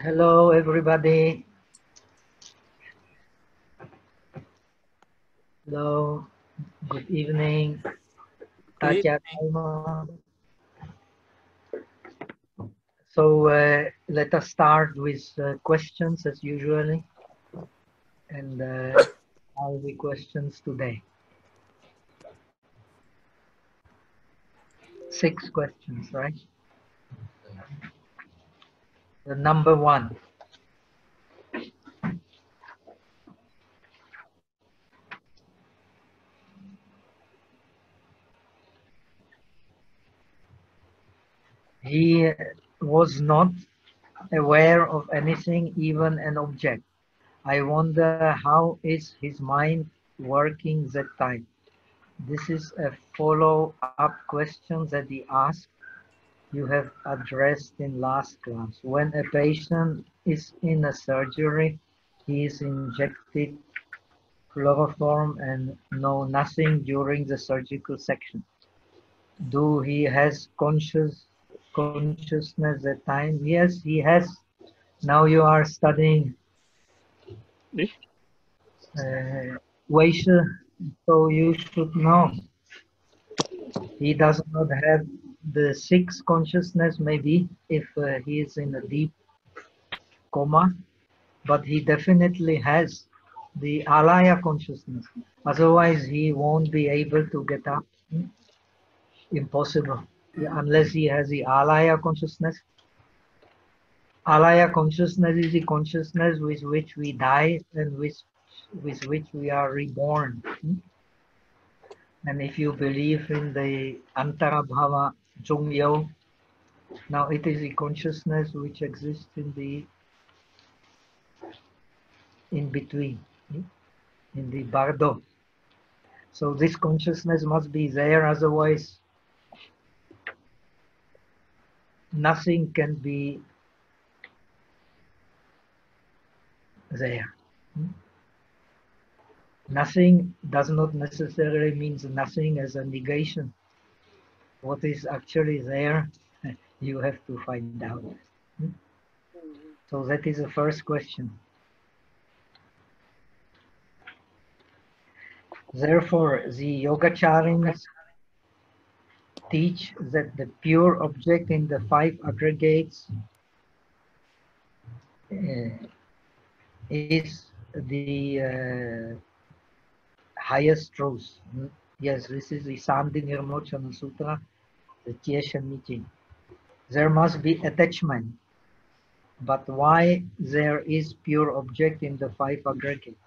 Hello, everybody. Hello, good evening. Good Kaima. So uh, let us start with uh, questions as usually. And uh, how are the questions today? Six questions, right? The number one. He was not aware of anything, even an object. I wonder how is his mind working that time? This is a follow-up question that he asked you have addressed in last class. When a patient is in a surgery, he is injected chloroform and know nothing during the surgical section. Do he has conscious consciousness at time? Yes, he has. Now you are studying uh, so you should know. He does not have the six consciousness, maybe if uh, he is in a deep coma, but he definitely has the alaya consciousness. Otherwise, he won't be able to get up. Impossible unless he has the alaya consciousness. Alaya consciousness is the consciousness with which we die and with with which we are reborn. Hmm? And if you believe in the Antarabhava Jungyo, now it is the consciousness which exists in the in between, in the Bardo. So this consciousness must be there, otherwise nothing can be there. Nothing does not necessarily means nothing as a negation. What is actually there, you have to find out. Hmm? So that is the first question. Therefore, the Yogacharyas teach that the pure object in the five aggregates uh, is the uh, highest truth. Mm, Yes, this is the Sandhi Nirmochana Sutra, the Tieshan meeting. There must be attachment, but why there is pure object in the five aggregates?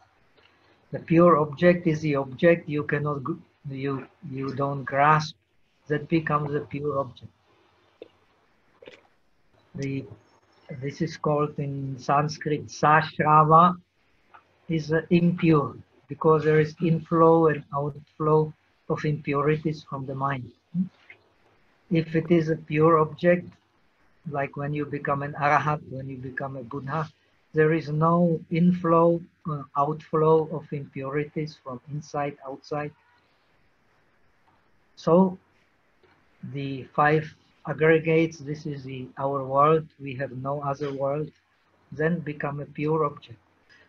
The pure object is the object you cannot, you, you don't grasp that becomes a pure object. The, this is called in Sanskrit Sashrava is impure because there is inflow and outflow of impurities from the mind. If it is a pure object, like when you become an arahat, when you become a Buddha, there is no inflow, uh, outflow of impurities from inside, outside. So the five aggregates, this is the our world, we have no other world, then become a pure object.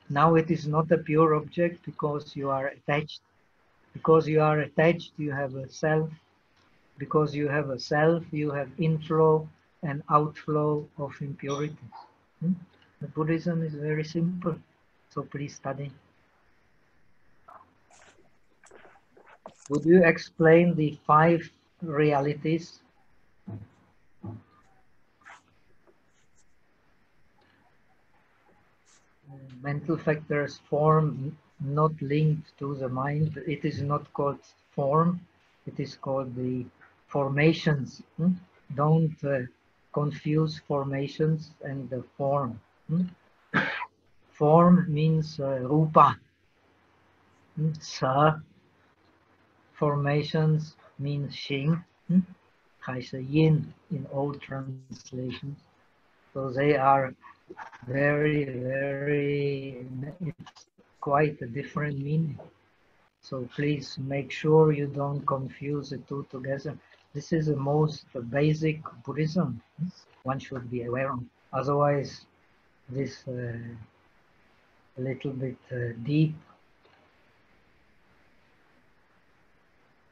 Now it is not a pure object because you are attached. Because you are attached, you have a self. Because you have a self, you have inflow and outflow of impurities. Hmm? The Buddhism is very simple, so please study. Would you explain the five realities? Mental factors form not linked to the mind. It is not called form. It is called the formations. hmm? Don't uh, confuse formations and the form. hmm? Form means uh, rupa. hmm? Sa. Formations means shing. hmm? Yin in old translations. So they are very, very, it's quite a different meaning. So please make sure you don't confuse the two together. This is the most basic Buddhism one should be aware of. Otherwise, this uh, little bit uh, deep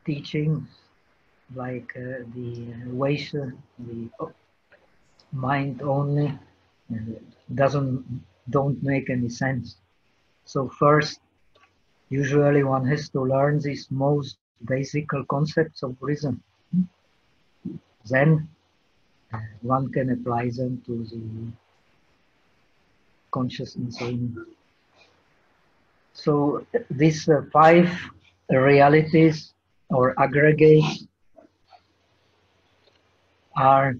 teaching like uh, the Vaisha, the mind only doesn't don't make any sense. So first, usually one has to learn these most basic concepts of Buddhism. Then one can apply them to the consciousness. So these uh, five realities or aggregates are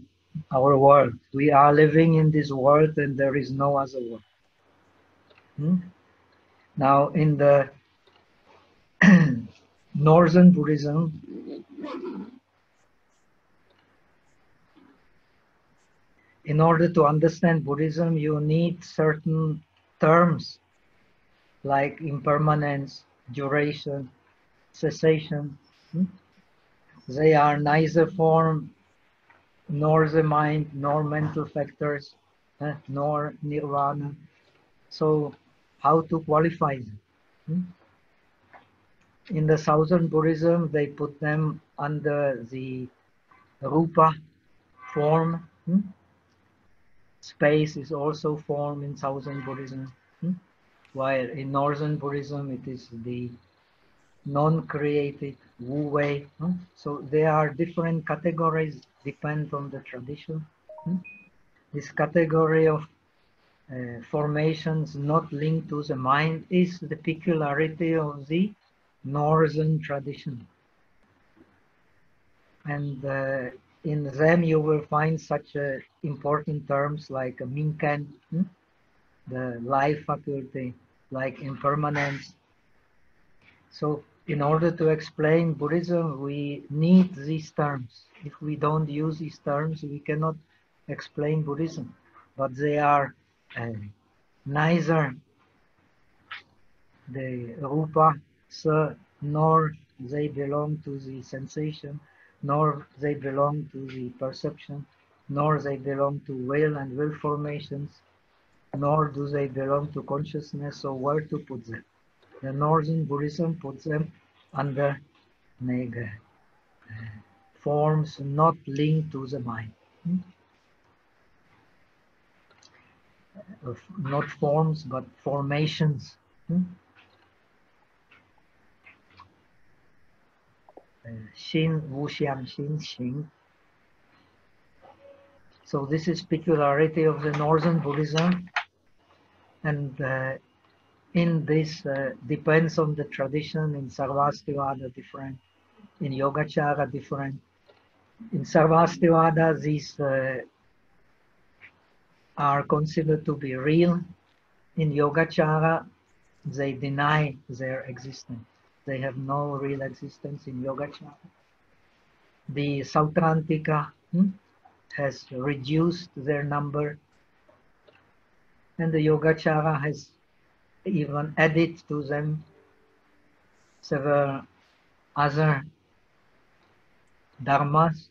our world. We are living in this world and there is no other world. Hmm? Now, in the Northern Buddhism, in order to understand Buddhism, you need certain terms like impermanence, duration, cessation. Hmm? They are neither form nor the mind, nor mental factors, eh, nor nirvana. So, how to qualify them? Hmm? In the Southern Buddhism, they put them under the rupa form. Hmm? Space is also form in Southern Buddhism, hmm? while in Northern Buddhism, it is the non-created Wu Wei. So there are different categories depend on the tradition. This category of uh, formations not linked to the mind is the peculiarity of the northern tradition. And uh, in them you will find such uh, important terms like minkan, hmm? the life faculty, like impermanence. So in order to explain Buddhism, we need these terms. If we don't use these terms, we cannot explain Buddhism. But they are uh, neither the rupa, nor they belong to the sensation, nor they belong to the perception, nor they belong to will and will formations, nor do they belong to consciousness. So where to put them? The Northern Buddhism puts them under nega, uh, forms not linked to the mind. Uh, not forms, but formations. Hmm? Uh, Xin, Wu Xiang, Xin, Xing. So this is peculiarity of the Northern Buddhism. And uh, in this uh, depends on the tradition. In Sarvastivada different, in Yogacara different. In Sarvastivada, these uh, are considered to be real. In Yogacara, they deny their existence. They have no real existence in Yogacara. The Sautrantika hmm, has reduced their number, and the Yogacara has even added to them several other dharmas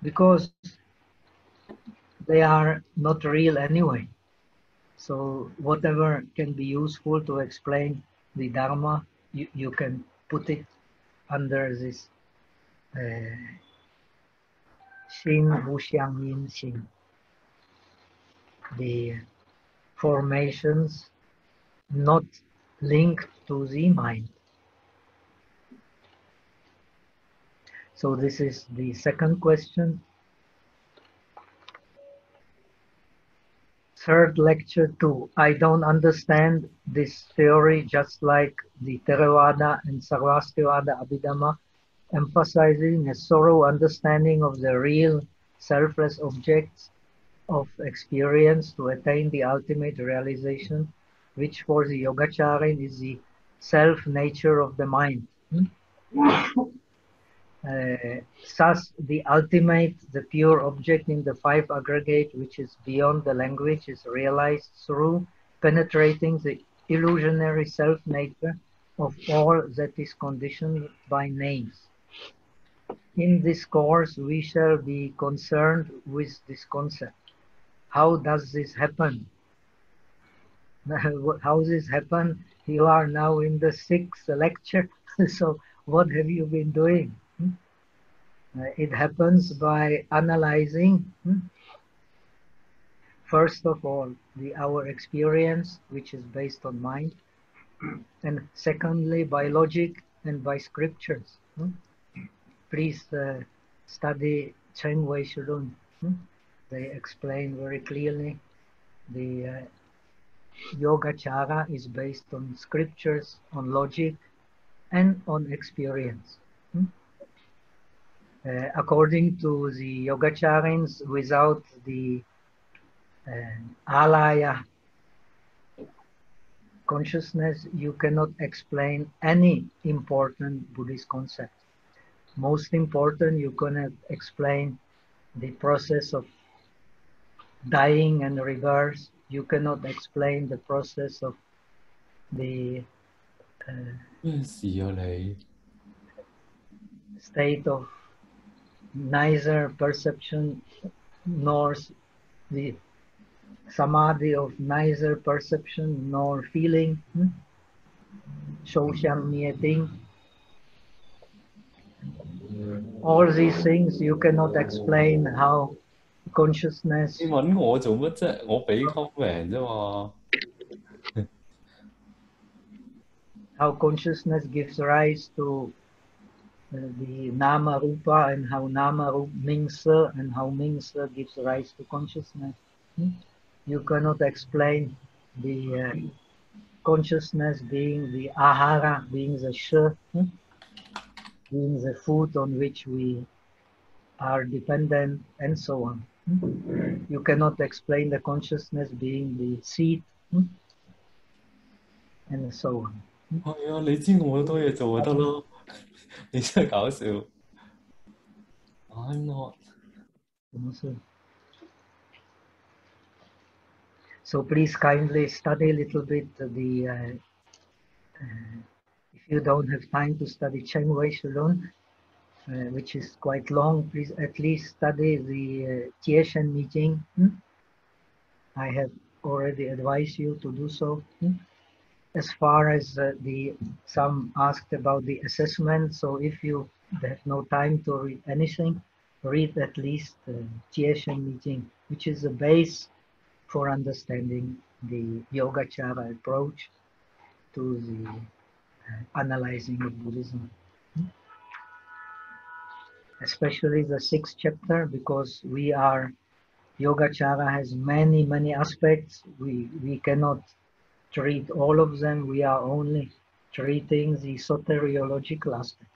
because they are not real anyway. So whatever can be useful to explain the dharma, you, you can put it under this uh, Yin. The formations not linked to the mind. So this is the second question. Third lecture two. I don't understand this theory just like the Theravada and Sarvastivada Abhidhamma, emphasizing a thorough understanding of the real selfless objects of experience to attain the ultimate realization which for the Yogacharin is the self nature of the mind. Hmm? Uh, thus, the ultimate, the pure object in the five aggregate, which is beyond the language, is realized through penetrating the illusionary self nature of all that is conditioned by names. In this course, we shall be concerned with this concept. How does this happen? how does this happen? You are now in the sixth lecture. so what have you been doing? Uh, it happens by analyzing, hmm, first of all, the our experience, which is based on mind, and secondly, by logic and by scriptures. hmm. Please uh, study Cheng Wei Shilun. hmm. They explain very clearly the uh, Yogacara is based on scriptures, on logic, and on experience. Hmm? uh, according to the Yogacharins, without the uh, alaya uh, consciousness, you cannot explain any important Buddhist concept. Most important, you cannot explain the process of dying and rebirth. You cannot explain the process of the uh, state of neither perception nor s- the samadhi of neither perception nor feeling, hmm? Shoshamyeting. All these things you cannot explain how consciousness 你揾我做乜啫？我俾 comment 啫嘛。 how consciousness gives rise to uh, the nama rupa and how nama rupa mingsa and how mingsa gives rise to consciousness. Hmm? You cannot explain the uh, consciousness being the ahara, being the sh, hmm? being the food on which we are dependent, and so on. hmm? You cannot explain the consciousness being the seed, hmm? and so on. 系啊，你知我好多嘢做就得咯。 I'm not。咁先。So please kindly study a little bit the. Uh, uh, if you don't have time to study Cheng Wei Shilun, uh, which is quite long, please at least study the uh, Tieshan. Hmm? I have already advised you to do so. Hmm? As far as uh, the some asked about the assessment, so if you have no time to read anything, read at least uh, Tieshen meeting, which is the base for understanding the Yogacara approach to the uh, analyzing of Buddhism. Especially the sixth chapter, because we are, Yogacara has many, many aspects. We, we cannot treat all of them. We are only treating the soteriological aspect,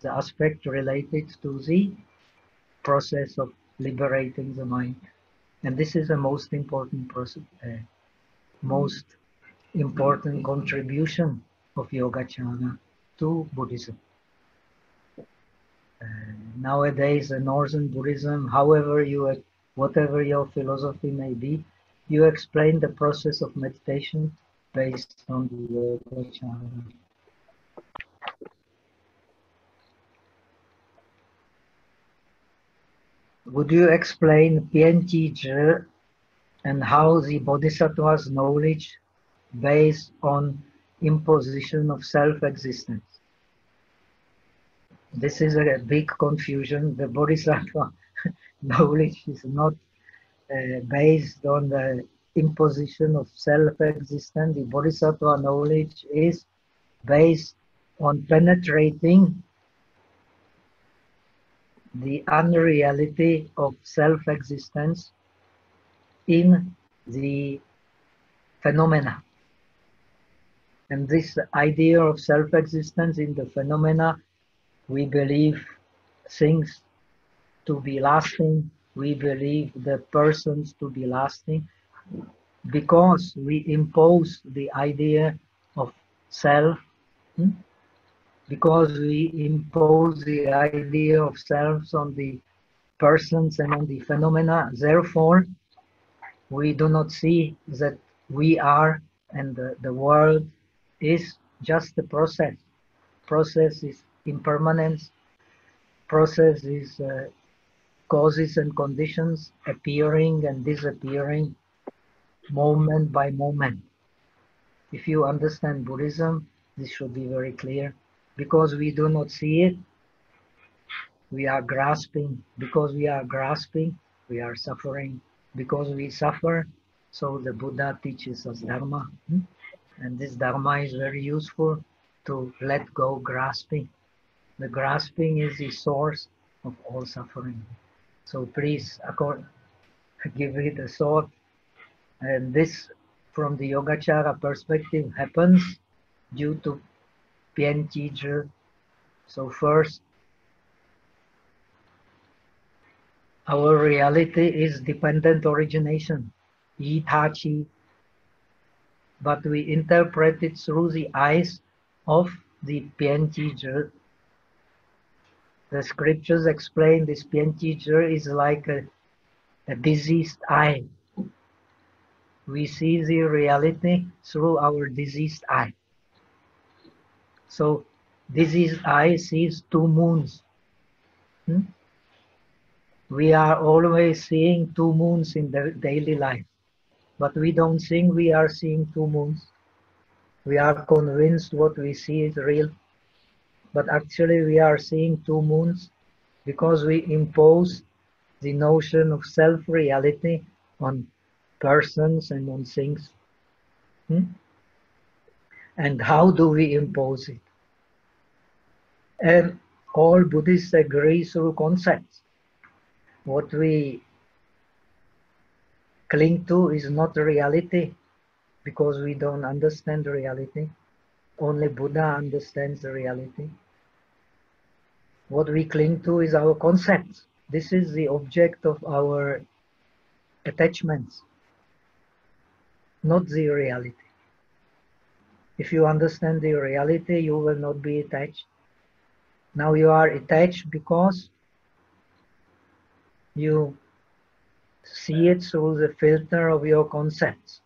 the aspect related to the process of liberating the mind. And this is the most important process, uh, most important contribution of Yogacara to Buddhism. Uh, nowadays, the Northern Buddhism, however you, whatever your philosophy may be, you explain the process of meditation based on the Yogacara. Would you explain Pianti Zhi and how the Bodhisattva's knowledge based on imposition of self-existence? This is a big confusion. The Bodhisattva knowledge is not uh, based on the imposition of self-existence. The Bodhisattva knowledge is based on penetrating the unreality of self-existence in the phenomena. And this idea of self-existence in the phenomena, we believe things to be lasting, we believe the persons to be lasting, because we impose the idea of self, hmm? because we impose the idea of selves on the persons and on the phenomena. Therefore, we do not see that we are and the, the world is just a process. Process is impermanence. Process is uh, causes and conditions appearing and disappearing moment by moment. If you understand Buddhism, this should be very clear. Because we do not see it, we are grasping. Because we are grasping, we are suffering. Because we suffer, so the Buddha teaches us Dharma. hmm? And this Dharma is very useful to let go grasping. The grasping is the source of all suffering. So please accord, give it a thought. And this, from the Yogacara perspective, happens due to Pian So first, our reality is dependent origination, Yi Ta Chi, but we interpret it through the eyes of the Pian The scriptures explain this Pian is like a, a diseased eye. We see the reality through our diseased eye. So diseased eye sees two moons. Hmm? We are always seeing two moons in the daily life, but we don't think we are seeing two moons. We are convinced what we see is real, but actually we are seeing two moons because we impose the notion of self-reality on persons and on things. Hmm? And how do we impose it? And all Buddhists agree through concepts. What we cling to is not reality because we don't understand reality. Only Buddha understands the reality. What we cling to is our concepts. This is the object of our attachments, not the reality. If you understand the reality, you will not be attached. Now you are attached because you see it through the filter of your concepts.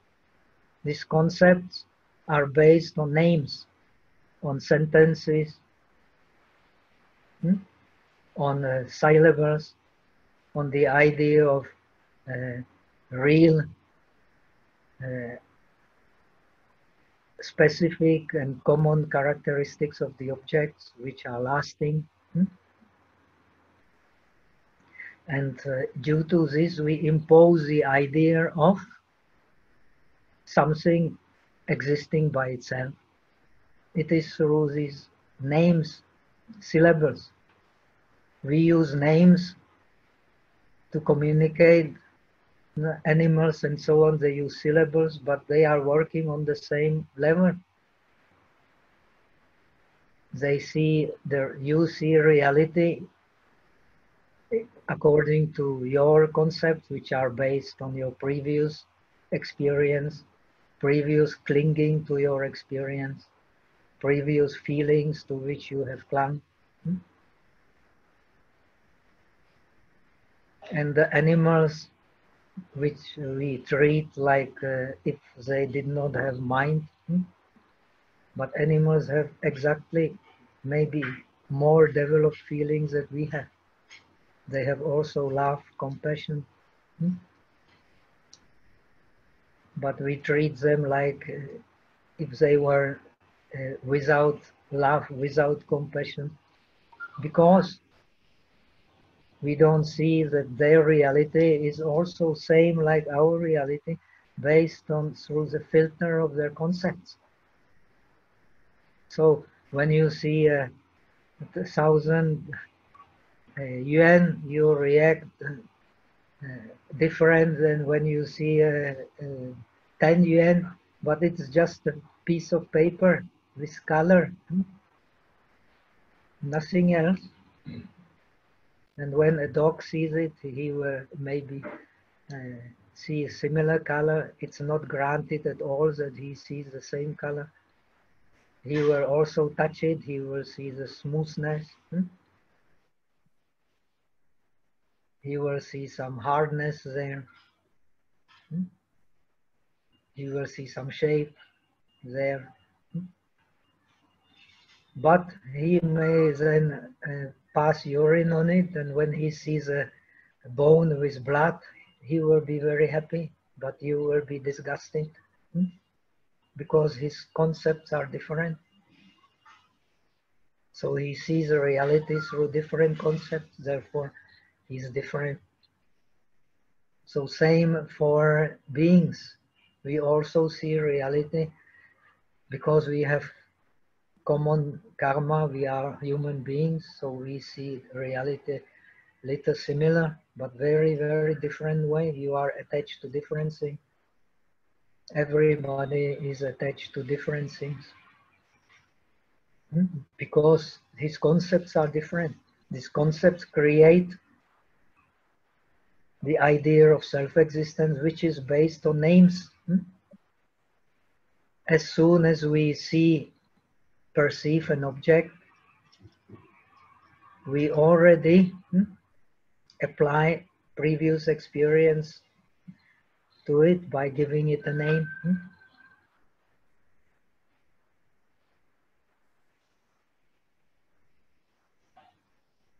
These concepts are based on names, on sentences, hmm, on uh, syllables, on the idea of uh, real, specific and common characteristics of the objects which are lasting. hmm. And uh, due to this, we impose the idea of something existing by itself. It is through these names, syllables. We use names to communicate uh, animals and so on. They use syllables, but they are working on the same level. They see the you see reality according to your concepts, which are based on your previous experience, previous clinging to your experience, previous feelings to which you have clung. Hmm? And the animals which we treat like uh, if they did not have mind, hmm? but animals have exactly maybe more developed feelings that we have. They have also love, compassion. hmm? But we treat them like uh, if they were uh, without love, without compassion, because we don't see that their reality is also same like our reality based on through the filter of their concepts. So when you see a, a thousand uh, yuan, you react uh, uh, different than when you see uh, 10 yuan, but it's just a piece of paper with color, hmm? nothing else. And when a dog sees it, he will maybe uh, see a similar color. It's not granted at all that he sees the same color. He will also touch it. He will see the smoothness. hmm? He will see some hardness there. hmm? You will see some shape there. hmm? But he may then uh, pass urine on it, and when he sees a bone with blood, he will be very happy, but you will be disgusted. hmm? because his concepts are different. So he sees the reality through different concepts, therefore he's different. So same for beings. We also see reality because we have common karma, we are human beings, so we see reality little similar, but very, very different way. You are attached to different things. Everybody is attached to different things. Hmm? Because his concepts are different. These concepts create the idea of self-existence, which is based on names. Hmm? As soon as we see, perceive an object, we already hmm, apply previous experience to it by giving it a name. Hmm?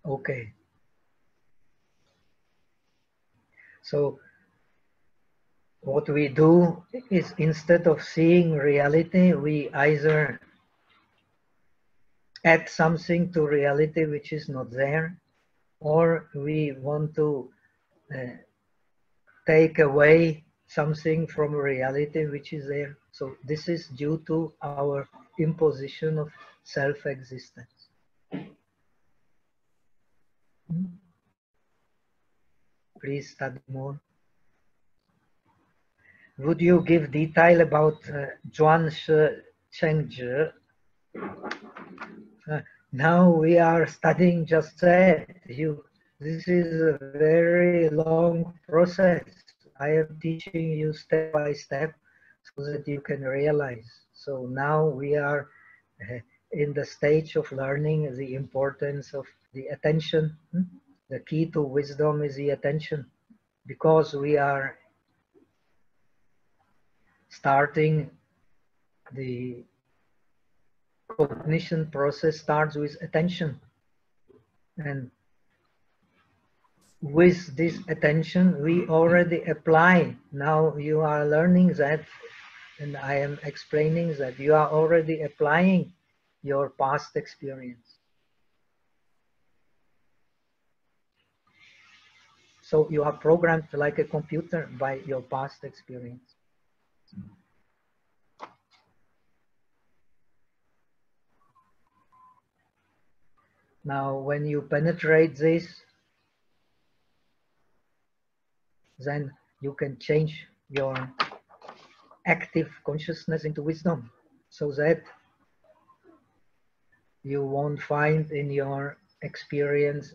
Okay. So what we do is instead of seeing reality, we either add something to reality which is not there, or we want to uh, take away something from reality which is there. So this is due to our imposition of self-existence. Please study more. Would you give detail about uh, Zhuan Shi Chengzhi? Uh, now we are studying just that. You, this is a very long process. I am teaching you step by step so that you can realize. So now we are uh, in the stage of learning the importance of the attention. Hmm? The key to wisdom is the attention because we are starting the cognition process starts with attention. And with this attention we already apply. Now you are learning that and i am explaining that you are already applying your past experience. So you are programmed like a computer by your past experience Now, when you penetrate this, then you can change your active consciousness into wisdom so that you won't find in your experience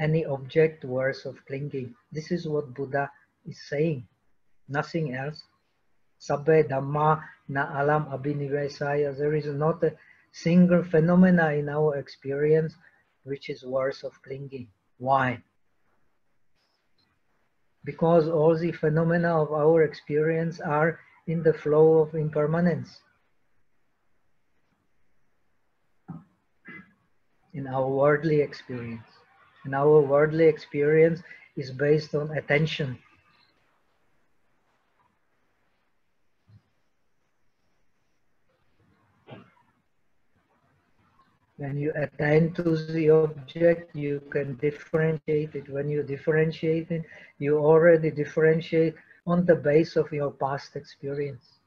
any object worth of clinging. This is what Buddha is saying, nothing else. Sabbe Dhamma na alam abhinivesaya. There is not a single phenomena in our experience which is worse of clinging. Why? Because all the phenomena of our experience are in the flow of impermanence. In our worldly experience. And our worldly experience is based on attention. When you attend to the object, you can differentiate it. When you differentiate it, you already differentiate on the base of your past experience.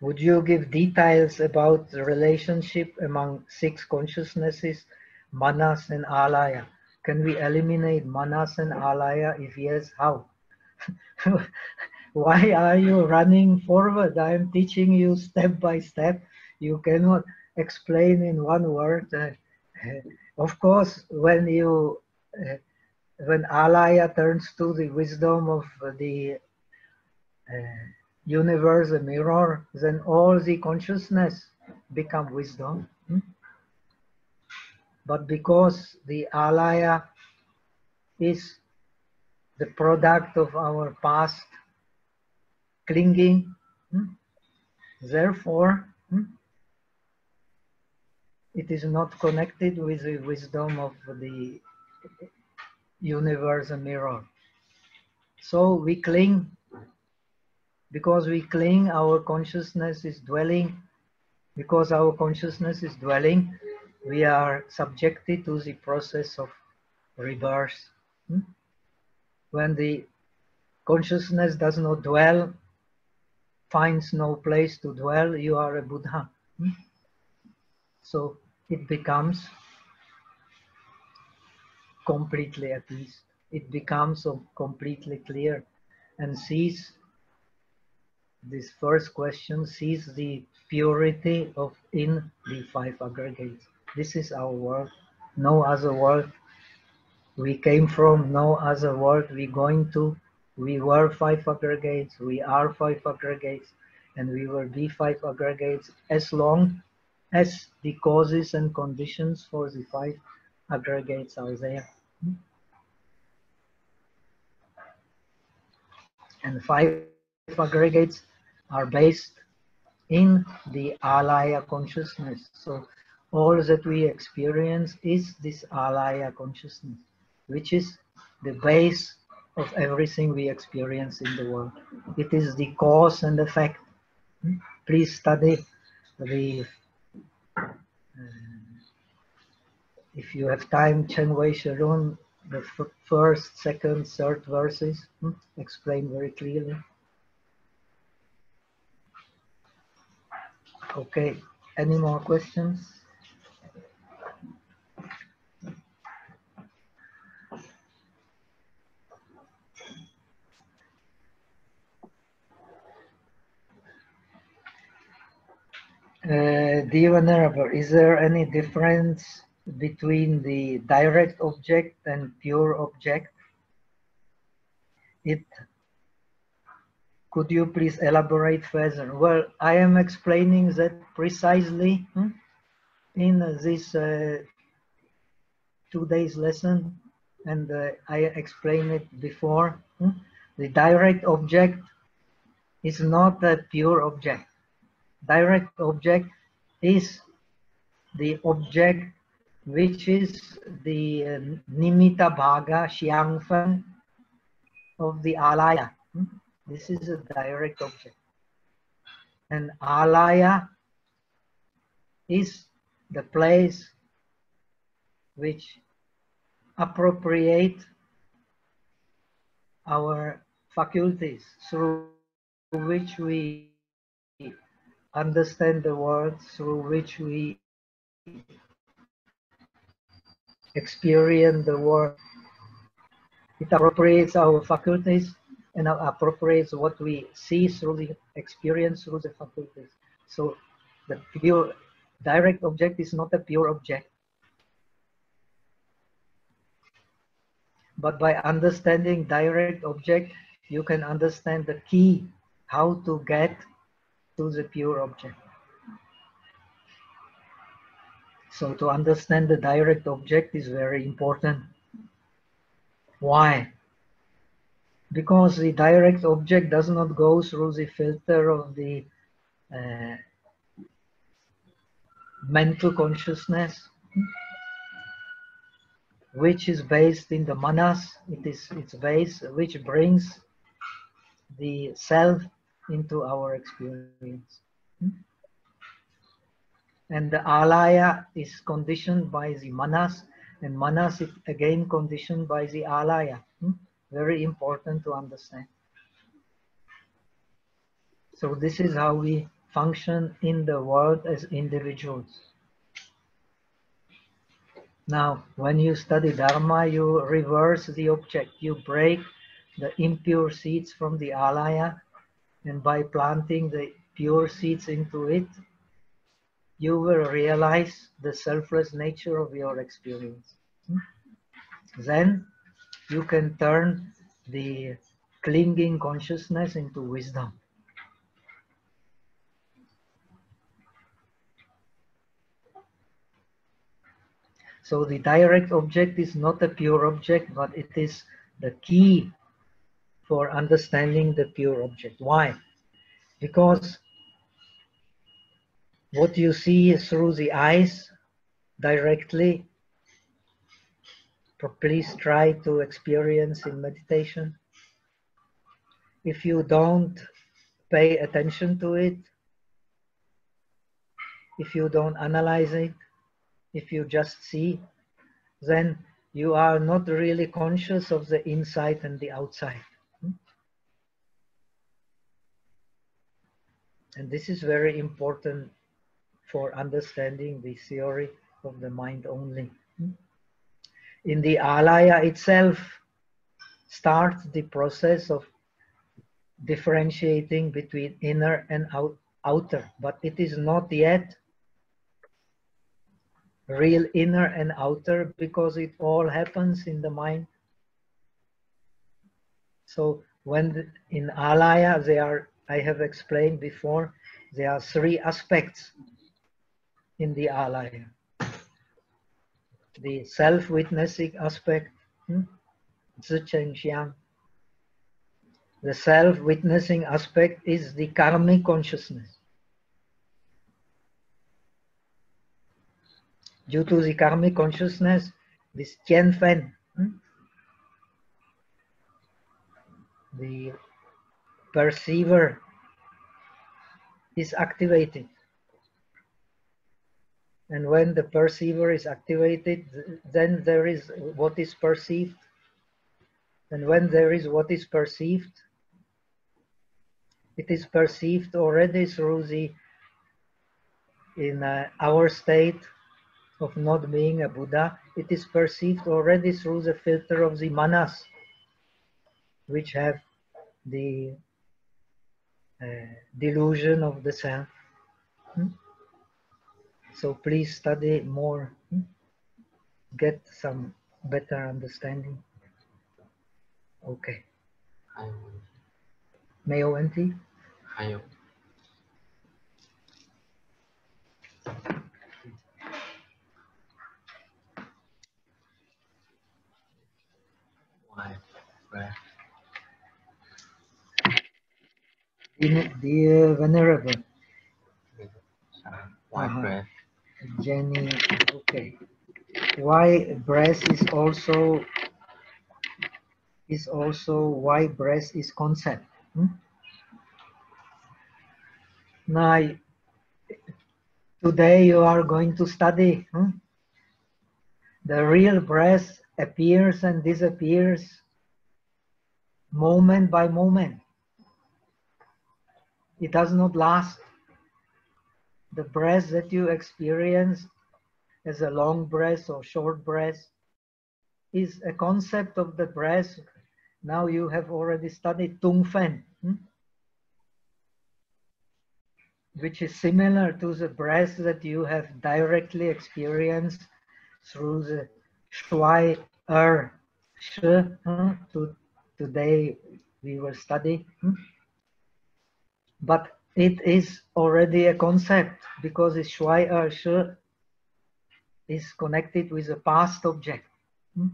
Would you give details about the relationship among six consciousnesses, manas and alaya? Can we eliminate manas and alaya? If yes, how? why are you running forward? I am teaching you step by step. You cannot explain in one word. Uh, of course, when you uh, when alaya turns to the wisdom of the uh, universe, the mirror, then all the consciousness become wisdom. Hmm? But because the alaya is the product of our past clinging. Hmm? Therefore, hmm, it is not connected with the wisdom of the universe mirror. So we cling, because we cling, our consciousness is dwelling. Because our consciousness is dwelling, we are subjected to the process of rebirth. Hmm? When the consciousness does not dwell, finds no place to dwell, you are a Buddha. Hmm? So it becomes completely at least. It becomes completely clear and sees this first question sees the purity of in the five aggregates. This is our world, no other world. We came from no other world we're going to. We were five aggregates, we are five aggregates, and we will be five aggregates as long as the causes and conditions for the five aggregates are there. And five aggregates are based in the alaya consciousness. So all that we experience is this alaya consciousness, which is the base of everything we experience in the world. It is the cause and effect. Please study the uh, if you have time, Cheng Wei Shilun, the first, second, third verses hmm, explain very clearly. Okay, any more questions? Uh, dear is there any difference between the direct object and pure object? It could you please elaborate further? Well, I am explaining that precisely hmm, in this uh, two days lesson, and uh, I explained it before. Hmm? The direct object is not a pure object direct object is the object which is the uh, nimitta bhaga xiangfen of the alaya. Hmm? This is a direct object. And alaya is the place which appropriate our faculties through which we understand the world through which we experience the world. It appropriates our faculties and appropriates what we see through the experience through the faculties. So the pure direct object is not a pure object. But by understanding direct object, you can understand the key, how to get to the pure object. So to understand the direct object is very important. Why? Because the direct object does not go through the filter of the uh, mental consciousness, which is based in the manas. It is its base, which brings the self into our experience. Hmm? And the alaya is conditioned by the manas, and manas is again conditioned by the alaya. Hmm? Very important to understand. So this is how we function in the world as individuals. Now, when you study Dharma, you reverse the object. You break the impure seeds from the alaya and by planting the pure seeds into it, you will realize the selfless nature of your experience. Then you can turn the clinging consciousness into wisdom. So the direct object is not a pure object, but it is the key for understanding the pure object. Why? Because what you see through the eyes directly please try to experience in meditation. If you don't pay attention to it, if you don't analyze it, if you just see, then you are not really conscious of the inside and the outside. And this is very important for understanding the theory of the mind only. In the alaya itself starts the process of differentiating between inner and out, outer, but it is not yet real inner and outer because it all happens in the mind. So when the, in alaya they are, I have explained before, there are three aspects in the alaya. The self-witnessing aspect, hmm? The self-witnessing aspect is the karmic consciousness. Due to the karmic consciousness, this Jianfen, hmm? the perceiver is activated. And when the perceiver is activated, then there is what is perceived. And when there is what is perceived, it is perceived already through the, in uh, our state of not being a Buddha, it is perceived already through the filter of the manas, which have the uh, delusion of the self. Hmm? So please study more, hmm? get some better understanding. Okay. May I, Mayo. Why? Where? Dear, Venerable, why breath Jenny, okay. Why breath is also is also why breath is concept. hmm? Now, today you are going to study. hmm? The real breath appears and disappears moment by moment. It does not last the breath that you experience as a long breath or short breath is a concept of the breath. Now you have already studied Tungfen, hmm? which is similar to the breath that you have directly experienced through the Shui Er Shi. hmm? To, today we will study. hmm? But it is already a concept because the Shui Er Shi is connected with a past object. Hmm?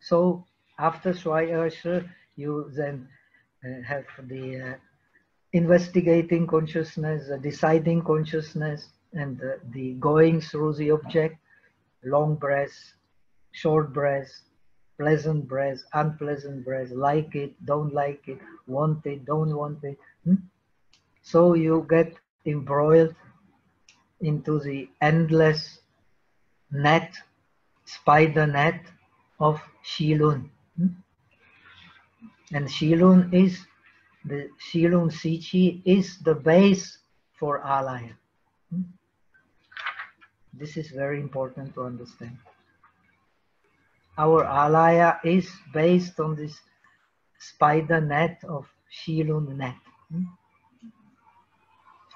So after Shui Er Shi, you then uh, have the uh, investigating consciousness, the deciding consciousness, and uh, the going through the object, long breath, short breath, pleasant breath, unpleasant breath, like it, don't like it, want it, don't want it. hmm? So you get embroiled into the endless net, spider net of Shilun. hmm? And Shilun is the Shilun Sichi is the base for alaya. hmm? This is very important to understand our alaya is based on this spider net of Shilun net, hmm?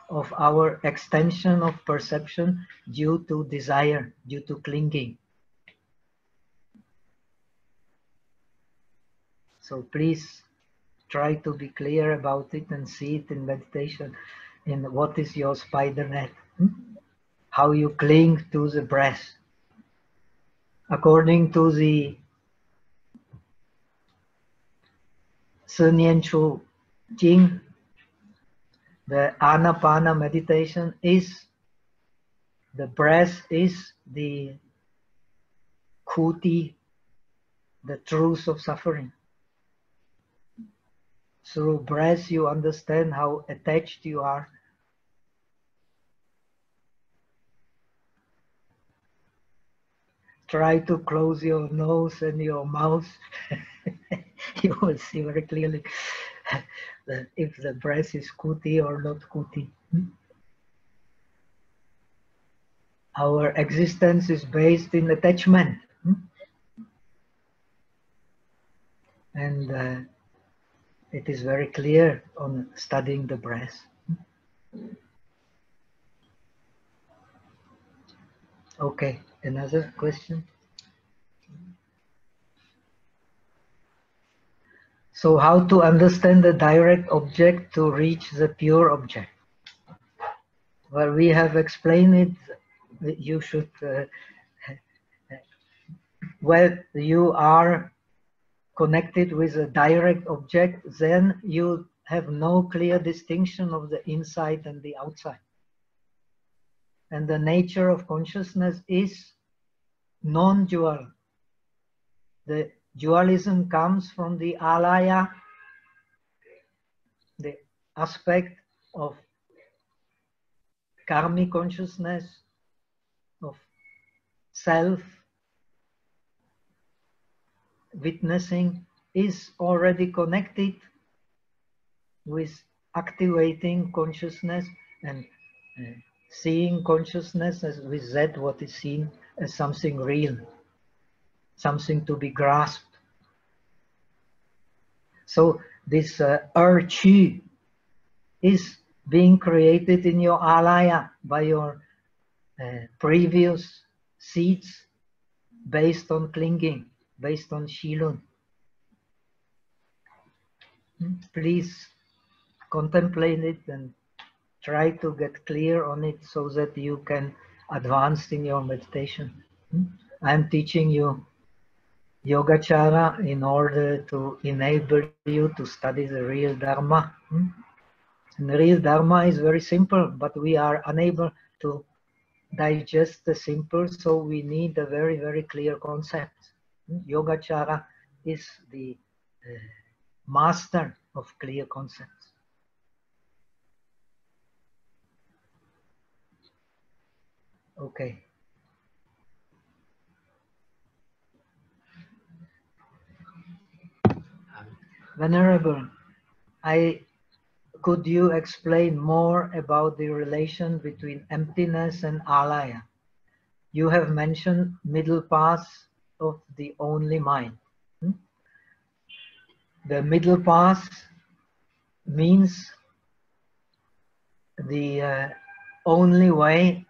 of our extension of perception due to desire, due to clinging. So please try to be clear about it and see it in meditation in what is your spider net, hmm? how you cling to the breath according to the Sun Chu Jing, the Anapana meditation is the breath is the kuti, the truth of suffering. Through breath, you understand how attached you are. Try to close your nose and your mouth. you will see very clearly that if the breath is kuti or not kuti. Hmm? Our existence is based in attachment. Hmm? And uh, it is very clear on studying the breath. Hmm? Okay, another question? So how to understand the direct object to reach the pure object? Well, we have explained it. You should, uh, well, you are connected with a direct object, then you have no clear distinction of the inside and the outside. And the nature of consciousness is non-dual. The dualism comes from the alaya, the aspect of karmic consciousness, of self, witnessing is already connected with activating consciousness and uh, seeing consciousness as we said, what is seen as something real, something to be grasped. So this uh, is being created in your alaya by your uh, previous seeds based on clinging, based on shilun. Please contemplate it and try to get clear on it so that you can advance in your meditation. Hmm? I am teaching you Yogacara in order to enable you to study the real Dharma. Hmm? And the real Dharma is very simple, but we are unable to digest the simple, so we need a very, very clear concept. Hmm? Yogacara is the uh, master of clear concepts. Okay. Venerable, I could you explain more about the relation between emptiness and alaya? You have mentioned middle path of the only mind. Hmm? The middle path means the uh, only way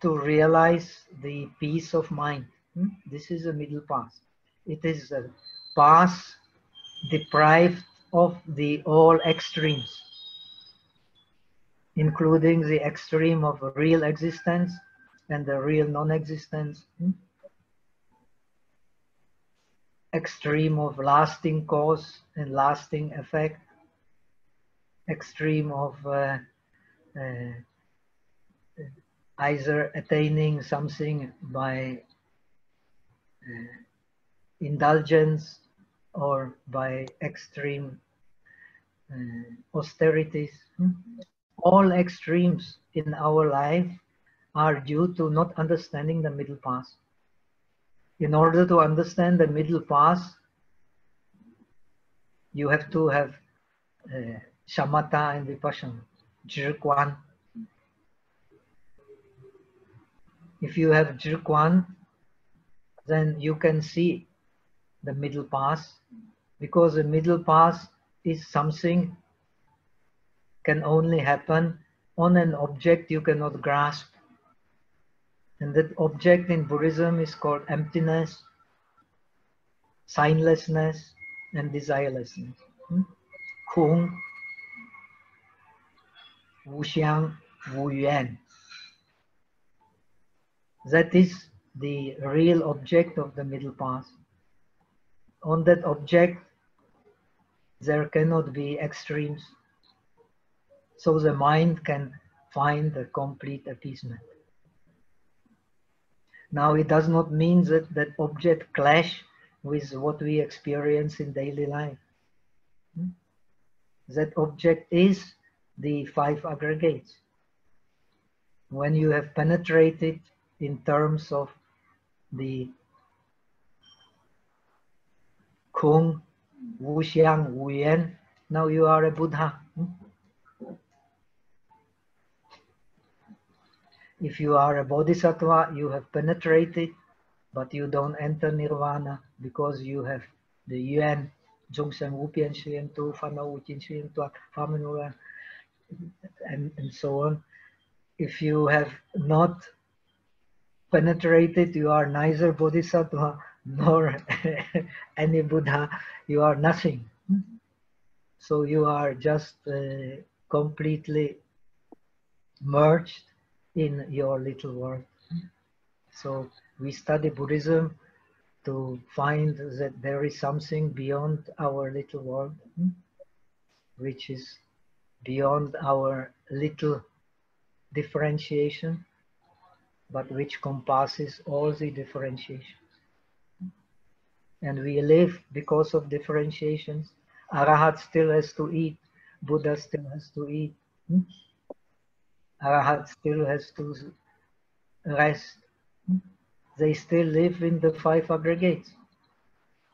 to realize the peace of mind. Hmm? This is a middle path. It is a path deprived of the all extremes, including the extreme of real existence and the real non-existence, hmm? extreme of lasting cause and lasting effect, extreme of uh, uh, either attaining something by uh, indulgence or by extreme uh, austerities. All extremes in our life are due to not understanding the middle path. In order to understand the middle path, you have to have uh, shamatha and vipassana, jirkwan. If you have jirkwan, then you can see the middle path because the middle path is something can only happen on an object you cannot grasp. And that object in Buddhism is called emptiness, signlessness, and desirelessness. Hmm? Kung, Wu Xiang, Wu Yuan. That is the real object of the middle path. On that object, there cannot be extremes. So the mind can find the complete appeasement. Now it does not mean that that object clash with what we experience in daily life. Hmm? That object is the five aggregates. When you have penetrated in terms of the Kung, Wu Xiang, Wu Yuan, now you are a Buddha. Hmm? If you are a bodhisattva, you have penetrated, but you don't enter nirvana because you have the yuan, zhongshen wupian shuyan tu, fana wujin shuyan tu, famanura, and, and so on. If you have not penetrated, you are neither bodhisattva nor any Buddha, you are nothing. Hmm? So you are just uh, completely merged in your little world. Hmm? So we study Buddhism to find that there is something beyond our little world, hmm? which is beyond our little differentiation, but which compasses all the differentiations. And we live because of differentiations. Arahat still has to eat, Buddha still has to eat. Hmm? Arahat still has to rest. They still live in the five aggregates,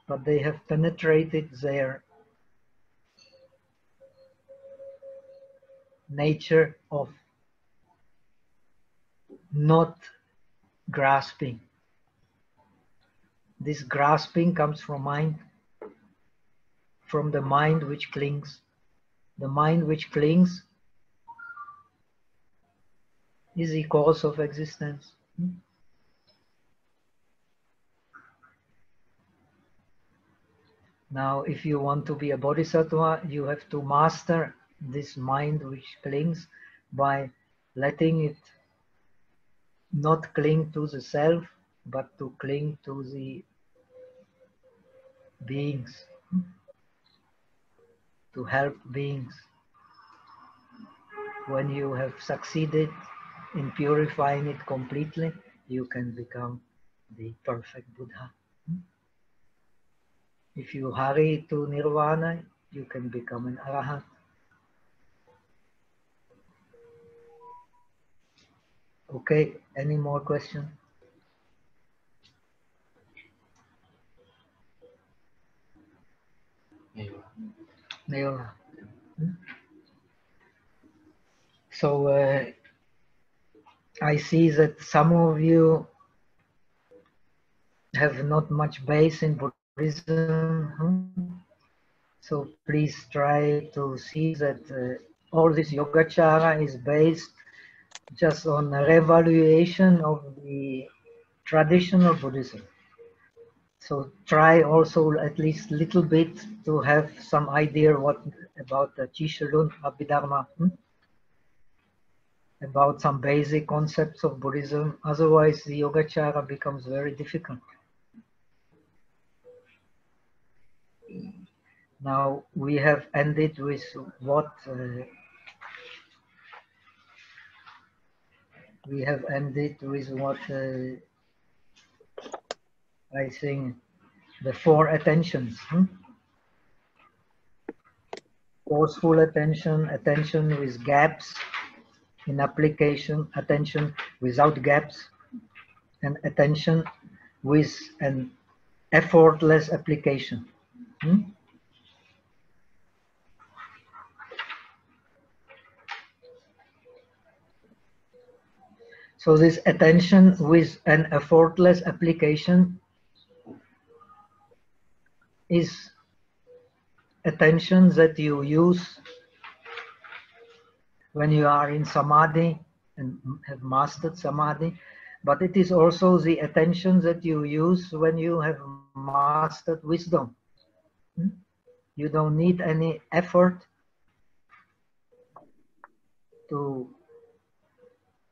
but they have penetrated their nature of not grasping. This grasping comes from mind, from the mind which clings. The mind which clings is the cause of existence. Now, if you want to be a bodhisattva, you have to master this mind which clings by letting it not cling to the self, but to cling to the beings, to help beings. When you have succeeded in purifying it completely, you can become the perfect Buddha. If you hurry to nirvana, you can become an arahant. Okay, any more questions? Nhiều. So uh, I see that some of you have not much base in Buddhism. So please try to see that uh, all this Yogacara is based just on a revaluation of the traditional Buddhism. So try also at least little bit to have some idea what about the Chishalun Abhidharma, hmm? about some basic concepts of Buddhism. Otherwise, the Yogacara becomes very difficult. Now we have ended with what uh, we have ended with what uh, I think the four attentions. Hmm? Forceful attention, attention with gaps in application, attention without gaps, and attention with an effortless application. Hmm? So this attention with an effortless application is attention that you use when you are in samadhi and have mastered samadhi, but it is also the attention that you use when you have mastered wisdom. Hmm? You don't need any effort to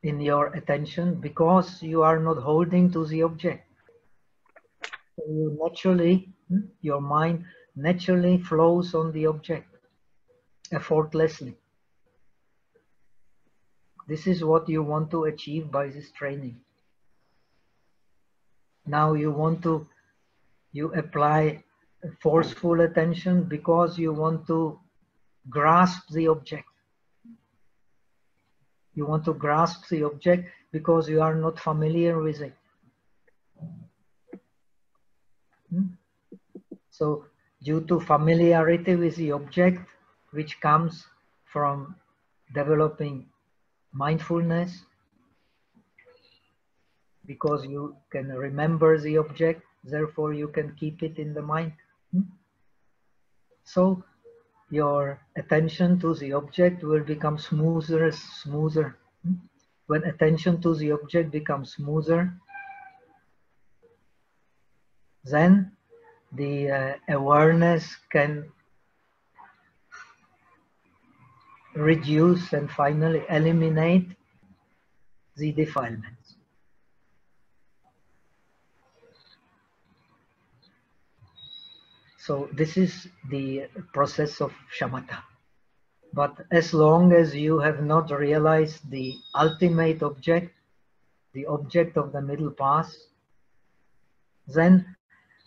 in your attention because you are not holding to the object. So you naturally, hmm, your mind naturally flows on the object effortlessly. This is what you want to achieve by this training. Now you want to, you apply forceful attention because you want to grasp the object. You want to grasp the object because you are not familiar with it. Hmm? So due to familiarity with the object, which comes from developing mindfulness, because you can remember the object, therefore you can keep it in the mind. Hmm? So your attention to the object will become smoother, smoother. Hmm? When attention to the object becomes smoother, then the uh, awareness can reduce and finally eliminate the defilements. So this is the process of shamatha. But as long as you have not realized the ultimate object, the object of the middle path, then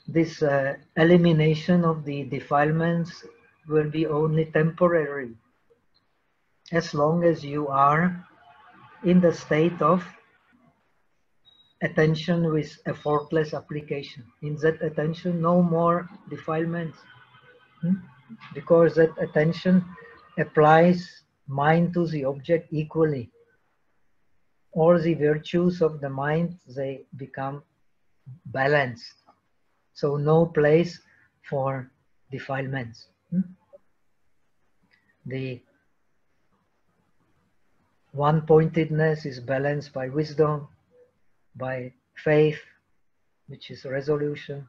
this uh, elimination of the defilements will be only temporary as long as you are in the state of attention with effortless application. In that attention, no more defilements. Hmm? Because that attention applies mind to the object equally. All the virtues of the mind, they become balanced. So no place for defilements. Hmm? The one-pointedness is balanced by wisdom, by faith, which is resolution,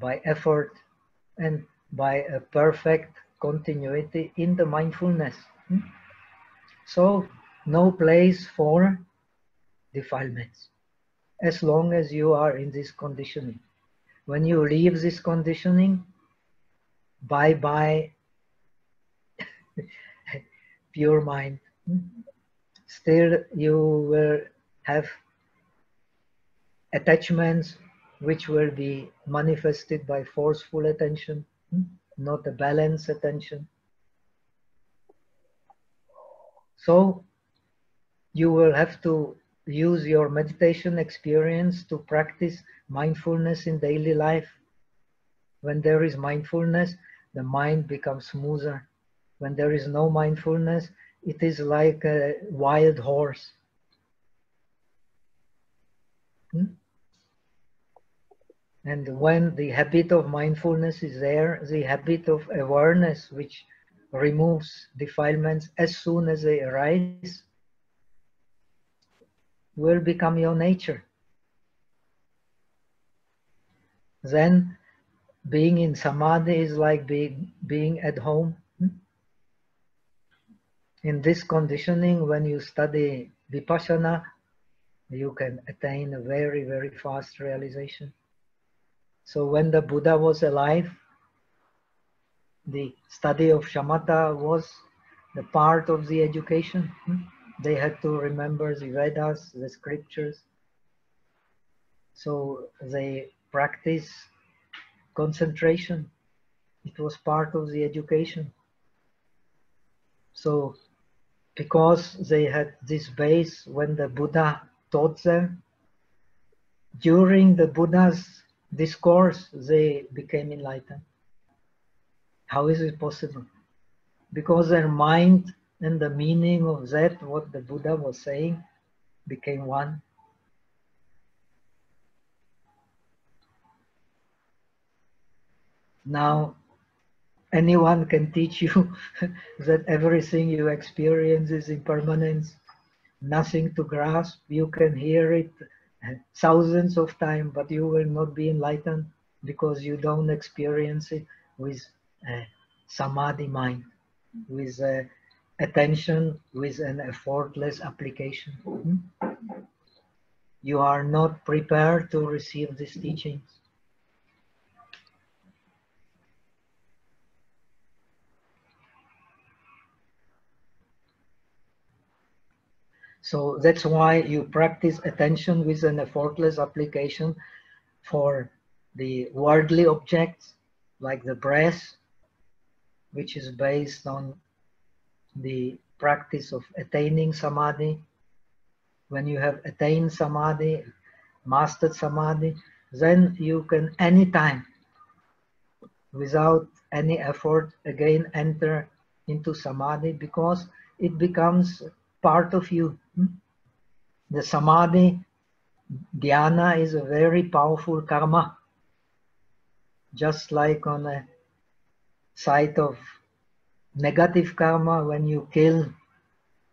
by effort, and by a perfect continuity in the mindfulness. Hmm? So, no place for defilements as long as you are in this conditioning. When you leave this conditioning, bye bye, pure mind. Hmm? Still, you will have attachments which will be manifested by forceful attention, hmm? not a balanced attention. So you will have to use your meditation experience to practice mindfulness in daily life. When there is mindfulness, the mind becomes smoother. When there is no mindfulness, it is like a wild horse. Hmm? And when the habit of mindfulness is there, the habit of awareness, which removes defilements as soon as they arise, will become your nature. Then being in samadhi is like being, being at home. In this conditioning, when you study vipassana, you can attain a very, very fast realization. So when the Buddha was alive, the study of shamatha was the part of the education. Hmm? They had to remember the Vedas, the scriptures. So they practice concentration. It was part of the education. So because they had this base when the Buddha taught them, during the Buddha's discourse, they became enlightened. How is it possible? Because their mind and the meaning of that, what the Buddha was saying, became one. Now, anyone can teach you that everything you experience is impermanence, nothing to grasp. You can hear it thousands of times, but you will not be enlightened because you don't experience it with a samadhi mind, with a attention, with an effortless application. Hmm? You are not prepared to receive these teachings. So that's why you practice attention with an effortless application for the worldly objects like the breath, which is based on the practice of attaining samadhi. When you have attained samadhi, mastered samadhi, then you can anytime, without any effort, again enter into samadhi because it becomes part of you. The samadhi dhyana is a very powerful karma. Just like on a site of negative karma, when you kill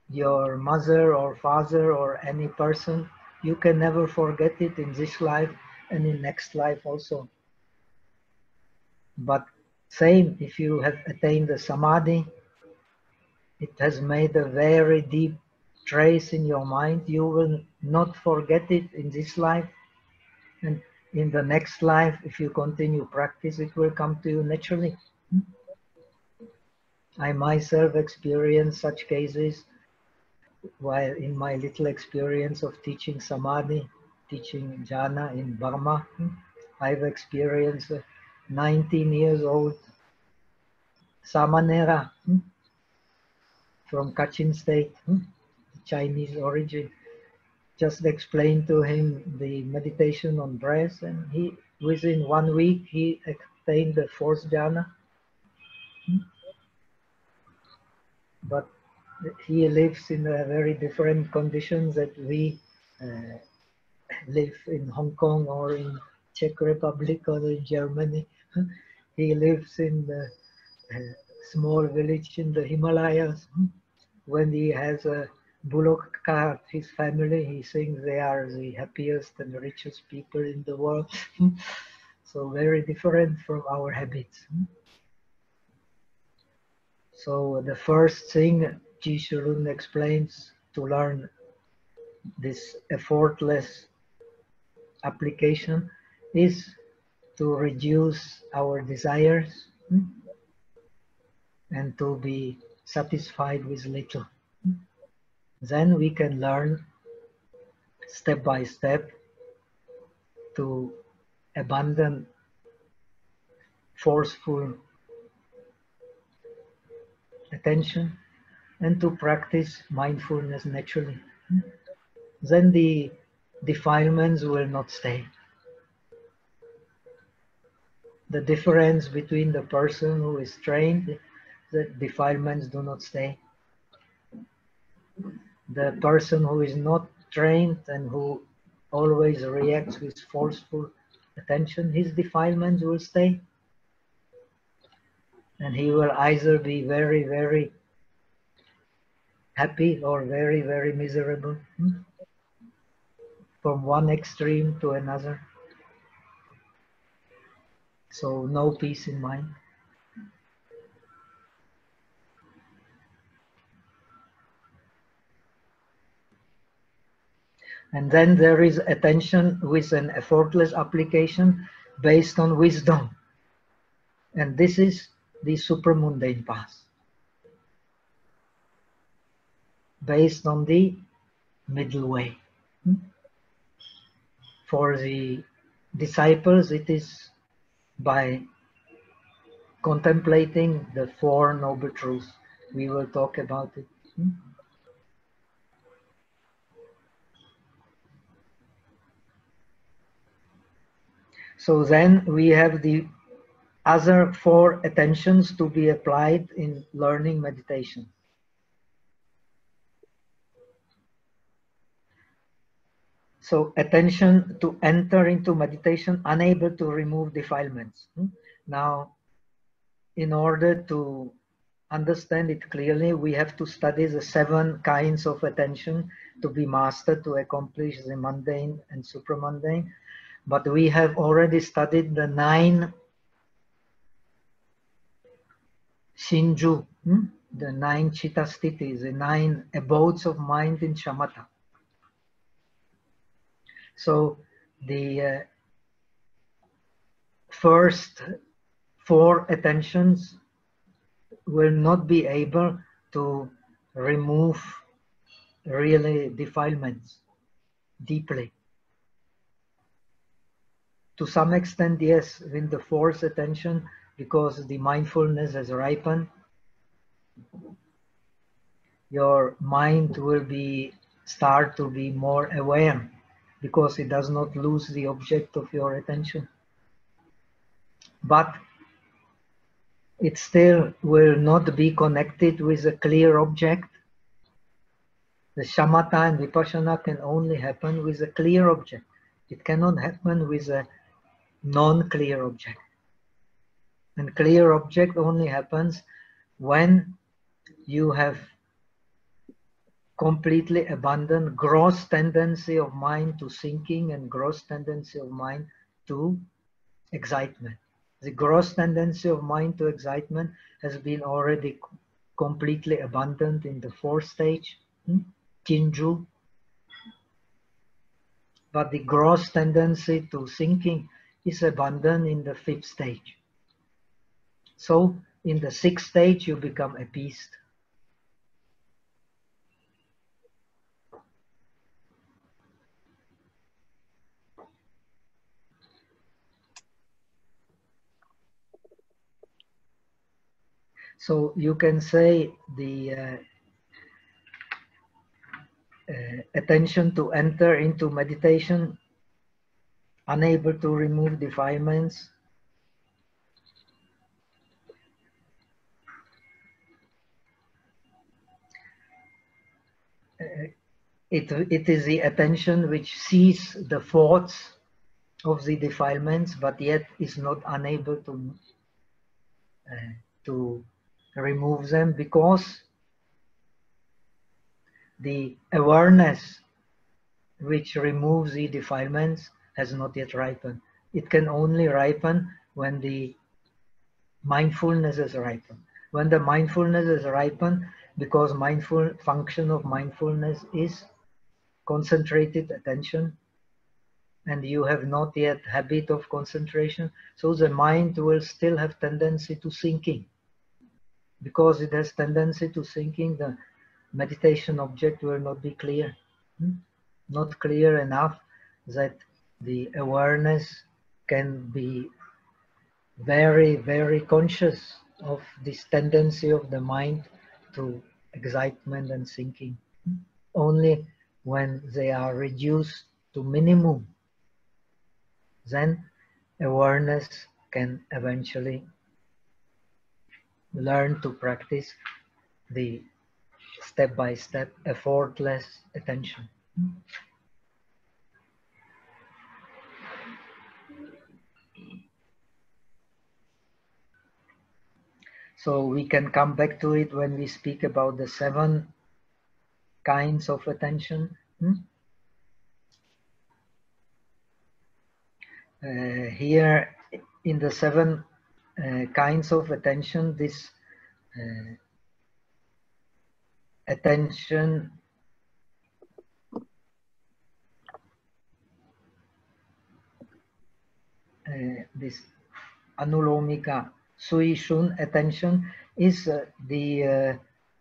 your mother or father or any person, you can never forget it in this life and in next life also. But same, if you have attained the samadhi, it has made a very deep trace in your mind. You will not forget it in this life. And in the next life, if you continue practice, it will come to you naturally. I myself experienced such cases while in my little experience of teaching samadhi, teaching jhana in Burma. I've experienced a 19 years old Samanera from Kachin state, Chinese origin. Just explained to him the meditation on breath and he, within one week, he attained the fourth jhana. But he lives in a very different conditions that we uh, live in Hong Kong or in Czech Republic or in Germany. He lives in the uh, small village in the Himalayas. When he has a bullock cart, his family, he thinks they are the happiest and richest people in the world. so very different from our habits. So the first thing Jishurun explains to learn this effortless application is to reduce our desires hmm, and to be satisfied with little. Then we can learn step by step to abandon forceful attention and to practice mindfulness naturally. Then the defilements will not stay. The difference between the person who is trained, the defilements do not stay. The person who is not trained and who always reacts with forceful attention, his defilements will stay. And he will either be very, very happy or very, very miserable. Hmm? From one extreme to another. So no peace in mind. And then there is attention with an effortless application based on wisdom. And this is the supramundane path. Based on the middle way. Hmm? For the disciples, it is by contemplating the Four Noble Truths. We will talk about it. Hmm? So then we have the other four attentions to be applied in learning meditation. So attention to enter into meditation, unable to remove defilements. Hmm? Now, in order to understand it clearly, we have to study the seven kinds of attention to be mastered to accomplish the mundane and supramundane. But we have already studied the nine Shinju, hmm? the nine chitta sthiti, the nine abodes of mind in shamatha. So the uh, first four attentions will not be able to remove really defilements deeply. To some extent, yes, in the force attention, because the mindfulness has ripened, your mind will be start to be more aware because it does not lose the object of your attention. But it still will not be connected with a clear object. The shamatha and vipassana can only happen with a clear object. It cannot happen with a non-clear object. And clear object only happens when you have completely abandoned gross tendency of mind to thinking and gross tendency of mind to excitement. The gross tendency of mind to excitement has been already completely abandoned in the fourth stage, hmm? Jinju. But the gross tendency to thinking is abandoned in the fifth stage. So in the sixth stage, you become appeased. So you can say the uh, uh, attention to enter into meditation, unable to remove defilements, uh, it, it is the attention which sees the thoughts of the defilements, but yet is not unable to uh, to remove them because the awareness which removes the defilements has not yet ripened. It can only ripen when the mindfulness is ripened. When the mindfulness is ripened, because mindful function of mindfulness is concentrated attention, and you have not yet habit of concentration, so the mind will still have tendency to thinking because it has tendency to thinking, the meditation object will not be clear. Hmm? Not clear enough that the awareness can be very, very conscious of this tendency of the mind to excitement and thinking. Only when they are reduced to minimum, then awareness can eventually learn to practice the step-by-step effortless attention. So we can come back to it when we speak about the seven kinds of attention. Hmm? Uh, here in the seven uh, kinds of attention, this uh, attention uh, this anulomika sui shun attention is uh, the uh,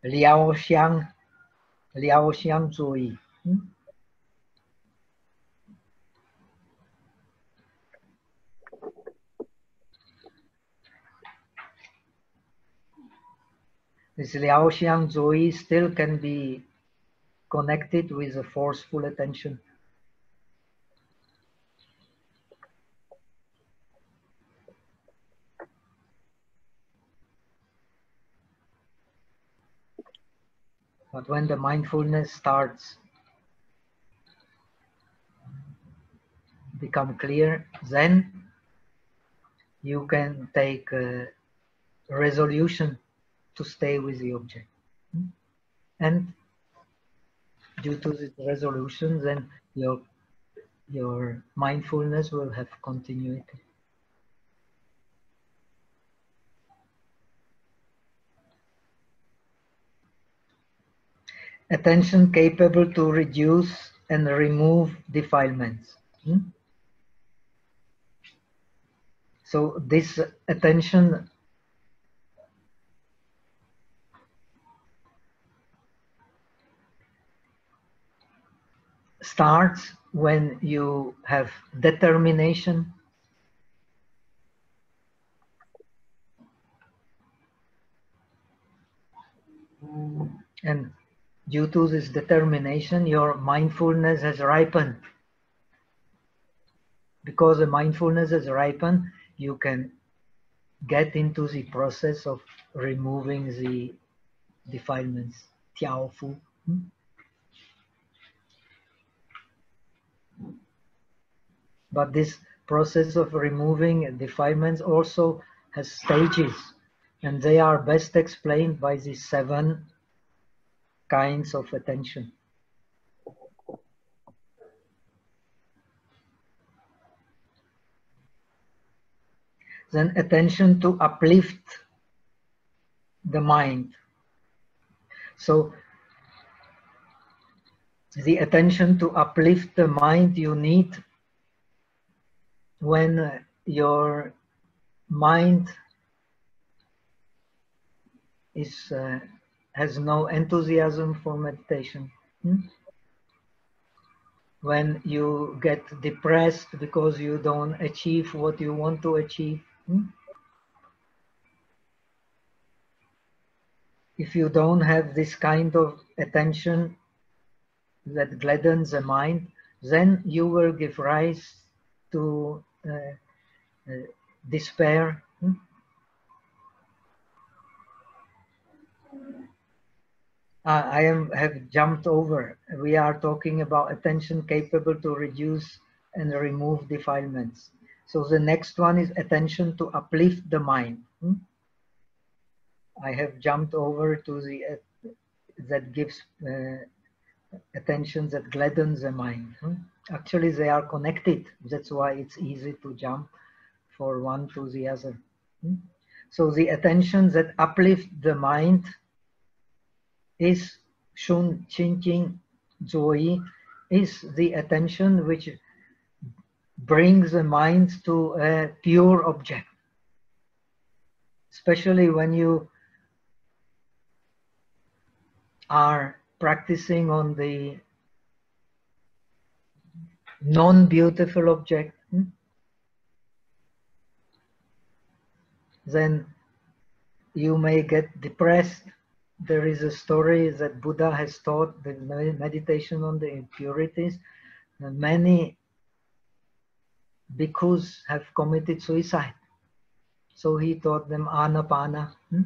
liao xiang liao xiang zui hmm? This Liao Xiang Zui still can be connected with a forceful attention. But when the mindfulness starts become clear, then you can take a resolution to stay with the object. And due to the resolution, then your, your mindfulness will have continuity. attention capable to reduce and remove defilements. Hmm? So this attention starts when you have determination and due to this determination, your mindfulness has ripened. Because the mindfulness has ripened, you can get into the process of removing the defilements, tiaofu. Hmm? But this process of removing defilements also has stages, and they are best explained by the seven kinds of attention. Then attention to uplift the mind. So the attention to uplift the mind you need when your mind is uh, has no enthusiasm for meditation. Hmm? When you get depressed because you don't achieve what you want to achieve. Hmm? If you don't have this kind of attention that gladdens the mind, then you will give rise to uh, uh, despair. Hmm? I am have jumped over. We are talking about attention capable to reduce and remove defilements. So the next one is attention to uplift the mind. Hmm? I have jumped over to the uh, that gives uh, attention that gladdens the mind. Hmm? Actually, they are connected. That's why it's easy to jump for one to the other. Hmm? So the attention that uplift the mind is Shun Chinking Joy is the attention which brings the mind to a pure object. Especially when you are practicing on the non-beautiful object, hmm? then you may get depressed. There is a story that Buddha has taught the meditation on the impurities. Many bhikkhus have committed suicide. So he taught them anapana. Hmm?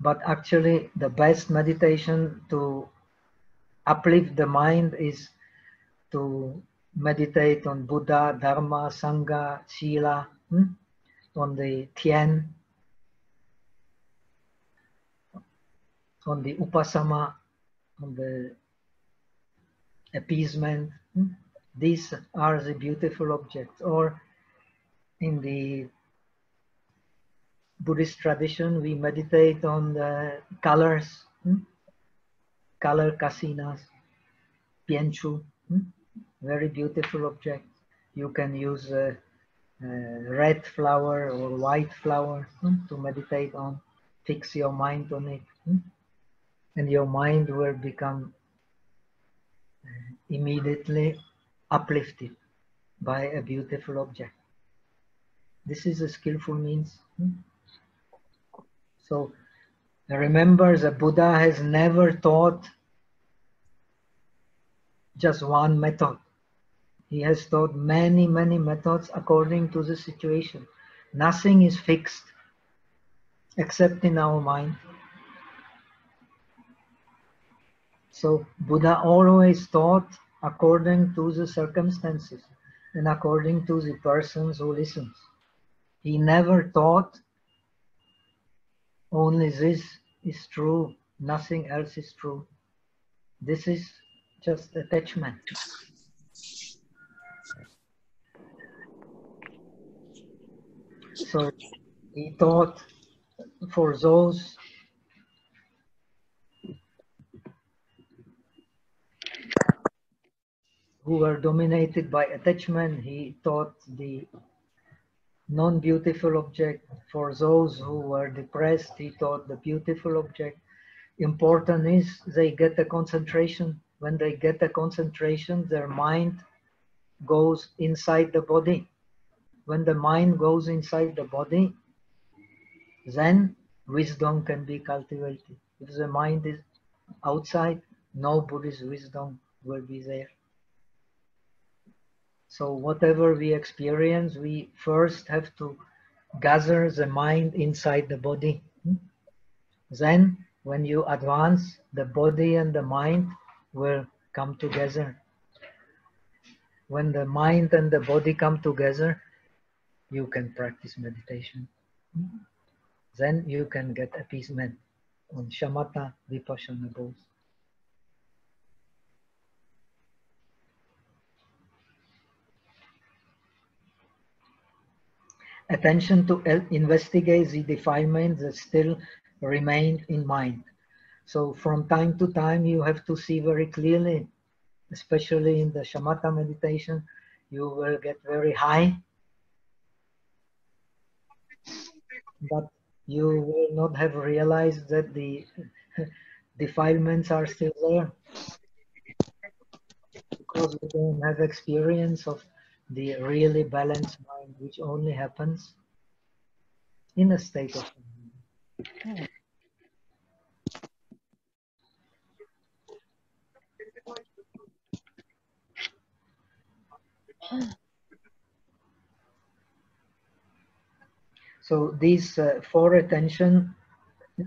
But actually, the best meditation to uplift the mind is to meditate on Buddha, Dharma, Sangha, Sila, hmm? On the Tian, on the Upasama, on the appeasement. Hmm? These are the beautiful objects. Or in the Buddhist tradition, we meditate on the colors, hmm? color kasinas, pianchu, hmm? very beautiful object. You can use a red flower or white flower hmm? to meditate on, fix your mind on it, hmm? and your mind will become uh, immediately uplifted by a beautiful object. This is a skillful means. Hmm? So remember the Buddha has never taught just one method. He has taught many, many methods according to the situation. Nothing is fixed except in our mind. So Buddha always taught according to the circumstances and according to the persons who listens. He never taught only this is true, nothing else is true. This is just attachment. So he taught for those who were dominated by attachment, he taught the non-beautiful object. For those who were depressed, he taught the beautiful object. Important is they get a concentration. When they get a concentration, their mind goes inside the body. When the mind goes inside the body, then wisdom can be cultivated. If the mind is outside, no Buddhist wisdom will be there. So whatever we experience, we first have to gather the mind inside the body. Hmm? Then when you advance, the body and the mind will come together. When the mind and the body come together, you can practice meditation. Mm-hmm. Then you can get appeasement on shamatha, vipassana both. Attention to investigate the defilements that still remain in mind. So from time to time, you have to see very clearly, especially in the shamatha meditation, you will get very high, but you will not have realized that the defilements are still there because we don't have experience of the really balanced mind, which only happens in a state of mind. Hmm. So these uh, four attention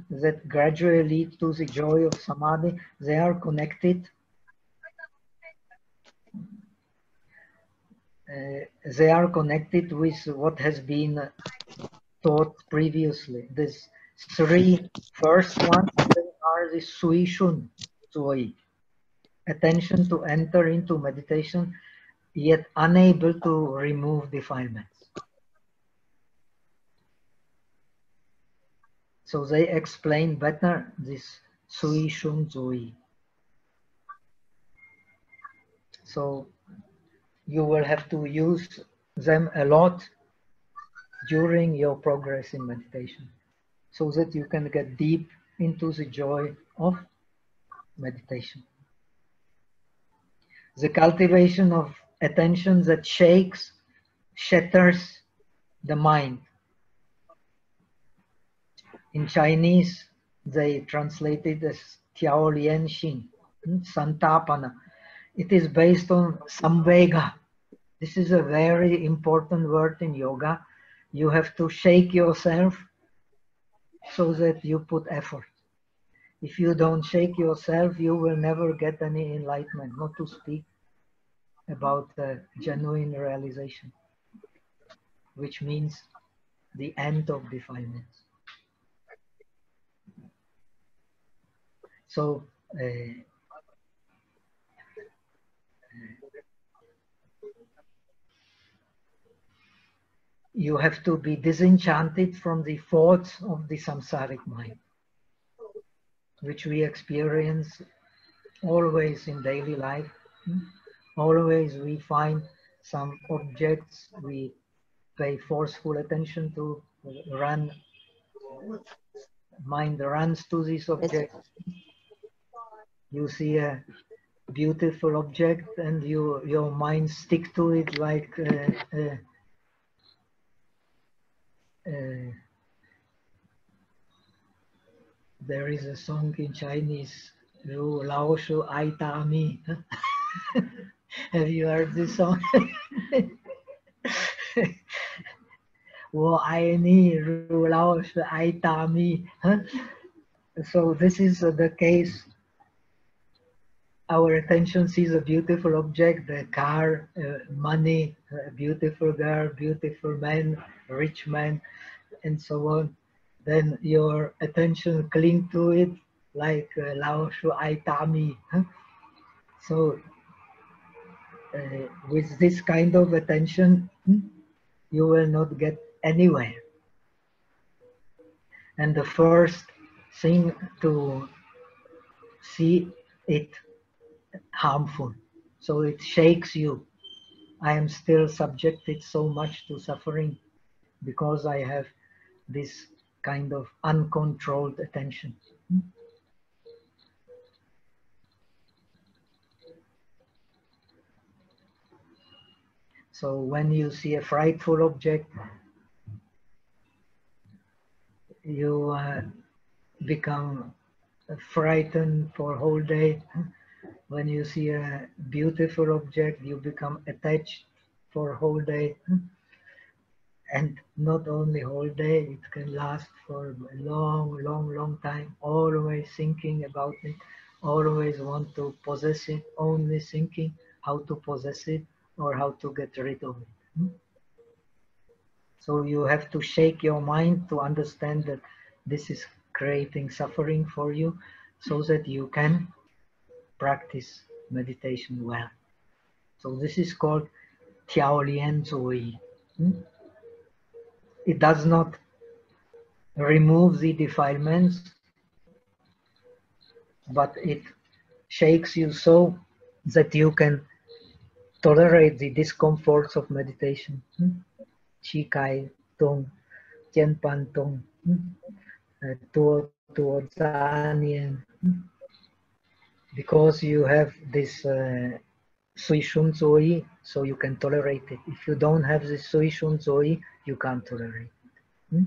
that gradually lead to the joy of samadhi, they are connected. Uh, they are connected with what has been taught previously. These three first ones are the suishun joy, attention to enter into meditation, yet unable to remove defilements. So they explain better this sui shun zui. So you will have to use them a lot during your progress in meditation so that you can get deep into the joy of meditation. The cultivation of attention that shakes, shatters the mind in Chinese, they translated as Tiao Lian Xin, hmm, Santapana. It is based on Samvega. This is a very important word in yoga. You have to shake yourself so that you put effort. If you don't shake yourself, you will never get any enlightenment, not to speak about the genuine realization, which means the end of defilements. So uh, you have to be disenchanted from the thoughts of the samsaric mind, which we experience always in daily life. Always we find some objects we pay forceful attention to, run, mind runs to these objects you see a beautiful object and you, your mind stick to it like uh, uh, uh, there is a song in Chinese, Lao Shu Ai Ta Mi. Have you heard this song? so this is the case our attention sees a beautiful object, the car, uh, money, a beautiful girl, beautiful man, rich man, and so on. Then your attention cling to it like uh, Lao Shu Ai Tami. So uh, with this kind of attention, hmm, you will not get anywhere. And the first thing to see it harmful. So it shakes you. I am still subjected so much to suffering because I have this kind of uncontrolled attention. So when you see a frightful object, you uh, become frightened for a whole day. When you see a beautiful object, you become attached for a whole day. Hmm? And not only whole day, it can last for a long, long, long time, always thinking about it, always want to possess it, only thinking how to possess it or how to get rid of it. Hmm? So you have to shake your mind to understand that this is creating suffering for you so that you can practice meditation well. So this is called Tiao Lian Zui. Hmm? It does not remove the defilements, but it shakes you so that you can tolerate the discomforts of meditation. Hmm? Chi Kai Tong, Jian Pan Tong, hmm? uh, Tuo Tuo Zanian. Because you have this uh, Sui Shun Zui, so you can tolerate it. If you don't have this Sui Shun Zui, you can't tolerate it.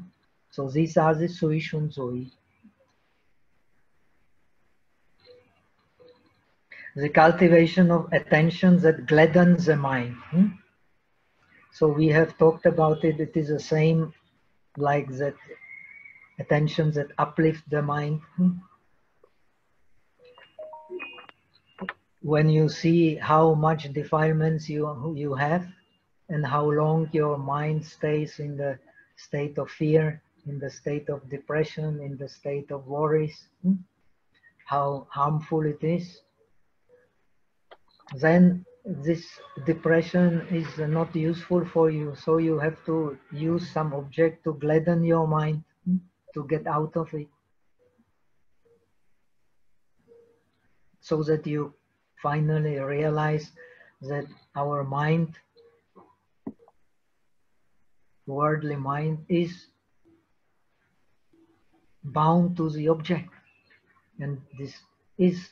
So these are the Sui Shun Zui. the cultivation of attention that gladdens the mind. Hmm? So we have talked about it. It is the same like that attention that uplifts the mind. Hmm? When you see how much defilements you, you have and how long your mind stays in the state of fear, in the state of depression, in the state of worries, hmm? how harmful it is, then this depression is not useful for you. So you have to use some object to gladden your mind to get out of it. So that you finally realize that our mind, worldly mind, is bound to the object. And this is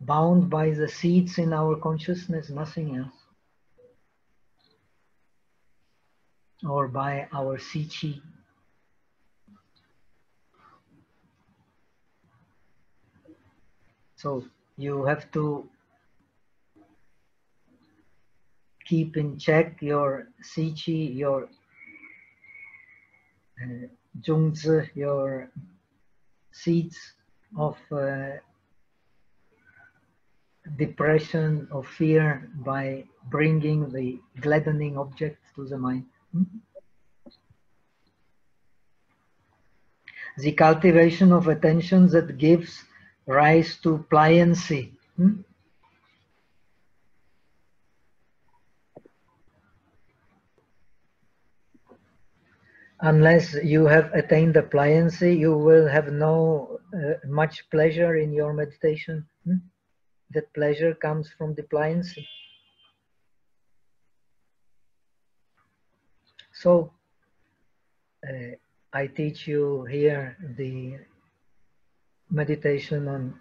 bound by the seeds in our consciousness, nothing else. Or by our sichi. So you have to keep in check your sichi, your uh, your seeds of uh, depression or fear by bringing the gladdening object to the mind. The cultivation of attention that gives rise to pliancy. Unless you have attained the pliancy, you will have no uh, much pleasure in your meditation that pleasure comes from the pliancy. So uh, I teach you here the meditation on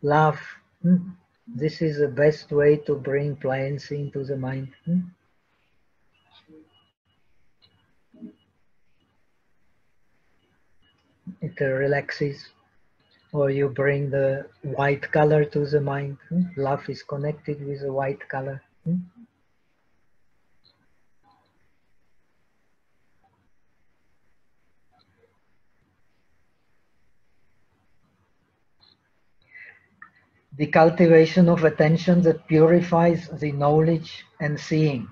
love. Hmm? This is the best way to bring pliancy into the mind. Hmm? It uh, relaxes or you bring the white color to the mind. Hmm? Love is connected with the white color. Hmm? The cultivation of attention that purifies the knowledge and seeing.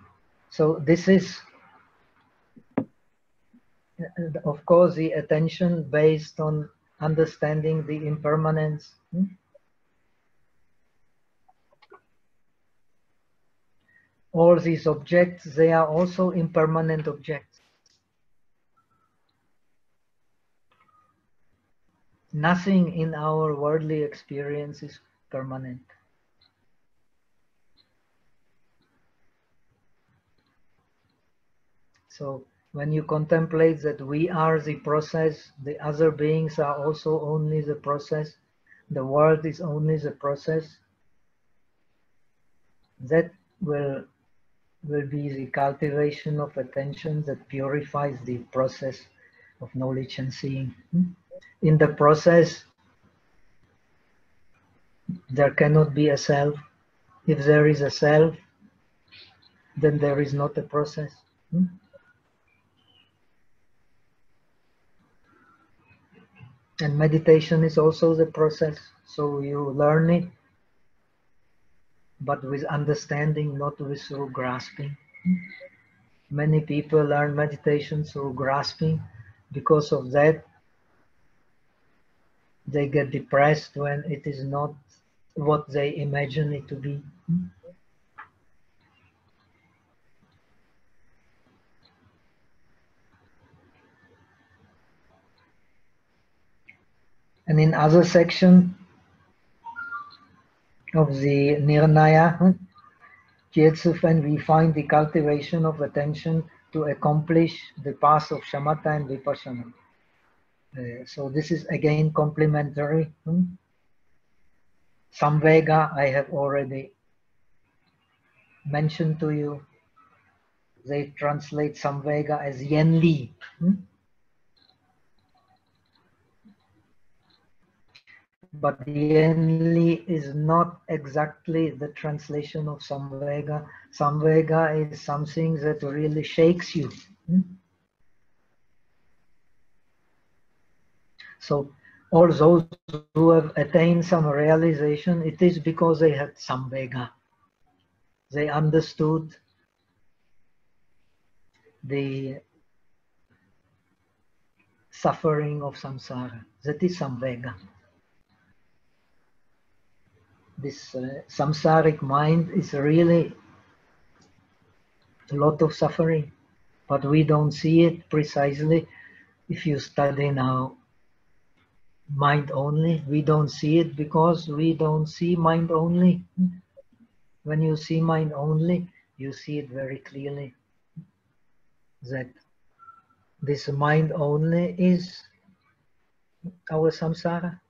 So this is of course the attention based on understanding the impermanence. Hmm? All these objects, they are also impermanent objects. Nothing in our worldly experience is permanent. So when you contemplate that we are the process, the other beings are also only the process, the world is only the process, that will, will be the cultivation of attention that purifies the process of knowledge and seeing. Hmm? In the process, there cannot be a self. If there is a self, then there is not a process. And meditation is also the process. So you learn it, but with understanding, not with through grasping. Many people learn meditation through grasping. Because of that, they get depressed when it is not what they imagine it to be. And in other section of the Nirnaya, Kyetsufen, we find the cultivation of attention to accomplish the path of shamatha and vipassana. Uh, so this is again complementary. Hmm? Samvega I have already mentioned to you. They translate Samvega as Yenli. Hmm? But Yenli is not exactly the translation of Samvega. Samvega is something that really shakes you. Hmm? So all those who have attained some realization, it is because they had samvega. They understood the suffering of samsara. That is samvega. This uh, samsaric mind is really a lot of suffering, but we don't see it precisely if you study now mind only. We don't see it because we don't see mind only. When you see mind only, you see it very clearly that this mind only is our samsara.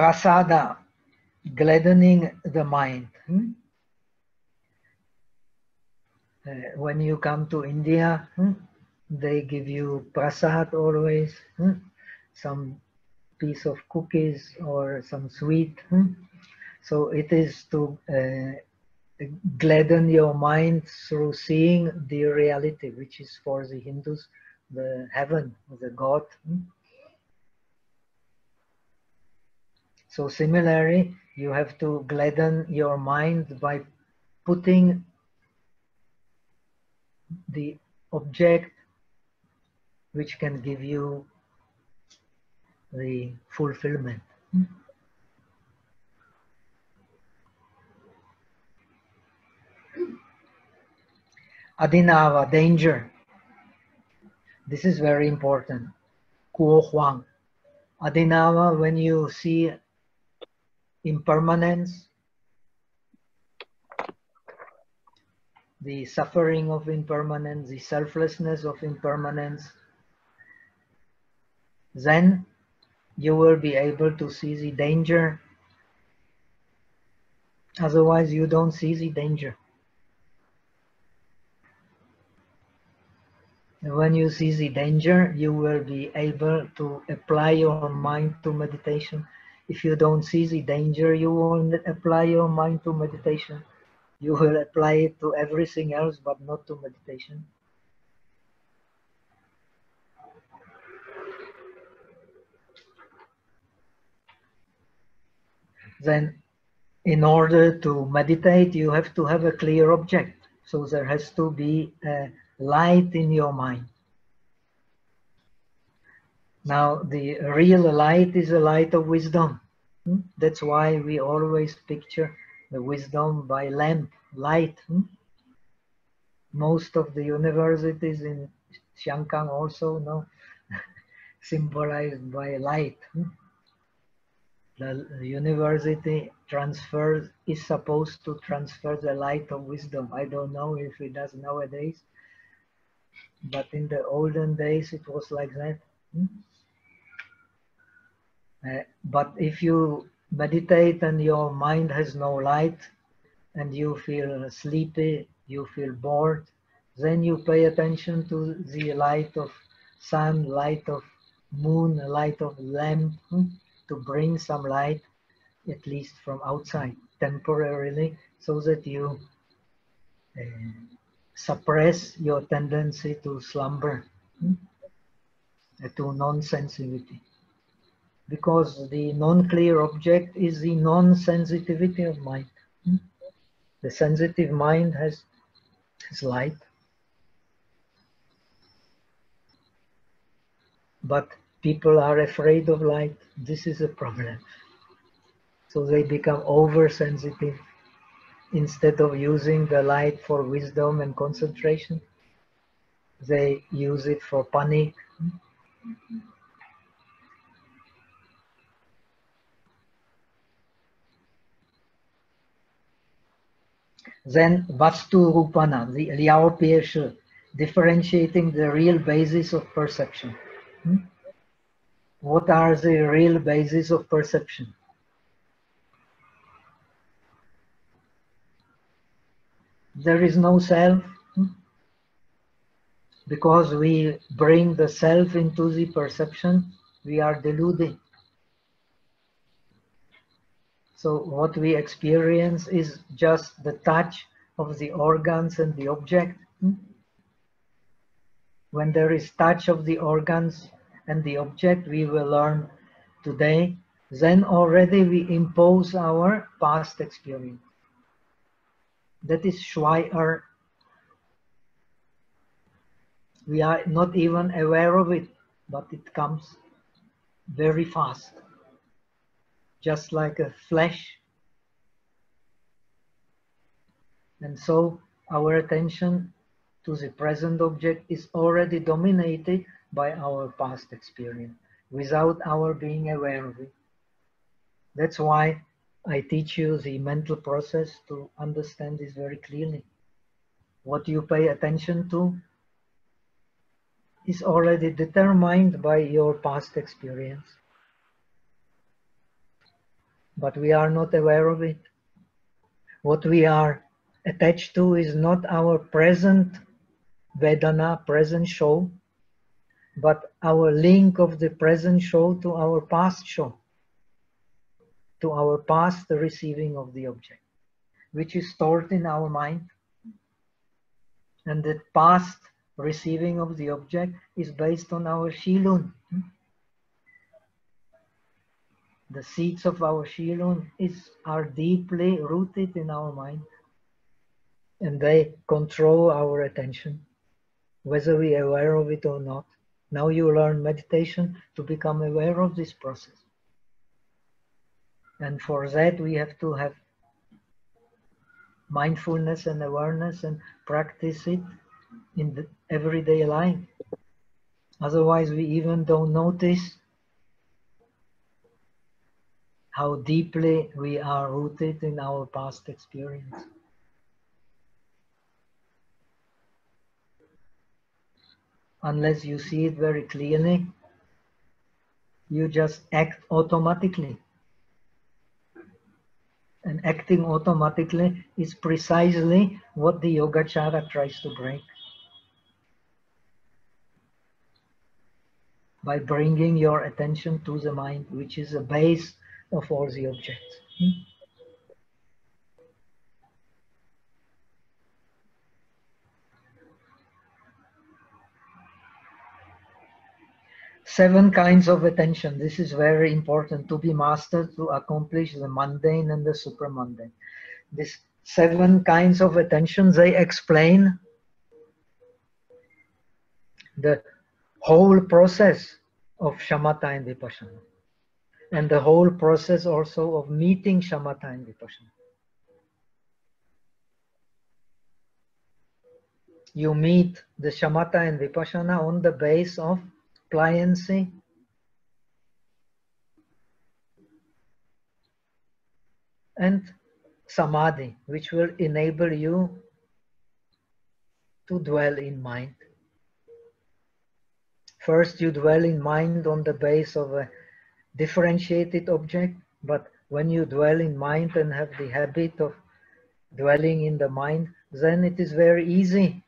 Prasada, gladdening the mind. Hmm? Uh, when you come to India, hmm, they give you prasad always, hmm, some piece of cookies or some sweet. Hmm? So it is to uh, gladden your mind through seeing the reality, which is for the Hindus, the heaven, the God. Hmm? So similarly, you have to gladden your mind by putting the object which can give you the fulfillment. Adinava, danger. This is very important. Kuo Huang. Adinava, when you see impermanence, the suffering of impermanence, the selflessness of impermanence, then you will be able to see the danger. Otherwise, you don't see the danger. When you see the danger, you will be able to apply your mind to meditation. If you don't see the danger, you won't apply your mind to meditation. You will apply it to everything else, but not to meditation. Then, in order to meditate, you have to have a clear object. So there has to be a light in your mind. Now, the real light is a light of wisdom. Hmm? That's why we always picture the wisdom by lamp, light. Hmm? Most of the universities in Chiang also no, symbolized by light. Hmm? the university transfers is supposed to transfer the light of wisdom. I don't know if it does nowadays, but in the olden days it was like that. Hmm? Uh, but if you meditate and your mind has no light and you feel sleepy, you feel bored, then you pay attention to the light of sun, light of moon, light of lamp hmm, to bring some light, at least from outside, temporarily, so that you uh, suppress your tendency to slumber, hmm, to non-sensitivity. Because the non-clear object is the non-sensitivity of mind. Hmm. The sensitive mind has, has light, but people are afraid of light. This is a problem. So they become oversensitive instead of using the light for wisdom and concentration. They use it for panic. Then Vastu Rupana, the Liao Pie differentiating the real basis of perception. Hmm? What are the real basis of perception? There is no self hmm? because we bring the self into the perception, we are deluded. So what we experience is just the touch of the organs and the object. Hmm? When there is touch of the organs and the object we will learn today, then already we impose our past experience. That is Schweier. We are not even aware of it, but it comes very fast, just like a flash. And so our attention to the present object is already dominated by our past experience without our being aware of it. That's why I teach you the mental process to understand this very clearly. What you pay attention to is already determined by your past experience. But we are not aware of it. What we are attached to is not our present Vedana, present show, but our link of the present show to our past show, to our past receiving of the object, which is stored in our mind. And the past receiving of the object is based on our Shilun. The seeds of our Shilun is, are deeply rooted in our mind and they control our attention, whether we are aware of it or not. Now you learn meditation to become aware of this process. And for that, we have to have mindfulness and awareness and practice it in the everyday life. Otherwise, we even don't notice how deeply we are rooted in our past experience. unless you see it very clearly, you just act automatically. And acting automatically is precisely what the Yogacara tries to break. By bringing your attention to the mind, which is the base of all the objects. Hmm? seven kinds of attention. This is very important to be mastered to accomplish the mundane and the supramundane. These seven kinds of attention, they explain the whole process of shamatha and vipassana. And the whole process also of meeting shamatha and vipassana. You meet the shamatha and vipassana on the base of pliancy and samadhi, which will enable you to dwell in mind. First, you dwell in mind on the base of a differentiated object, but when you dwell in mind and have the habit of dwelling in the mind, then it is very easy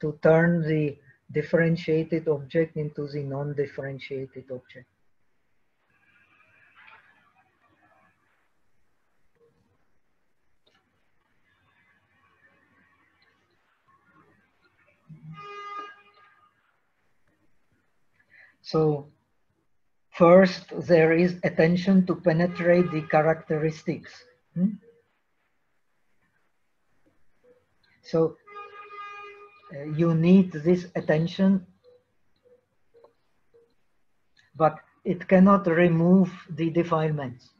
to turn the differentiated object into the non-differentiated object. So first there is attention to penetrate the characteristics. Hmm? So uh, you need this attention, but it cannot remove the defilements.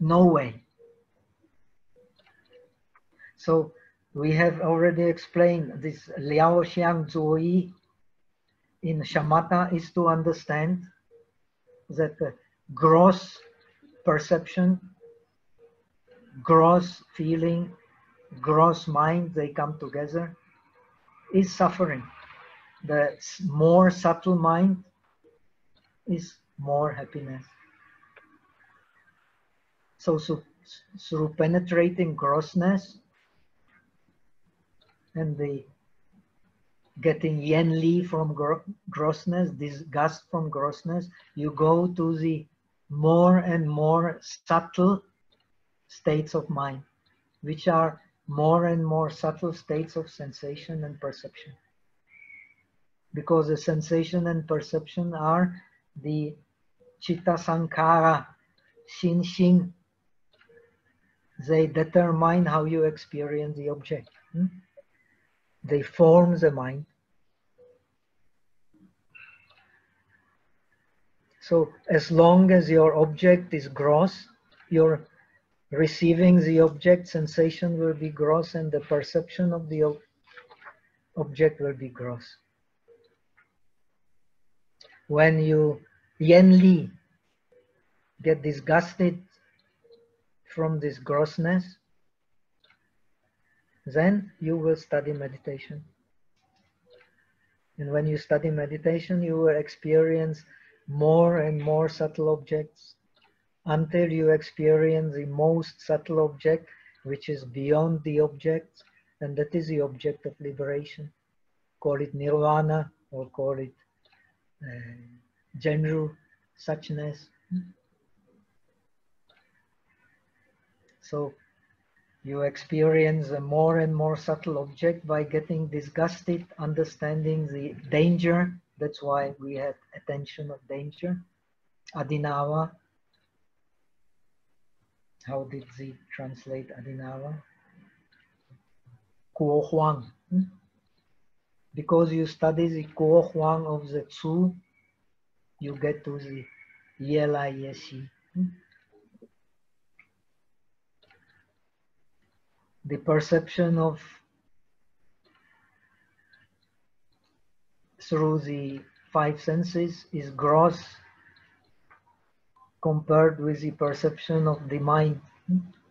No way. So we have already explained this Liao Xiang Zuo in shamatha is to understand that the gross perception, gross feeling, gross mind, they come together, is suffering. The more subtle mind is more happiness. So, so through penetrating grossness, and the getting yen li from gro grossness, disgust from grossness, you go to the more and more subtle states of mind, which are more and more subtle states of sensation and perception. Because the sensation and perception are the chitta sankhara, shin shin. They determine how you experience the object. Hmm? they form the mind. So as long as your object is gross, your receiving the object sensation will be gross and the perception of the object will be gross. When you yen li get disgusted from this grossness, then you will study meditation. And when you study meditation, you will experience more and more subtle objects until you experience the most subtle object, which is beyond the object, and that is the object of liberation. Call it nirvana or call it uh, general suchness. So you experience a more and more subtle object by getting disgusted, understanding the danger. That's why we have attention of danger. Adinava, How did Z translate Adinava? Kuo Huang. Hmm? Because you study the Kuo Huang of the Tzu, you get to the Yela. Hmm? the perception of through the five senses is gross compared with the perception of the mind.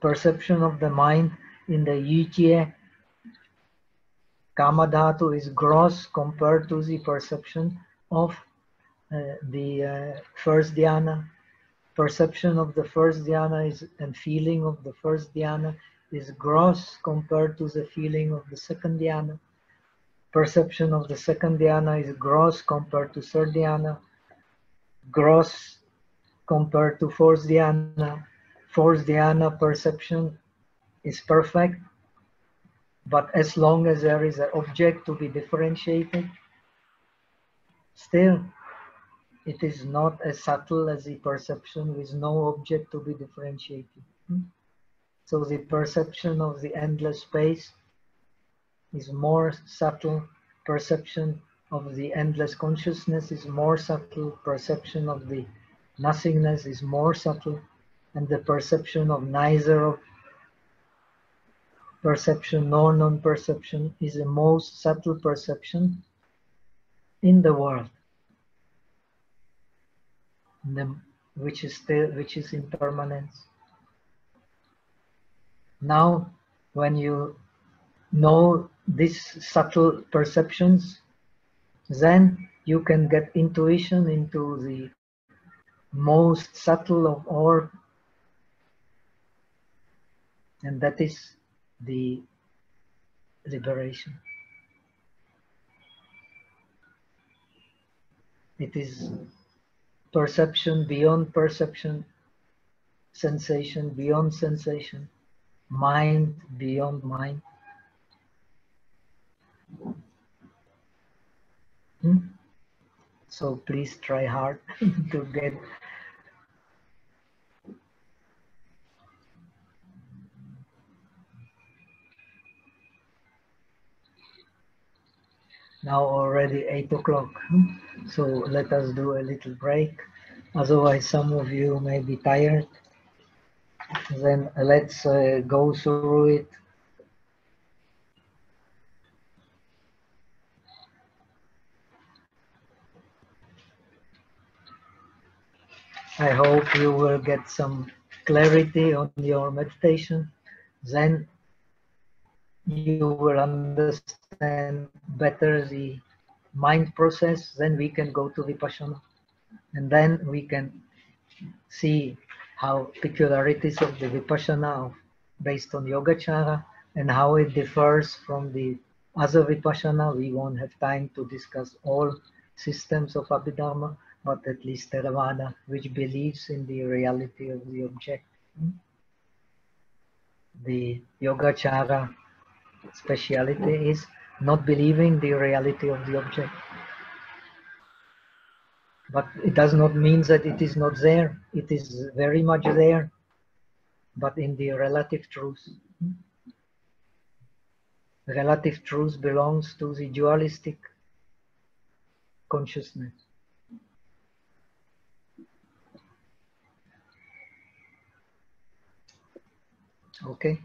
Perception of the mind in the Yujie Kamadhatu is gross compared to the perception of uh, the uh, first dhyana. Perception of the first dhyana is and feeling of the first dhyana is gross compared to the feeling of the second dhyana. Perception of the second dhyana is gross compared to third dhyana. Gross compared to fourth dhyana. Fourth dhyana perception is perfect. But as long as there is an object to be differentiated, still it is not as subtle as the perception with no object to be differentiated. Hmm? So the perception of the endless space is more subtle. Perception of the endless consciousness is more subtle. Perception of the nothingness is more subtle. And the perception of neither of perception nor non-perception is the most subtle perception in the world. The which is still which is impermanence. Now, when you know these subtle perceptions, then you can get intuition into the most subtle of all, and that is the liberation. It is perception beyond perception, sensation beyond sensation, mind beyond mind. Hmm? So please try hard to get now already eight o'clock so let us do a little break. Otherwise some of you may be tired. Then let's uh, go through it I hope you will get some clarity on your meditation. Then you will understand better the mind process. Then we can go to Vipassana. And then we can see how peculiarities of the Vipassana based on Yogacara and how it differs from the other Vipassana. We won't have time to discuss all systems of Abhidharma but at least Theravada, which believes in the reality of the object. Hmm? The Yogacara speciality is not believing the reality of the object. But it does not mean that it is not there. It is very much there, but in the relative truth. Hmm? Relative truth belongs to the dualistic consciousness. Okay.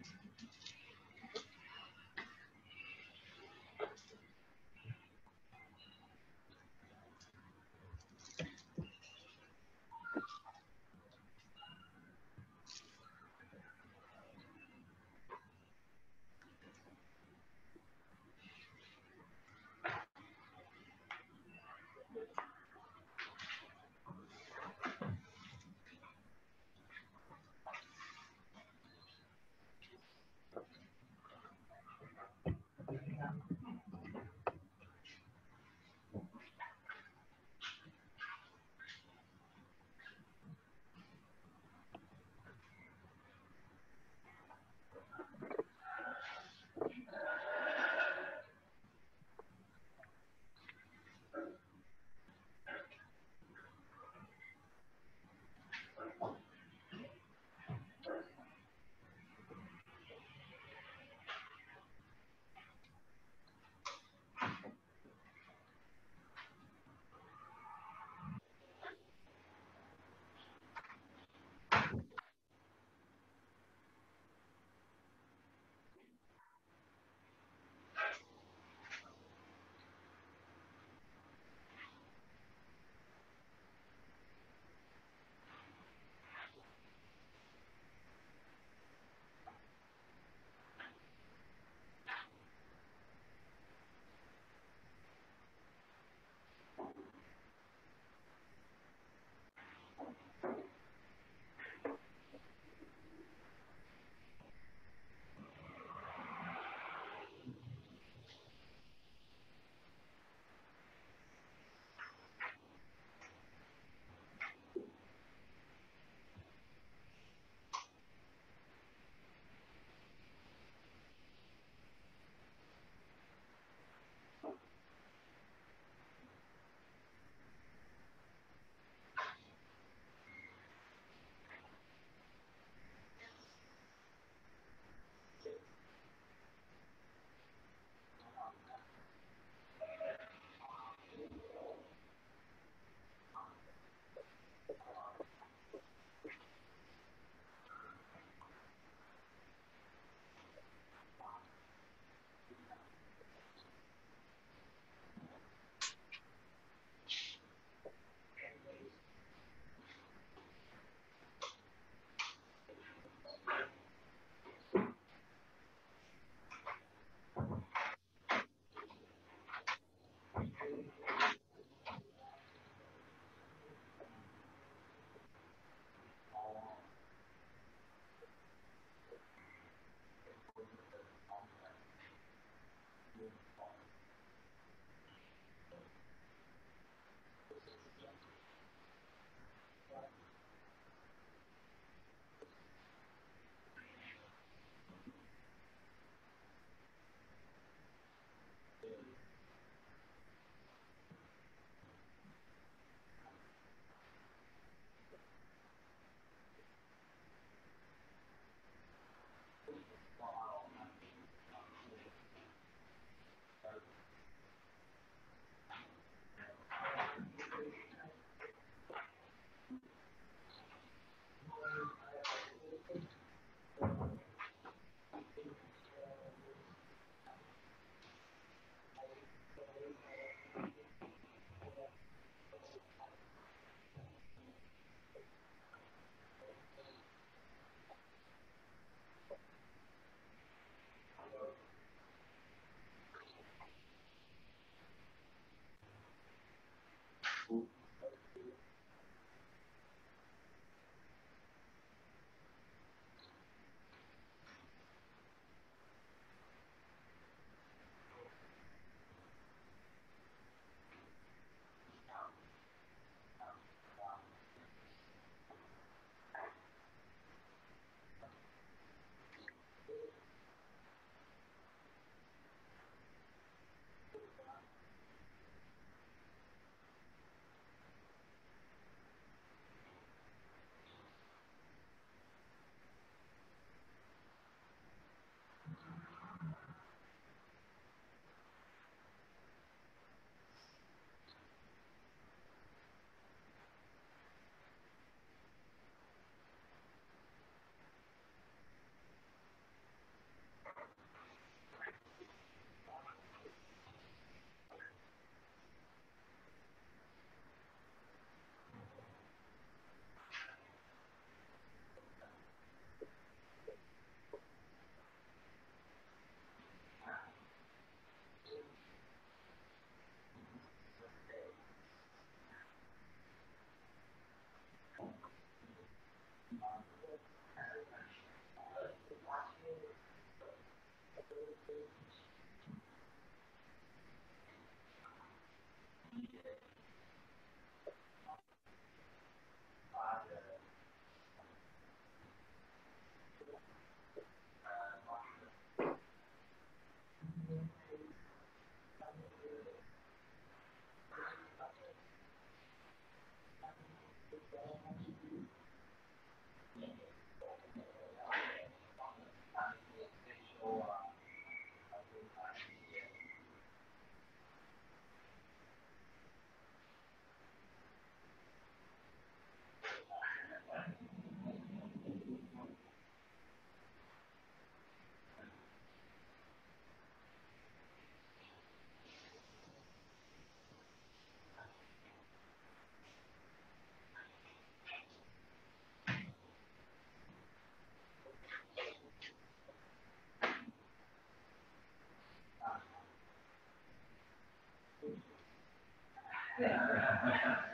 Yeah.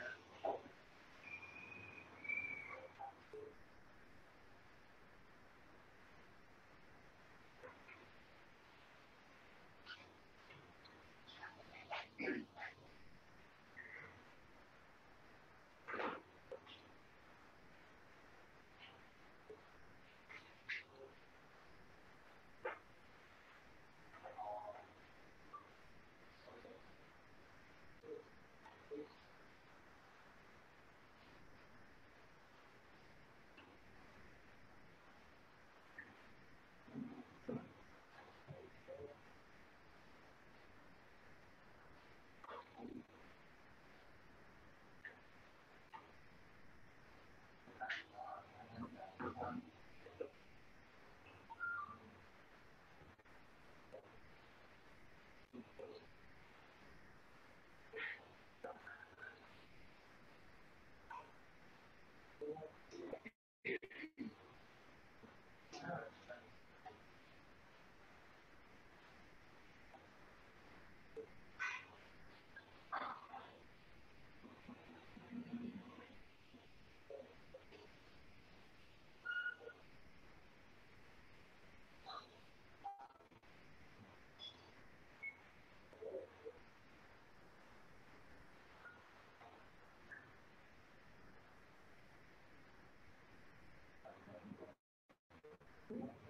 Cool.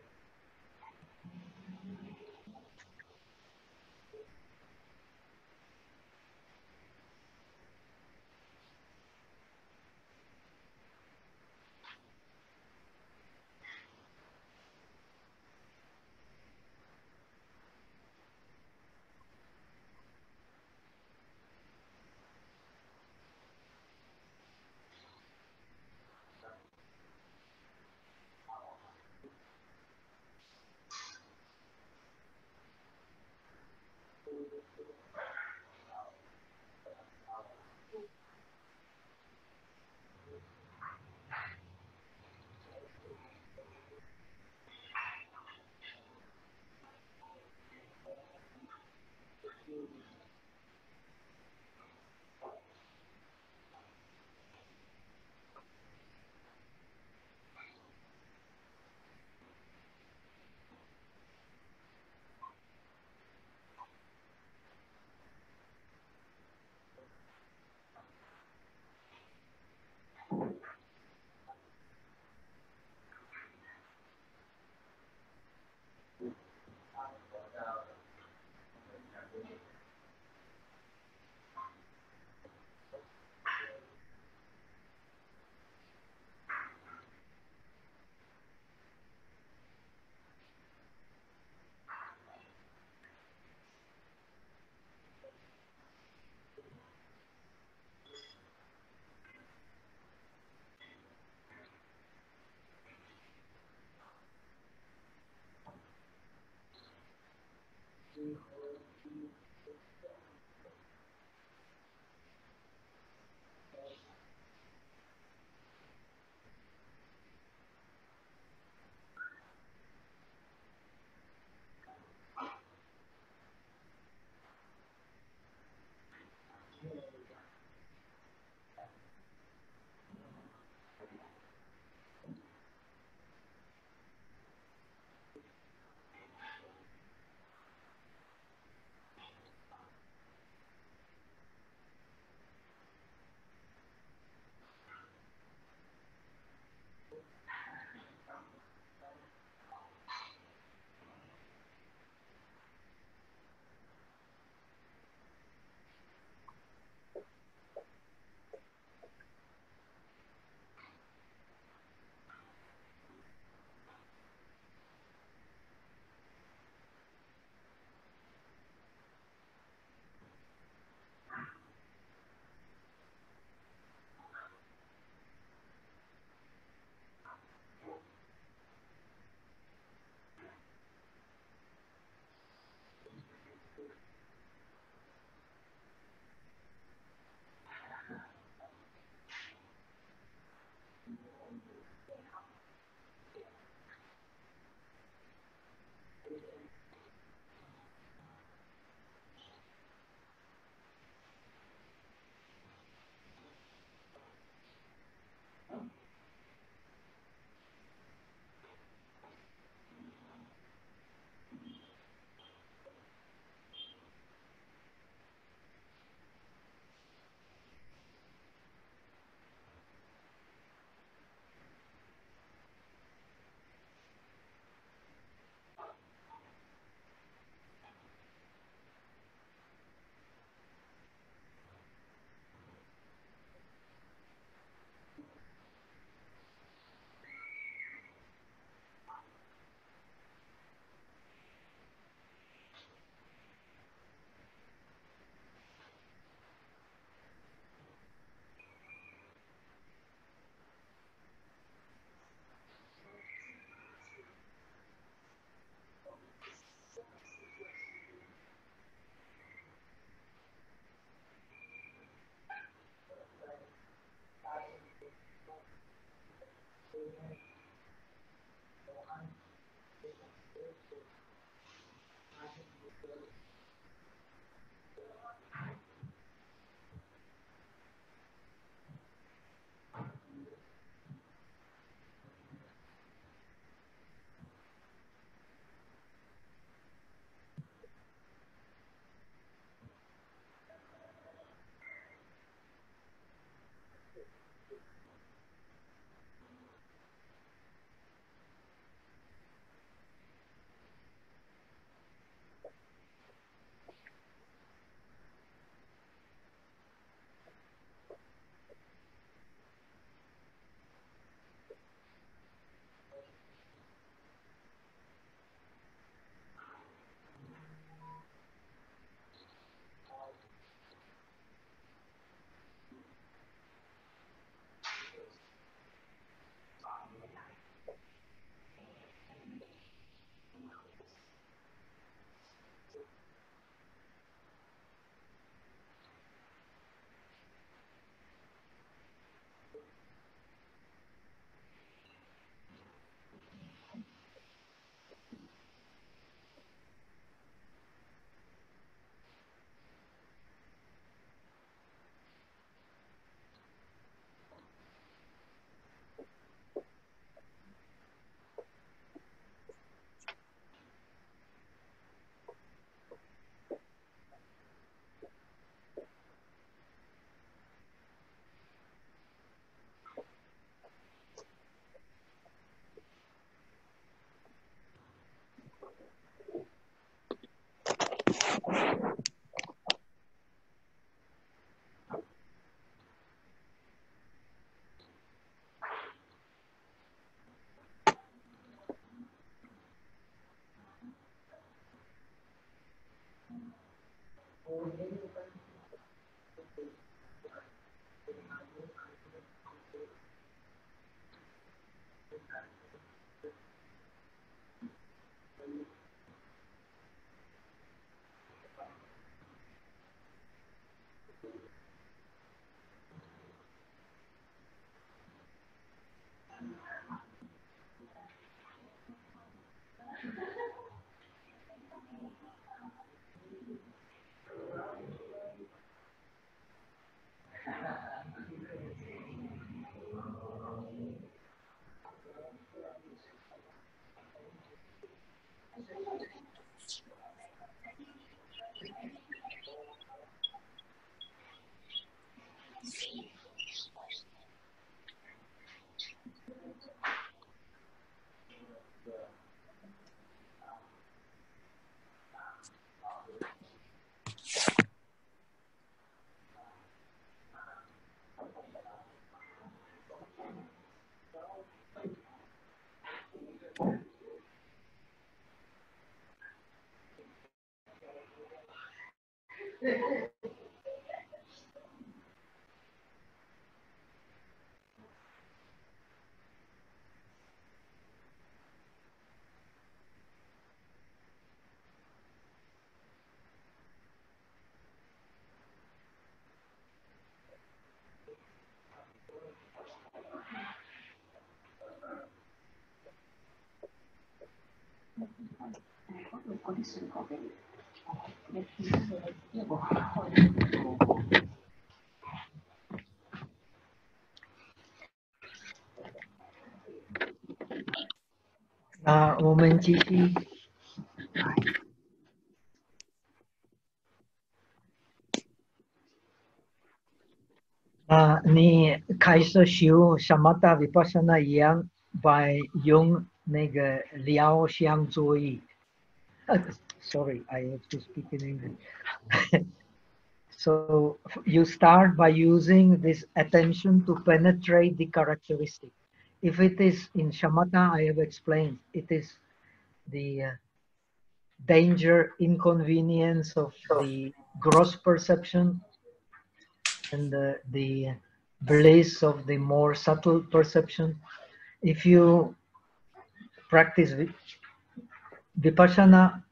네, 네. 我们继续。啊，你开始修什么的 vipassana 一样，by 用那个疗相作意。Sorry, I have to speak in English. so you start by using this attention to penetrate the characteristic. If it is in shamatha, I have explained, it is the uh, danger, inconvenience of the gross perception and the, the bliss of the more subtle perception. If you practice vipassana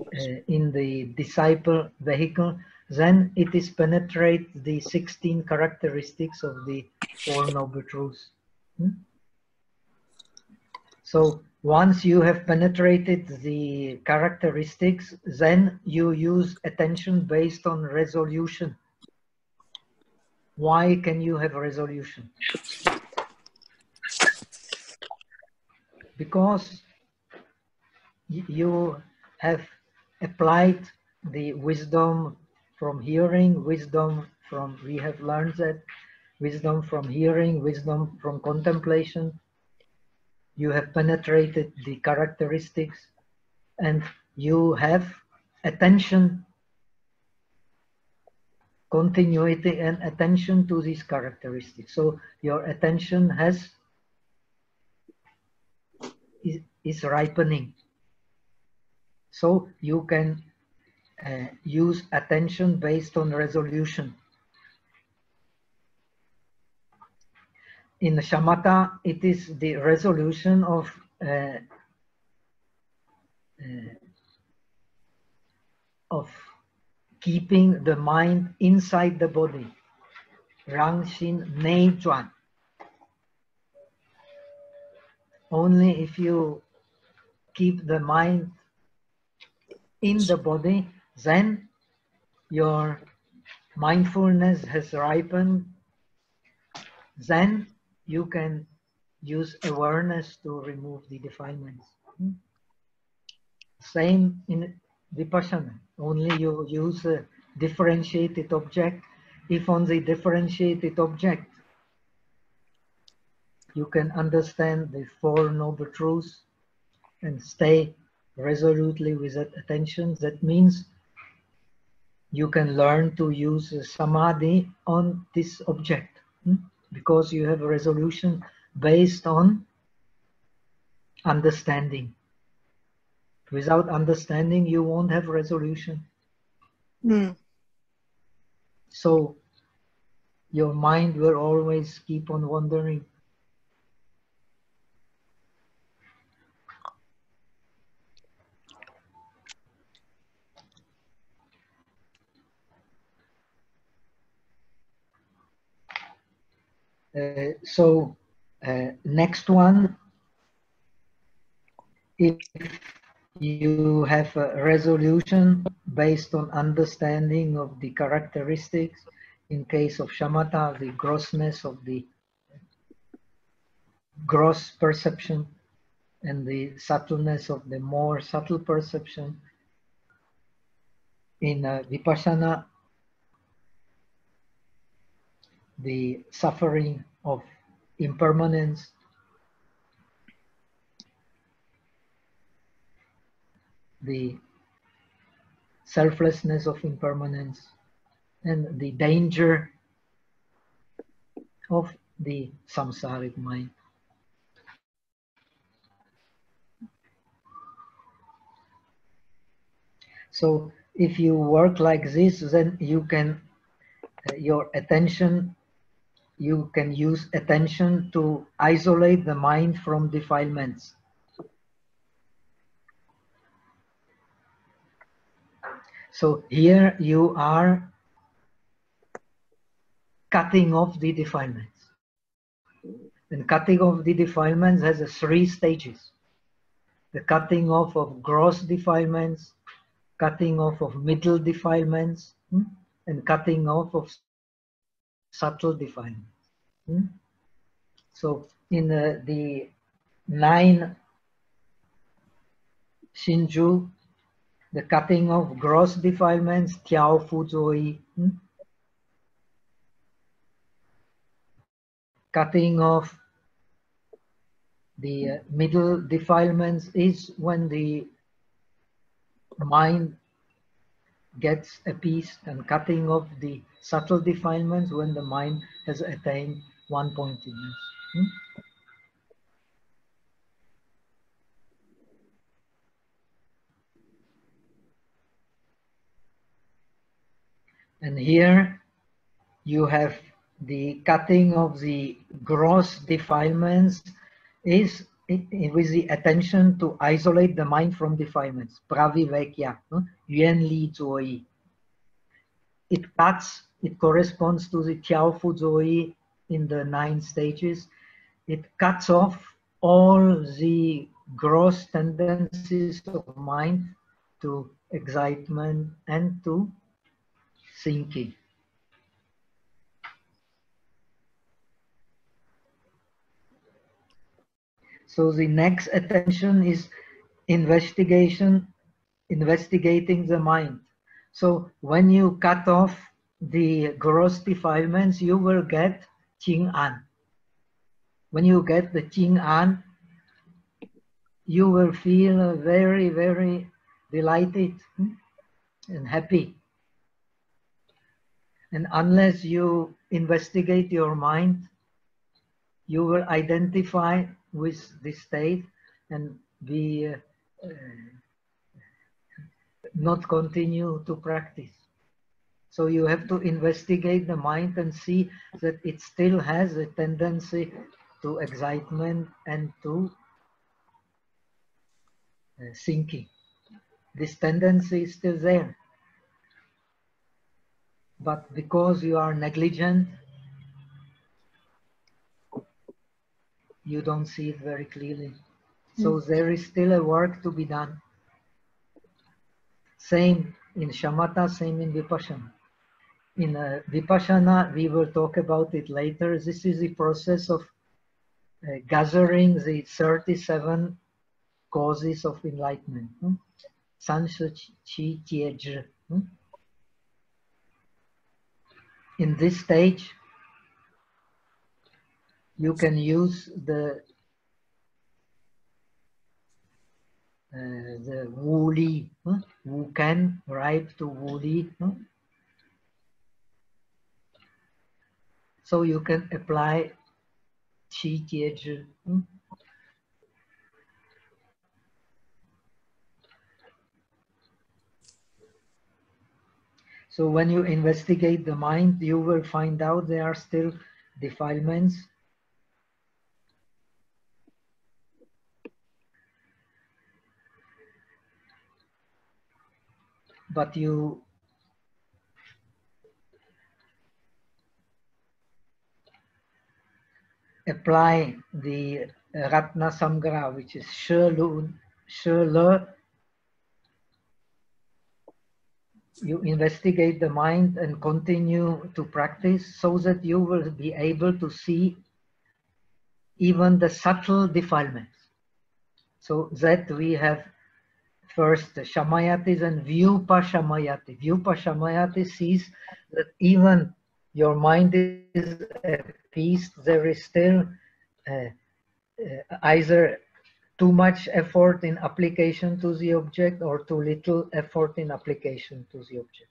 uh, in the disciple vehicle, then it is penetrate the 16 characteristics of the Four Noble Truths. Hmm? So once you have penetrated the characteristics, then you use attention based on resolution. Why can you have resolution? Because you have applied the wisdom from hearing, wisdom from, we have learned that, wisdom from hearing, wisdom from contemplation. You have penetrated the characteristics and you have attention, continuity and attention to these characteristics. So your attention has, is, is ripening. So you can uh, use attention based on resolution. In shamatha, it is the resolution of uh, uh, of keeping the mind inside the body. Rangshin Nei. Only if you keep the mind in the body, then your mindfulness has ripened. Then you can use awareness to remove the defilements. Same in vipassana, only you use a differentiated object. If on the differentiated object you can understand the Four Noble Truths and stay resolutely with that attention, that means you can learn to use samadhi on this object hmm? Because you have a resolution based on understanding. Without understanding, you won't have resolution. 嗯 So your mind will always keep on wandering. Uh, so uh, next one, if you have a resolution based on understanding of the characteristics, in case of shamatha, the grossness of the gross perception and the subtleness of the more subtle perception. In uh, vipassana, the suffering of impermanence, the selflessness of impermanence, and the danger of the samsaric mind. So if you work like this, then you can, uh, your attention, you can use attention to isolate the mind from defilements. So here you are cutting off the defilements. And cutting off the defilements has three stages. The cutting off of gross defilements, cutting off of middle defilements, hmm, and cutting off of subtle defilements. hmm. So in uh, the nine Shinju, the cutting of gross defilements, Tiao Fu Zoi, hmm, cutting of the uh, middle defilements is when the mind gets a peace and cutting off the subtle defilements when the mind has attained one pointedness. Hmm? And here you have the cutting of the gross defilements is with the attention to isolate the mind from defilements. Pravivekya, yuan li zuo It cuts, it corresponds to the Tiao Fu Zuo in the nine stages. It cuts off all the gross tendencies of mind to excitement and to thinking. So the next attention is investigation, investigating the mind. So when you cut off the gross defilements, you will get Qing An. When you get the Qing An, you will feel very, very delighted hmm, and happy. And unless you investigate your mind, you will identify with the state and be uh, uh, not continue to practice. So you have to investigate the mind and see that it still has a tendency to excitement and to uh, thinking. This tendency is still there. But because you are negligent, you don't see it very clearly. So there is still a work to be done. Same in shamatha, same in vipassana. In uh, vipassana, we will talk about it later. This is the process of uh, gathering the 37 causes of enlightenment. Hmm? San Shi Qi Jie Zhi. Hmm? In this stage, you can use the uh, the woolly, huh? who can write to woolly. So you can apply qi jie zhi. So when you investigate the mind, you will find out there are still defilements But you apply the Ratna Samgra, which is Shelu, Shele. You investigate the mind and continue to practice so that you will be able to see even the subtle defilements. So that we have first Shamayatis and Vyupa Shamayati. Vyupa Shamayati sees that even your mind is at peace, there is still uh, uh, either too much effort in application to the object or too little effort in application to the object.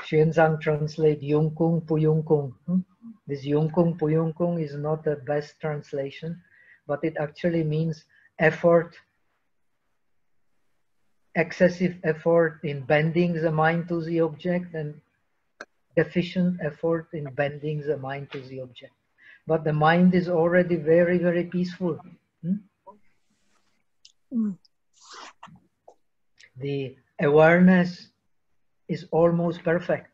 Xuanzang translate Yungkung Puyungkung. Hmm? This Yungkung Puyungkung is not the best translation, but it actually means effort, excessive effort in bending the mind to the object and deficient effort in bending the mind to the object. But the mind is already very, very peaceful. Hmm? Mm. The awareness is almost perfect.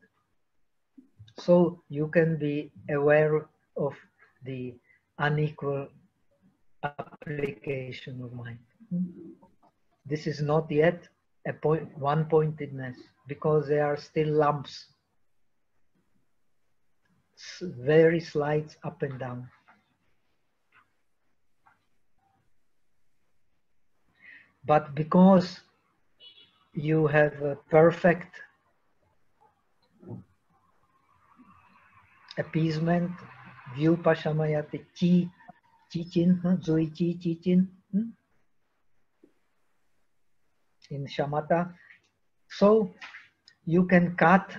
So you can be aware of the unequal application of mind. Hmm? This is not yet a point, one-pointedness because there are still lumps very slight up and down. But because you have a perfect appeasement, vyupa shamayati chi, chi chin, zui chi chi chin, hmm? In shamatha. So you can cut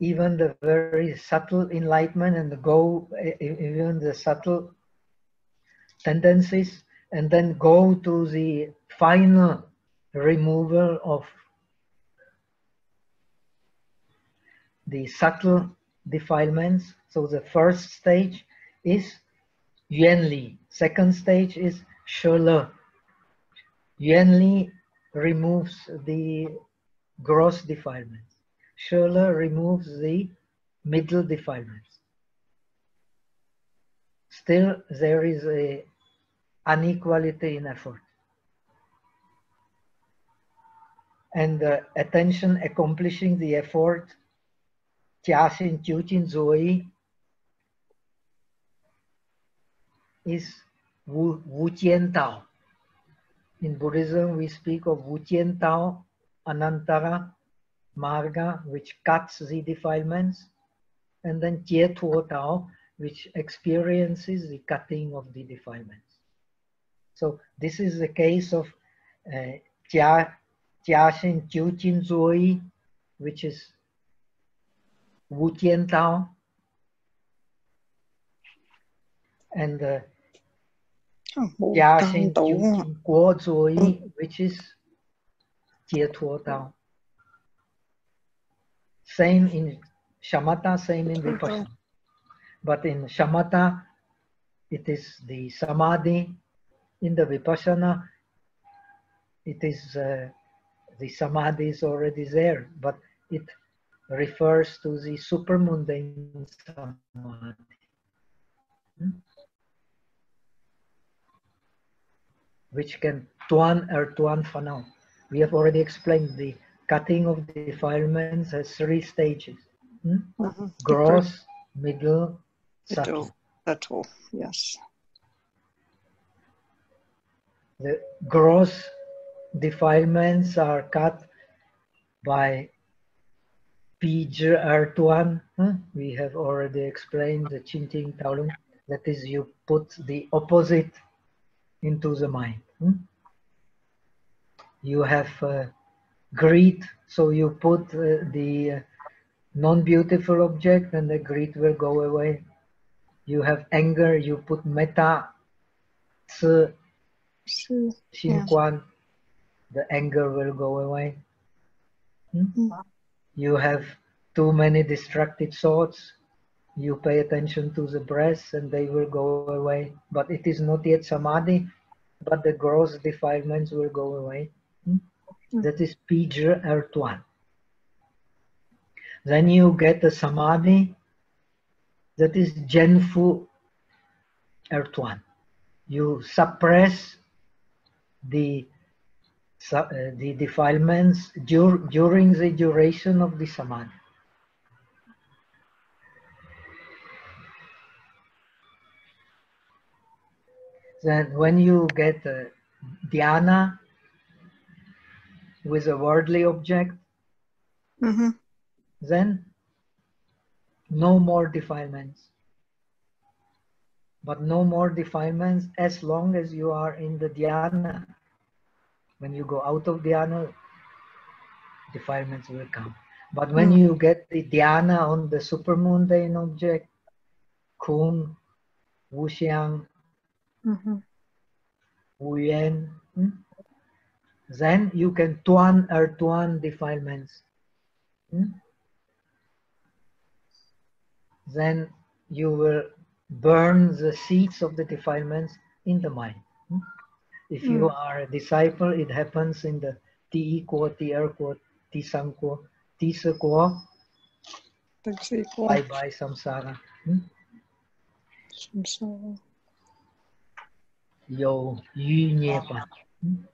even the very subtle enlightenment and go even the subtle tendencies and then go to the final removal of the subtle defilements. So the first stage is Yuanli. Second stage is Shele. Yuanli removes the gross defilements. Shele removes the middle defilements. Still, there is a inequality in effort. And uh, attention accomplishing the effort, Jiaxin Jiujin Zui, is Wu, Wu Tao. In Buddhism, we speak of Wu Jian Tao, Anantara, Marga, which cuts the defilements, and then Jie Tao, which experiences the cutting of the defilements. So this is the case of uh, Jia, Jiaxin Jiujin Zui, which is Wu Jian Tao, and uh, Which is Jie Tao. Same in shamatha, same in vipassana. But in shamatha, it is the samadhi. In the vipassana, it is uh, the samadhi is already there, but it refers to the supermundane samadhi. Hmm? Which can tuan or tuan fanao. We have already explained the cutting of the defilements has three stages. Hmm? Mm-hmm. Gross, middle, subtle. Middle, subtle, yes. The gross defilements are cut by Pij Ertuan. Huh? We have already explained the Chinting Taolung. That is, you put the opposite into the mind. Hmm? You have uh, greed. So you put uh, the uh, non-beautiful object and the greed will go away. You have anger, you put metta, ci, xin guan, the anger will go away. Hmm? You have too many distracted thoughts. You pay attention to the breath and they will go away. But it is not yet samadhi, but the gross defilements will go away. Hmm? That is Pijra Ertuan. Then you get a samadhi that is Genfu Ertuan. You suppress the uh, the defilements dur during the duration of the samadhi. Then when you get uh, dhyana with a worldly object, Mm-hmm. then no more defilements. But no more defilements as long as you are in the dhyana. When you go out of dhyana, defilements will come. But when Mm. you get the dhyana on the supermundane object, kun, wuxiang, Mm-hmm. hmm, then you can tuan or tuan defilements. hmm? Then you will burn the seeds of the defilements in the mind. hmm? If you are a disciple, it happens in the ti ko, ti er ko, ti sam ko, ti se ko, That's bye bye samsara. hmm? Samsara. 有余涅槃。嗯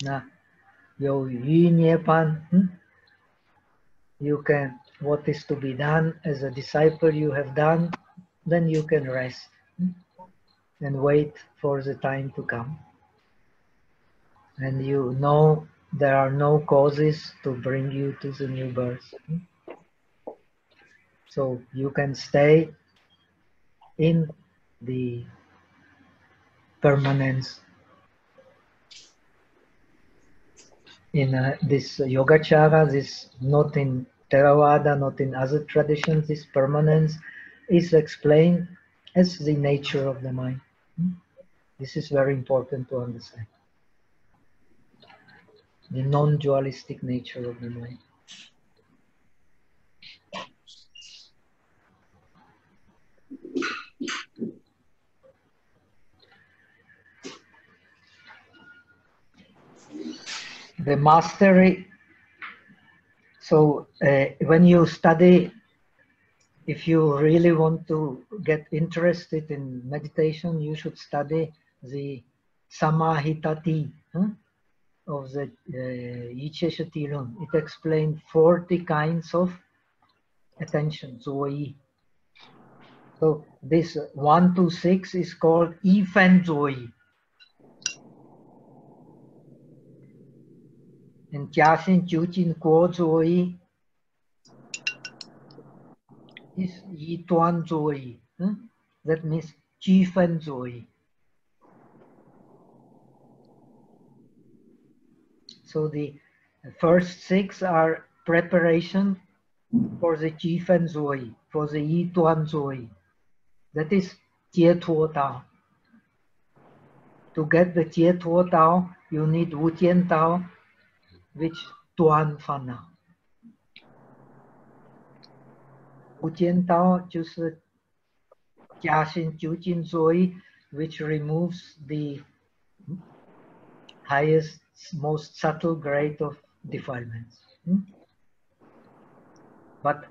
那有余涅槃。嗯 You can, what is to be done as a disciple you have done, then you can rest hmm, and wait for the time to come. And you know there are no causes to bring you to the new birth. hmm. So you can stay in the permanence in uh, this Yogacara, this not in Theravada, not in other traditions, this permanence is explained as the nature of the mind. Hmm? This is very important to understand. The non-dualistic nature of the mind. The mastery. So uh, when you study if you really want to get interested in meditation you should study the samahitati huh, of the uh, it explained 40 kinds of attention so this 1 to 6 is called ifan zoi and 嘉兴究竟国作为 is 一端作为 hmm? that means 积分作为 so the first six are preparation for the 积分作为 for the 一端作为 that is 解脱道 to get the 解脱道 you need 无间道 which 端烦恼。无间道就是加行究竟作为 which removes the highest, most subtle grade of defilements. Hmm? But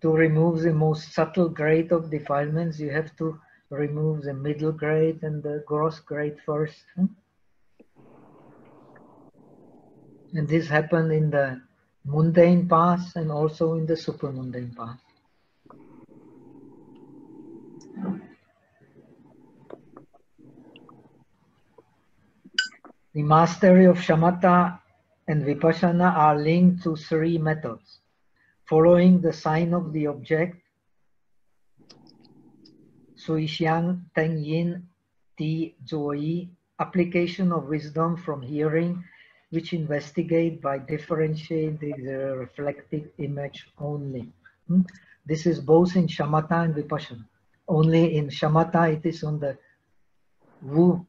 to remove the most subtle grade of defilements, you have to remove the middle grade and the gross grade first. hmm? And this happened in the mundane path and also in the supermundane path. The mastery of shamatha and vipassana are linked to three methods. Following the sign of the object, Suishiang Teng Yin Ti Zoi, application of wisdom from hearing, which investigate by differentiating the reflected image only. Hmm? This is both in shamatha and vipassana. Only in shamatha it is on the wu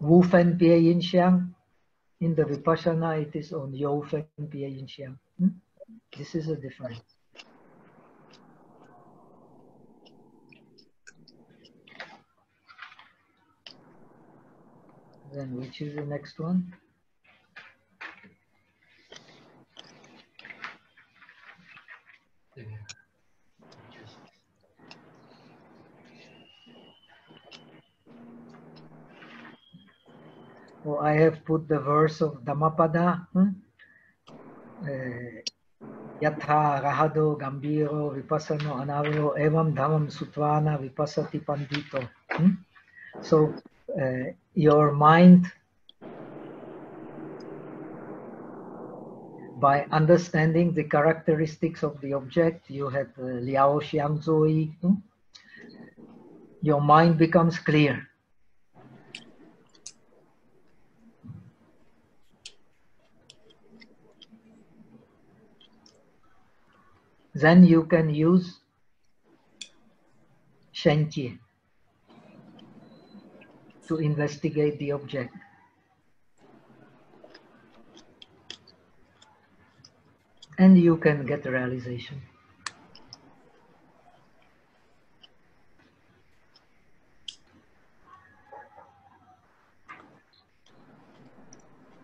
wu fen pie yin xiang, In the Vipassana, it is on Yo Feng Pia Yin Xiang. Hmm? This is a difference. Then which is the next one? So I have put the verse of Dhammapada. Hmm? Uh, Yatha rahado gambiro vipassano anavyo evam dhammam sutvana vipassati pandito. Hmm? Uh, your mind by understanding the characteristics of the object, you had uh, Liao Xiangzui, hmm? your mind becomes clear. Then you can use Shenji to investigate the object. And you can get realization.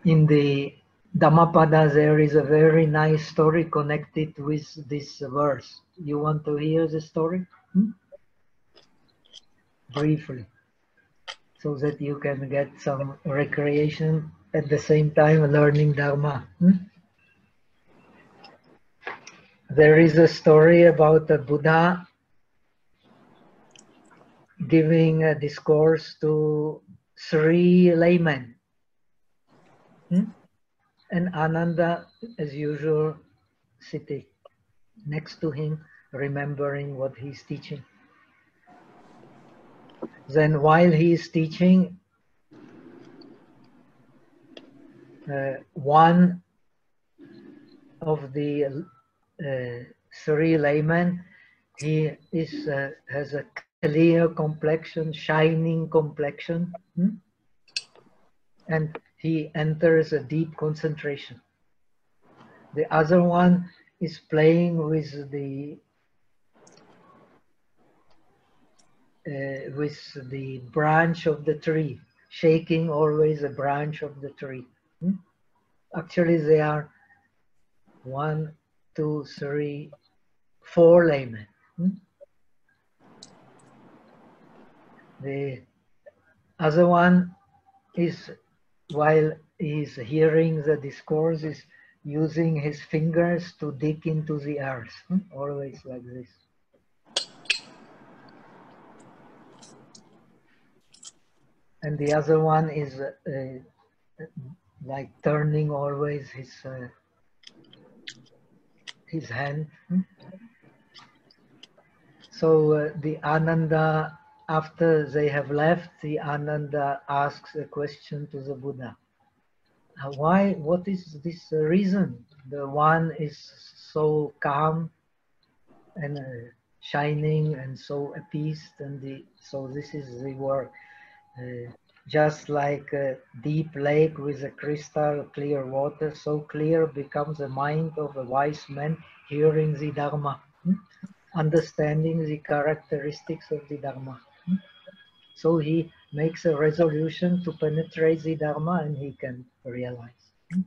In the Dhammapada, there is a very nice story connected with this verse. You want to hear the story? Hmm? Briefly so that you can get some recreation at the same time learning Dharma. Hmm? There is a story about a Buddha giving a discourse to three laymen. Hmm? And Ananda, as usual, sitting next to him, remembering what he's teaching then while he is teaching, uh, one of the uh, three laymen, he is uh, has a clear complexion, shining complexion, hmm? and he enters a deep concentration. The other one is playing with the uh, with the branch of the tree, shaking always a branch of the tree. Hmm? Actually, they are one, two, three, four laymen. Hmm? The other one is, while he is hearing the discourse, is using his fingers to dig into the earth, hmm? always like this. And the other one is uh, like turning always his uh, his hand. So uh, the Ananda, after they have left, the Ananda asks a question to the Buddha. Why? What is this reason? The one is so calm and uh, shining and so appeased, and the so this is the work. Just like a deep lake with a crystal clear water, so clear becomes the mind of a wise man hearing the Dharma, hmm? understanding the characteristics of the Dharma. Hmm? So he makes a resolution to penetrate the Dharma and he can realize. Hmm?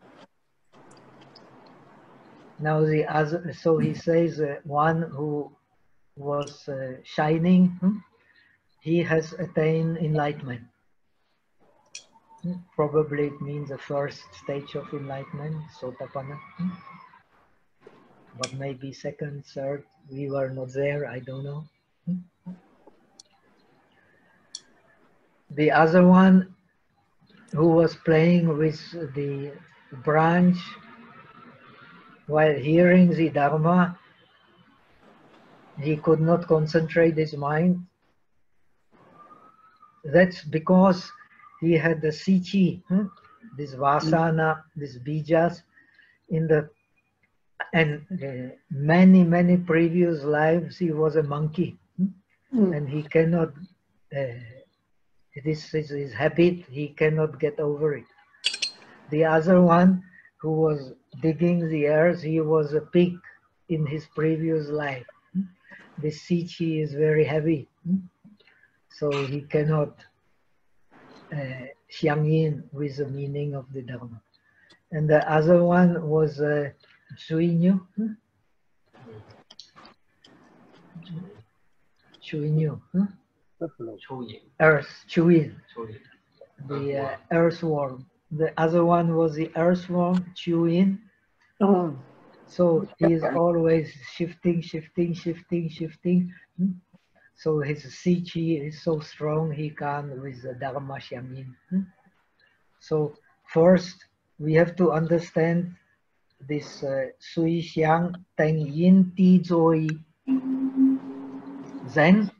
Now the other, so he says uh, one who was uh, shining, he has attained enlightenment. Hmm, probably it means the first stage of enlightenment, Sotapanna. Hmm. But maybe second, third, we were not there, I don't know. Hmm. The other one who was playing with the branch while hearing the Dharma, he could not concentrate his mind. That's because he had the sichi, hmm? this vasana, this bijas, in the and uh, many many previous lives he was a monkey, hmm? Mm. and he cannot. Uh, this is his habit. He cannot get over it. The other one who was digging the earth, he was a pig in his previous life. The Sichi is very heavy, so he cannot uh, xiang yin with the meaning of the Dharma. And the other one was uh, Zuinyu. Hmm? Chuinyu. Hmm? Earth, Chuin. The uh, earthworm. The other one was the earthworm, Chuin. Oh. So he is always shifting, shifting, shifting, shifting. Hmm? So his Sichi is so strong, he can with the Dharma Xiangyin. Hmm? So first, we have to understand this uh, Sui Xiang Teng Yin Ti Zoi. Then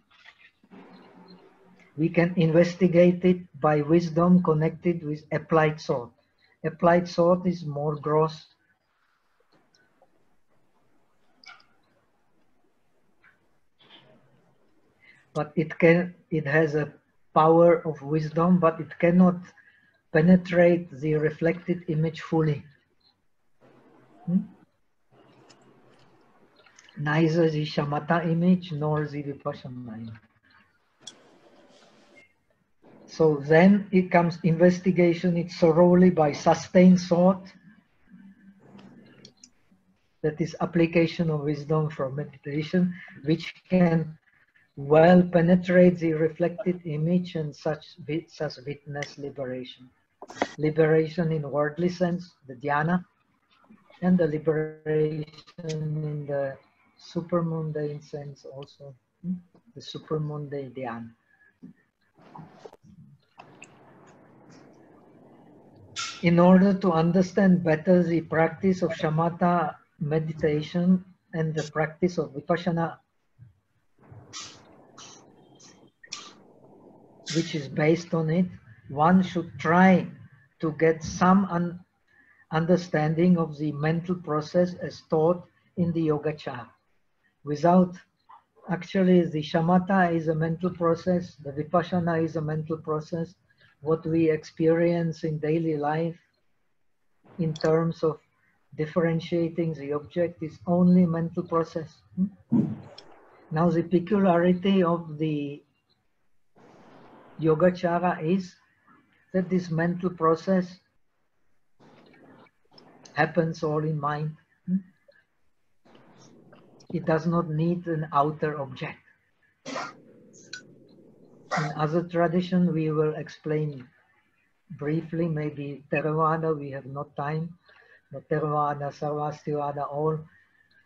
we can investigate it by wisdom connected with applied thought. Applied thought is more gross but it can it has a power of wisdom but it cannot penetrate the reflected image fully. Hmm? neither the shamatha image nor the vipassana image. So then it comes investigation it thoroughly by sustained thought. That is application of wisdom from meditation which can well penetrate the reflected image and such such witness liberation. Liberation in worldly sense, the dhyana, and the liberation in the supermundane sense also, hmm, the supermundane dhyana. In order to understand better the practice of shamatha meditation and the practice of vipassana which is based on it, one should try to get some un- understanding of the mental process as taught in the Yogacara. Without actually, the shamatha is a mental process, the vipassana is a mental process. What we experience in daily life in terms of differentiating the object is only mental process. Hmm? Now, the peculiarity of the Yogacara is that this mental process happens all in mind. Hmm? It does not need an outer object. In other tradition, we will explain briefly, maybe Theravada, we have not time, but Theravada, Sarvastivada, all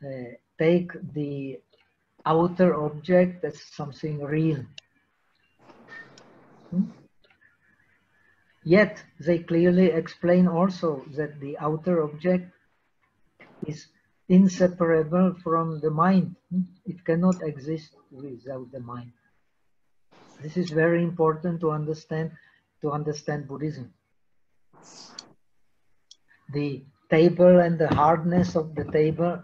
uh, take the outer object as something real. Yet they clearly explain also that the outer object is inseparable from the mind. It cannot exist without the mind. This is very important to understand to understand Buddhism. The table and the hardness of the table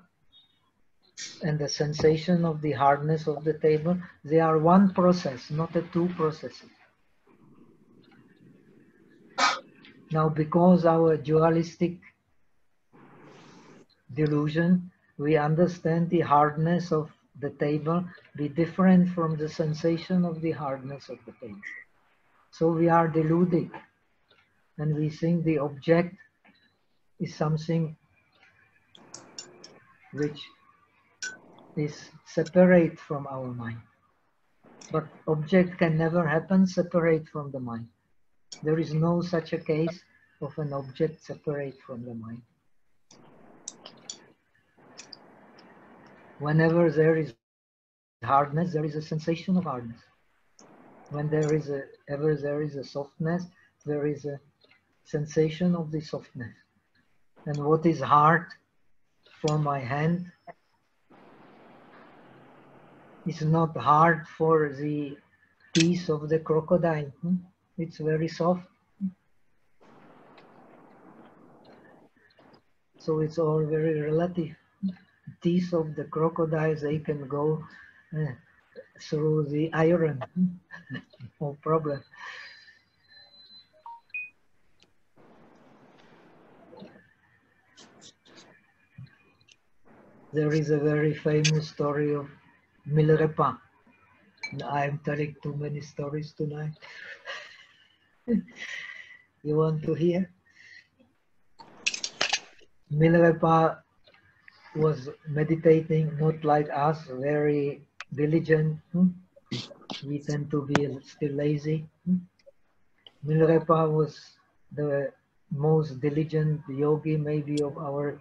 and the sensation of the hardness of the table, they are one process, not a two processes. Now, because our dualistic delusion, we understand the hardness of the table be different from the sensation of the hardness of the table. So we are deluded and we think the object is something which is separate from our mind. But object can never happen separate from the mind. There is no such a case of an object separate from the mind. Whenever there is hardness, there is a sensation of hardness. When there is a ever there is a softness, there is a sensation of the softness. And what is hard for my hand is not hard for the teeth of the crocodile. hmm? It's very soft. So it's all very relative. Teeth of the crocodiles, they can go uh, through the iron, no problem. There is a very famous story of Milarepa. I'm telling too many stories tonight you want to hear? Milarepa was meditating, not like us, very diligent. Hmm? We tend to be still lazy. Hmm? Milarepa was the most diligent yogi maybe of our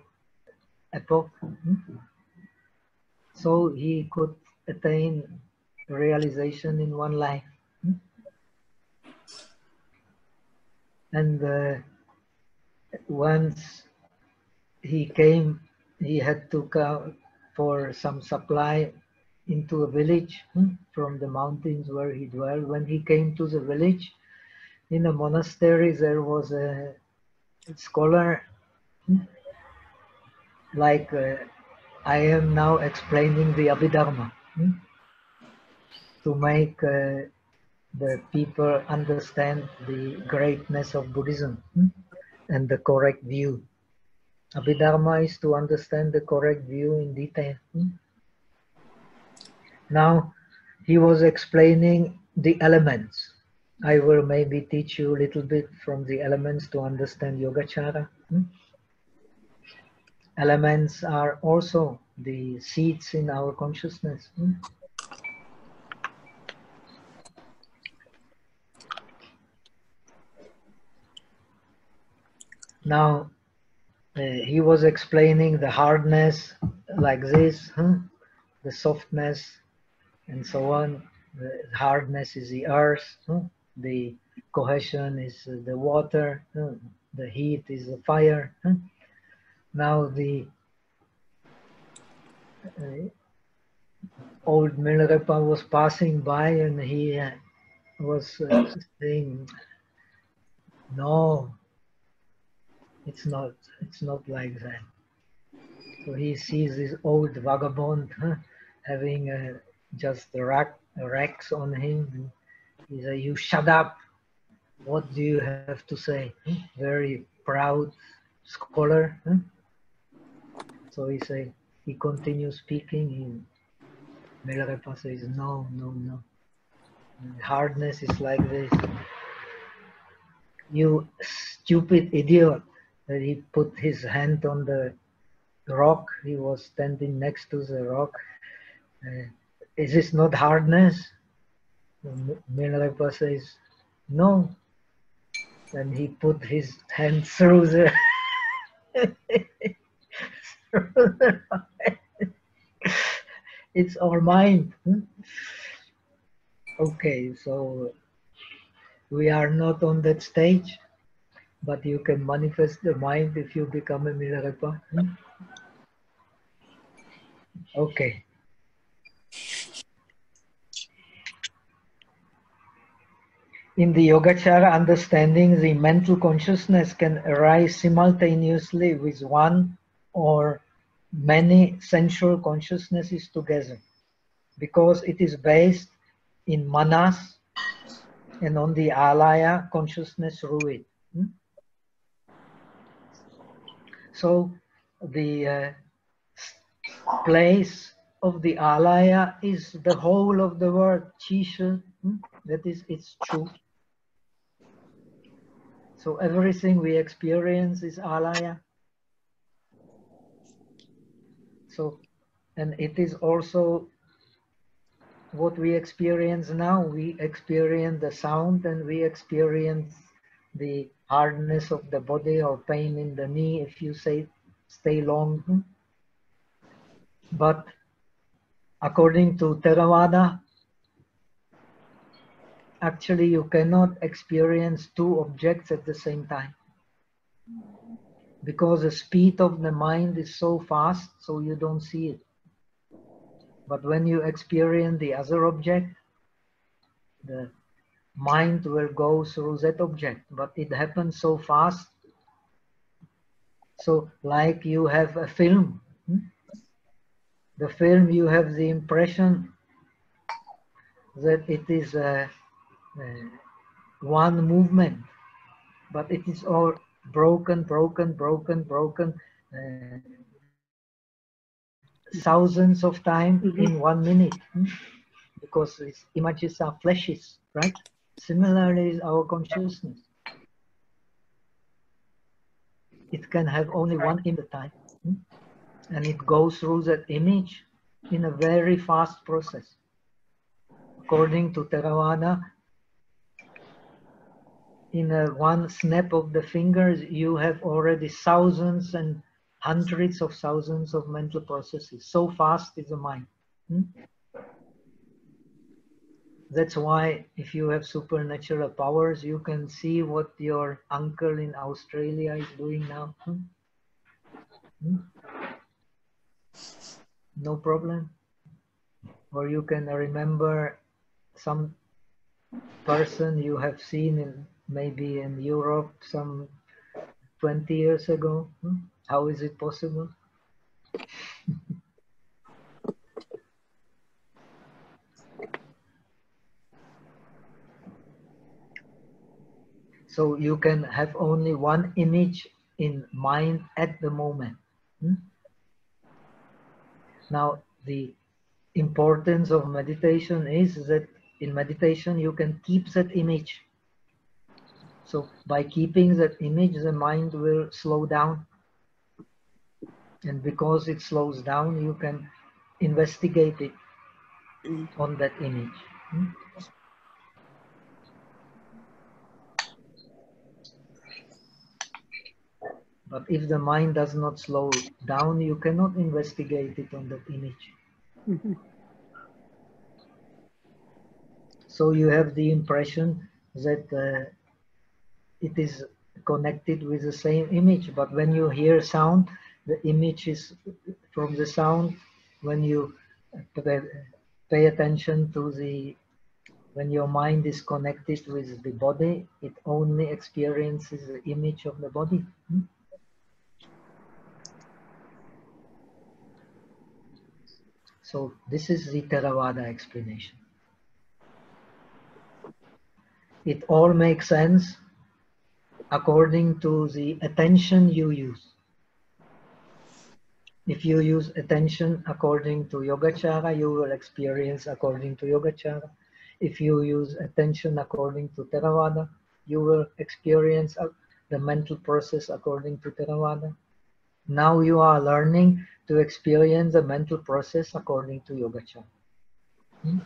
epoch. Hmm? So he could attain realization in one life. Hmm? And uh, once he came, he had to come for some supply into a village hmm, from the mountains where he dwelled. When he came to the village, in a monastery, there was a scholar hmm, like uh, I am now explaining the Abhidharma hmm, to make uh, the people understand the greatness of Buddhism hmm, and the correct view. Abhidharma is to understand the correct view in detail. hmm. Now, he was explaining the elements. I will maybe teach you a little bit from the elements to understand Yogacara. hmm. Elements are also the seeds in our consciousness. Now, uh, he was explaining the hardness like this, huh? the softness, and so on. The hardness is the earth, huh? the cohesion is the water, huh? the heat is the fire. Now the uh, old Milarepa was passing by and he uh, was uh, saying, no, it's not, it's not like that. So he sees this old vagabond huh, having uh, just rack, racks on him. He says, you shut up. What do you have to say? Very proud scholar. huh? So he say, he continues speaking. He, Milarepa says, no, no, no. Hardness is like this. You stupid idiot. That he put his hand on the rock. He was standing next to the rock. Uh, is this not hardness? Milarepa says, no. And he put his hand through the, through the it's our mind. hmm? Okay, so we are not on that stage, but you can manifest the mind if you become a Milarepa. hmm? Okay. In the Yogacara understanding, the mental consciousness can arise simultaneously with one or many sensual consciousnesses together because it is based in manas and on the alaya consciousness it. hmm? So the uh, place of the alaya is the whole of the word chisha, hmm? that is its truth. So everything we experience is alaya. So, and it is also what we experience now. We experience the sound and we experience the hardness of the body or pain in the knee if you say stay long. But according to Theravada, actually you cannot experience two objects at the same time because the speed of the mind is so fast so you don't see it but when you experience the other object the mind will go through that object but it happens so fast so like you have a film hmm? the film you have the impression that it is a, a one movement but it is all broken broken broken broken uh, thousands of times Mhm. in one minute hmm? because its images are flashes, right? Similarly, is our consciousness. It can have only one image time, hmm? and it goes through that image in a very fast process. According to Theravada, in a one snap of the fingers, you have already thousands and hundreds of thousands of mental processes. So fast is the mind. hmm? That's why if you have supernatural powers, you can see what your uncle in Australia is doing now. hmm? Hmm? No problem. Or you can remember some person you have seen in maybe in Europe some 20 years ago. hmm? How is it possible? So you can have only one image in mind at the moment. hmm? Now, the importance of meditation is that in meditation you can keep that image. So by keeping that image, the mind will slow down. And because it slows down, you can investigate it Mm. on that image. hmm? But if the mind does not slow down, you cannot investigate it on that image. So you have the impression that uh, it is connected with the same image. But when you hear sound, the image is from the sound. When you pay, pay attention to the, when your mind is connected with the body, it only experiences the image of the body. Hmm? So this is the Theravada explanation. It all makes sense according to the attention you use. If you use attention according to Yogacara, you will experience according to Yogacara. If you use attention according to Theravada, you will experience uh, the mental process according to Theravada. Now you are learning to experience the mental process according to Yogacara. Hmm?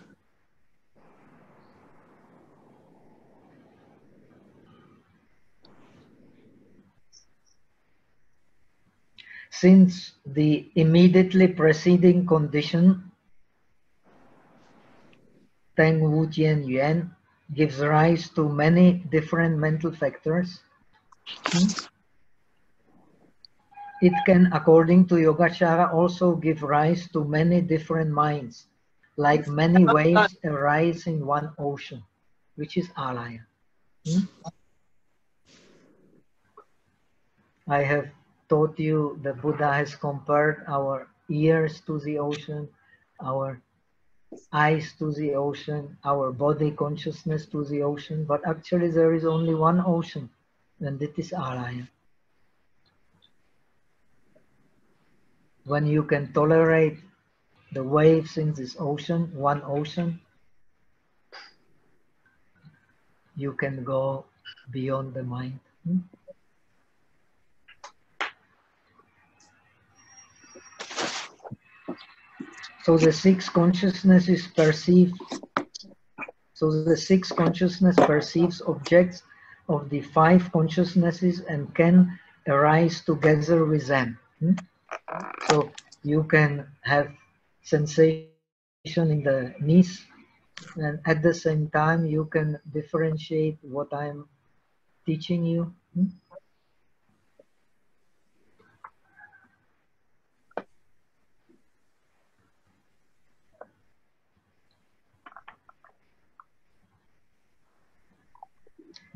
Since the immediately preceding condition, Teng Wu Jian Yuan, gives rise to many different mental factors. hmm, It can, according to Yogacara, also give rise to many different minds, like many waves arise in one ocean, which is alaya. Hmm? I have taught you the Buddha has compared our ears to the ocean, our eyes to the ocean, our body consciousness to the ocean, but actually there is only one ocean, and it is alaya. When you can tolerate the waves in this ocean, one ocean, you can go beyond the mind. Hmm? So the six consciousness is perceived. So the six consciousness perceives objects of the five consciousnesses and can arise together with them. Hmm? So you can have sensation in the knees, and at the same time you can differentiate what I'm teaching you. Hmm?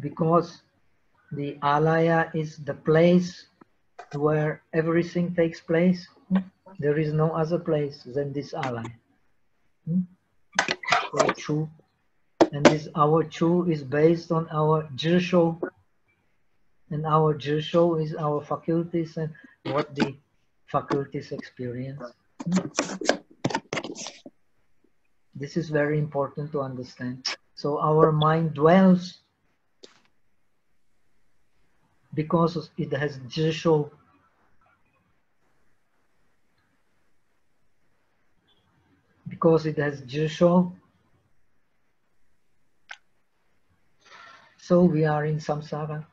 because the alaya is the place where everything takes place. There is no other place than this alaya. Hmm? Chu. And this our Chu is based on our Jirsho. And our Jirsho is our faculties and what the faculties experience. This is very important to understand. So our mind dwells because it has jisho. Because it has jisho, so we are in samsara.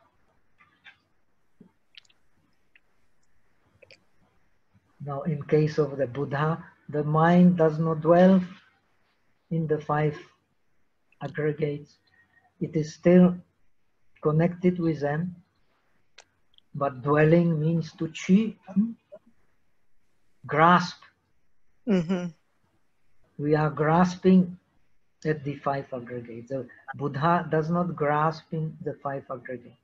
Now, in case of the Buddha, the mind does not dwell in the five aggregates. It is still connected with them, but dwelling means to chi, grasp. Mm-hmm. We are grasping at the five aggregates. The Buddha does not grasp in the five aggregates.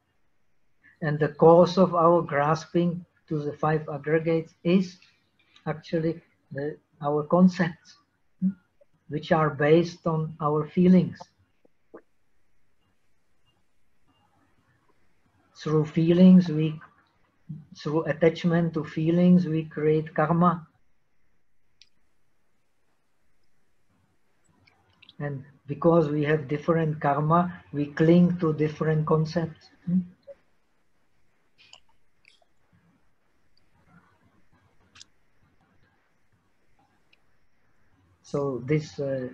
And the cause of our grasping to the five aggregates is actually the, our concepts, which are based on our feelings. Through feelings, we, through attachment to feelings, we create karma. And because we have different karma, we cling to different concepts. So this uh,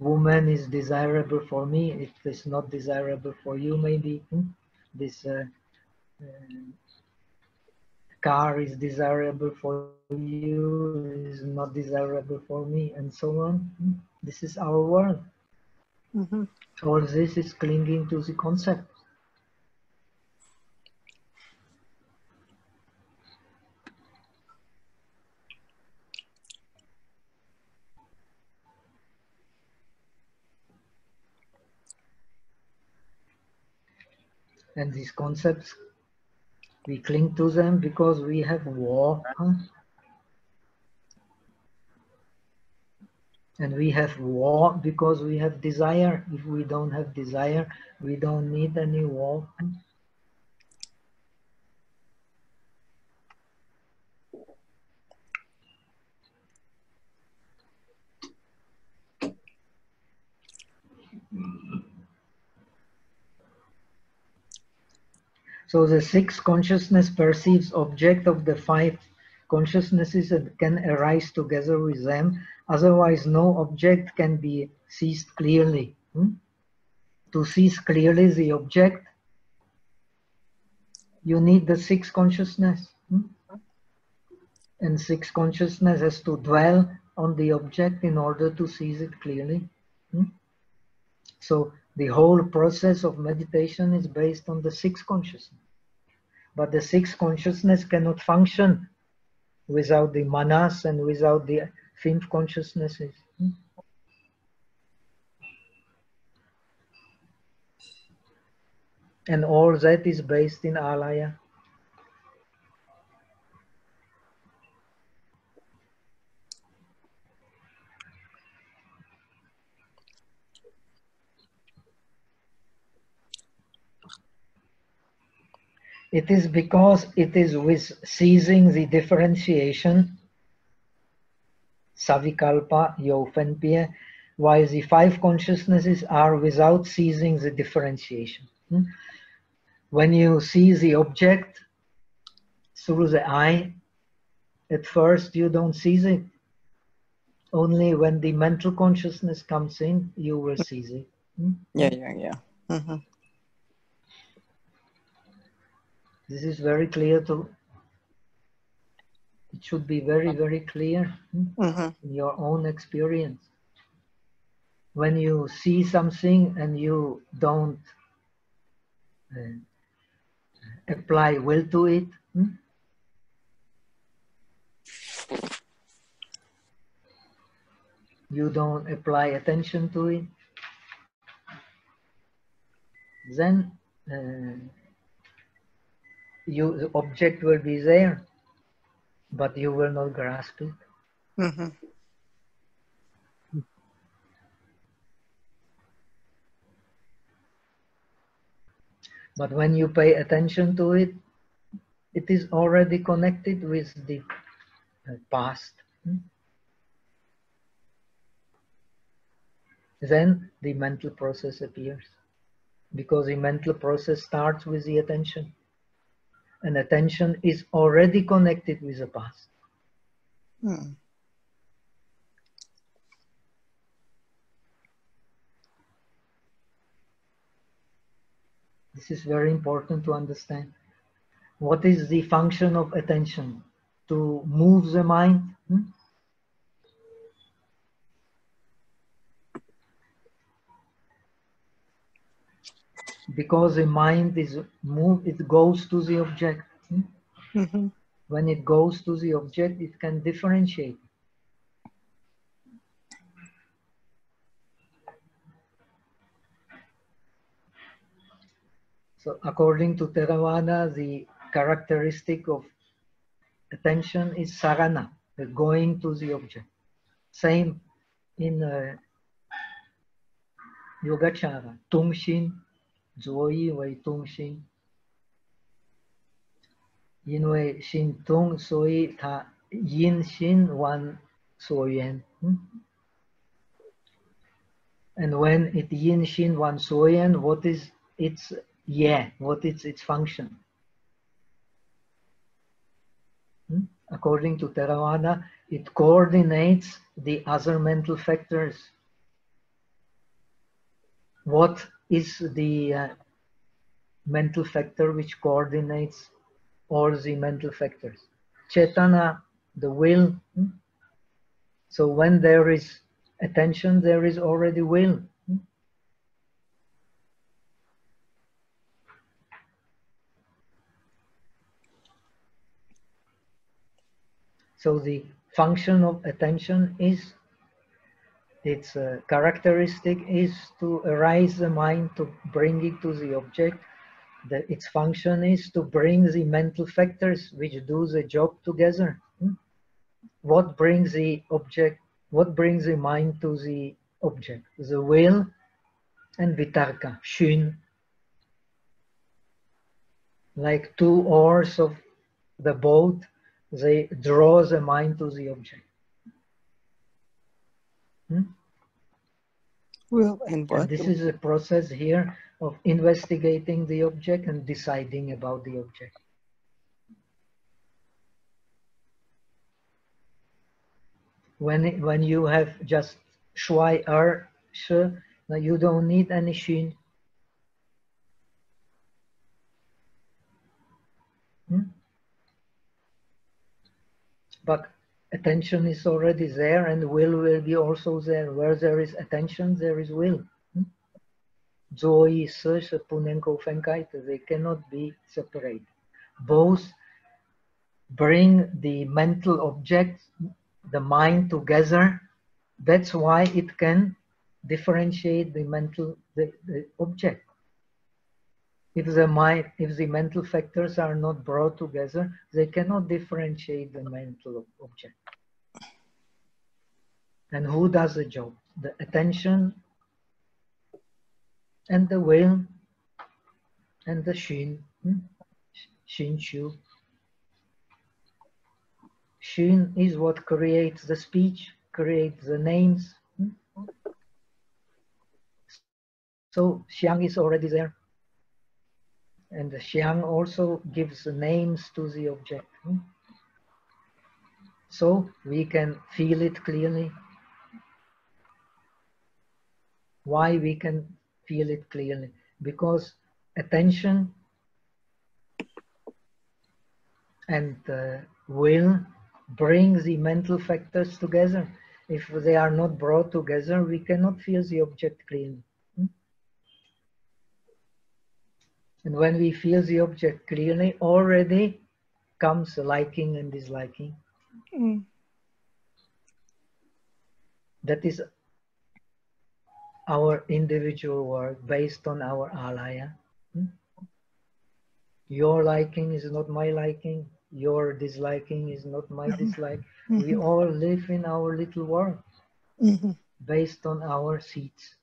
woman is desirable for me. If It is not desirable for you, maybe. Hmm? This uh, uh, car is desirable for you, is not desirable for me, and so on. Hmm? This is our world. Mm-hmm. All this is clinging to the concept. And these concepts, we cling to them because we have war. Huh? And we have war because we have desire. If we don't have desire, we don't need any war. So the sixth consciousness perceives object of the five consciousnesses and can arise together with them. Otherwise, no object can be seized clearly. Hmm? To seize clearly the object, you need the sixth consciousness. Hmm? And sixth consciousness has to dwell on the object in order to seize it clearly. Hmm? So the whole process of meditation is based on the sixth consciousness. But the sixth consciousness cannot function without the manas and without the fifth consciousnesses. And all that is based in alaya. It is because it is with seizing the differentiation, savikalpa, yofenpie, while the five consciousnesses are without seizing the differentiation. When you see the object through the eye, at first you don't seize it. Only when the mental consciousness comes in, you will seize it. Yeah, yeah, yeah. Mm-hmm. This is very clear to, it should be very, very clear Mm-hmm. in your own experience. When you see something and you don't uh, apply will to it, hmm? you don't apply attention to it, then uh, you the object will be there, but you will not grasp it. Mm-hmm. But when you pay attention to it, it is already connected with the uh, past. hmm? Then the mental process appears because the mental process starts with the attention. And attention is already connected with the past. Mm. This is very important to understand. What is the function of attention? To move the mind? hmm? Because the mind is moved, it goes to the object. hmm? Mhm. When it goes to the object, it can differentiate. So according to Theravada, the characteristic of attention is sarana, the going to the object. Same in uh, Yogacara, Tungshin, Zoyi Wei Tungshin. 因为心动，所以它因心往所缘。嗯 And when it yin shin one soyan, what is its yeah? What is its function? Hmm? According to Theravada, it coordinates the other mental factors. What is the uh, mental factor which coordinates all the mental factors? Chetana, the will. hmm? So when there is attention, there is already will. hmm? So the function of attention is, its uh, characteristic is to arise the mind, to bring it to the object. The, its function is to bring the mental factors which do the job together. hmm? What brings the object, what brings the mind to the object? The will and vitarka, shun. Like two oars of the boat, they draw the mind to the object. Hmm? Will and And this is a process here of investigating the object and deciding about the object. When, it- when you have just shuai er, you don't need any shin. Hmm? But attention is already there and will will be also there. Where there is attention, there is will. Hmm? Joy, search, punenko, fenkaita, they cannot be separated. Both bring the mental object, the mind together. That's why it can differentiate the mental the, the object. If the mind, if the mental factors are not brought together, they cannot differentiate the mental object. And who does the job? The attention and the will and the shin, hmm? shin shu. Is what creates the speech, creates the names. hmm? So Xiang is already there. And the Xiang also gives the names to the object. hmm? So we can feel it clearly. Why we can feel it clearly? Because attention and uh, will bring the mental factors together. If they are not brought together, we cannot feel the object clearly. hmm? And when we feel the object clearly, already comes liking and disliking. Mm. That is our individual work based on our alaya. hmm? Your liking is not my liking. Your disliking is not my dislike. We Mhm. all live in our little world Mhm. based on our seats.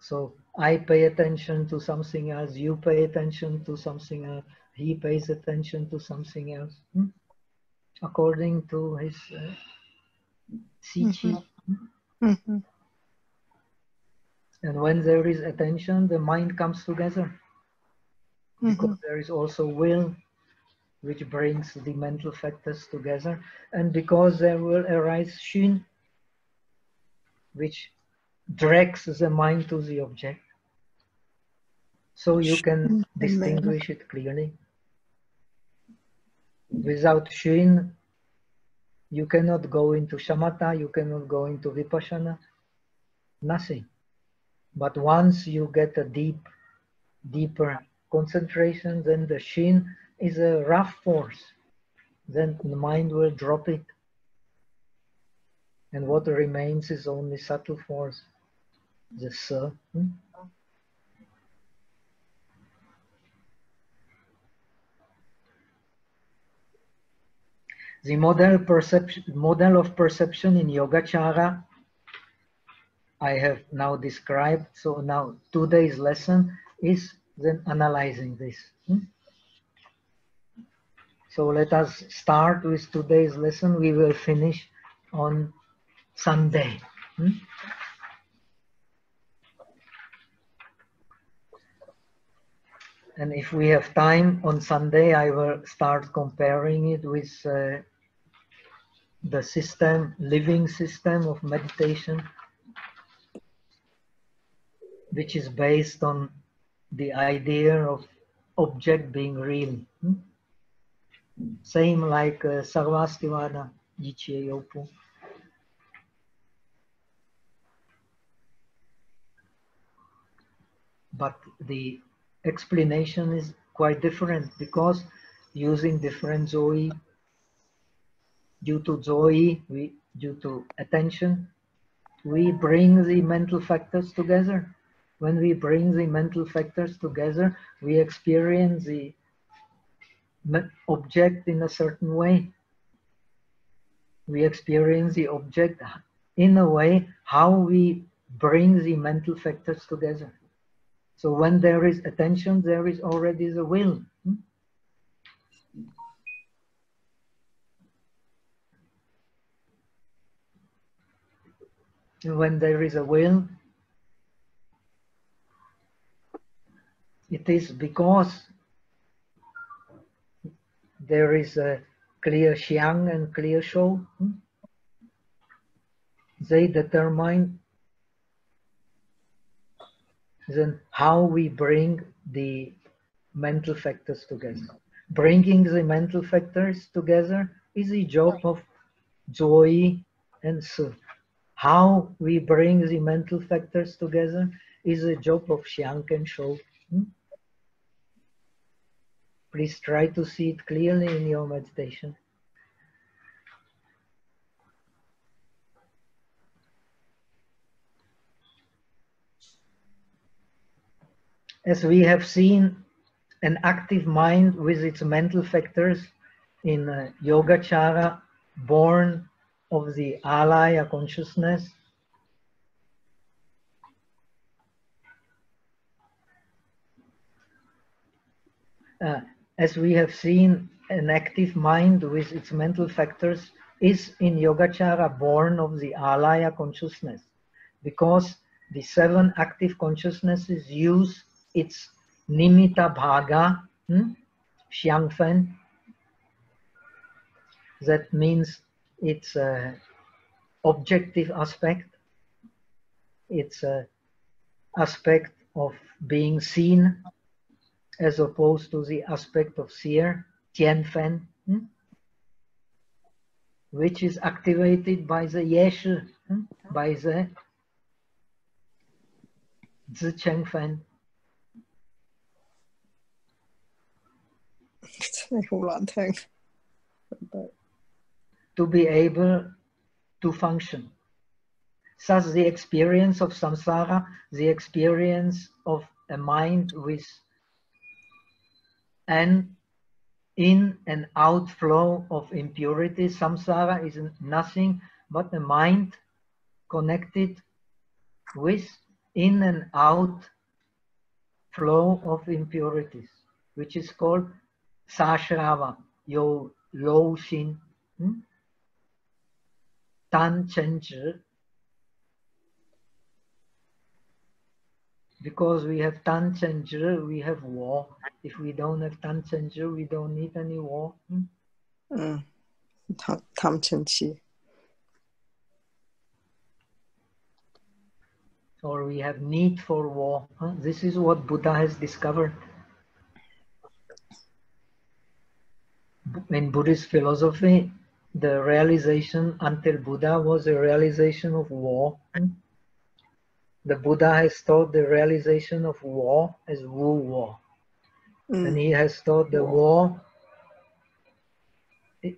So I pay attention to something else, you pay attention to something else, he pays attention to something else, hmm? according to his uh, Sichi. Mm-hmm. And when there is attention, the mind comes together. Because there is also will, which brings the mental factors together. And because there will arise shin, which drags the mind to the object. So you can distinguish it clearly. Without shin, you cannot go into shamatha, you cannot go into vipassana, nothing. But once you get a deep, deeper concentration, then the shin is a rough force. Then the mind will drop it. And what remains is only subtle force, the sa. Hmm? The model, perception, model of perception in Yogacara I have now described. So now today's lesson is then analyzing this. Hmm? So let us start with today's lesson. We will finish on Sunday. Hmm? And if we have time on Sunday, I will start comparing it with uh, the system, living system of meditation, which is based on the idea of object being real. Hmm? Same like uh, Sarvastivada, Yopu. But the explanation is quite different because using different zoe, due to zoe, we, due to attention, we bring the mental factors together when we bring the mental factors together, we experience the object in a certain way. We experience the object in a way how we bring the mental factors together. So when there is attention, there is already the will. Hmm? When there is a will, it is because there is a clear xiang and clear shou. Hmm? They determine then how we bring the mental factors together. Bringing the mental factors together is the job of Zoe and Su. How we bring the mental factors together is the job of Xiang and Shou. Hmm? Please try to see it clearly in your meditation. As we have seen, an active mind with its mental factors in uh, Yogacara, born of the alaya consciousness, uh, as we have seen, an active mind with its mental factors is in Yogacara born of the alaya consciousness because the seven active consciousnesses use its nimitta bhaga, hmm? xiangfen. That means its uh, objective aspect, its uh, aspect of being seen as opposed to the aspect of seer, Jianfen, hmm? which is activated by the Yeshe, hmm? by the Zizhengfen. to be able to function. Thus, the experience of samsara, the experience of a mind with an in and outflow of impurity. Samsara is nothing but a mind connected with in and out flow of impurities, which is called sashrava, your yo shin, hmm? tan chen zhi because we have tan chen zhi we have war if we don't have tan chen zhi we don't need any war hmm? mm. Tan chen qi or we have need for war huh? this is what buddha has discovered in buddhist philosophy the realization until Buddha was a realization of war. The Buddha has taught the realization of war as Wu War. Mm. And he has taught the war,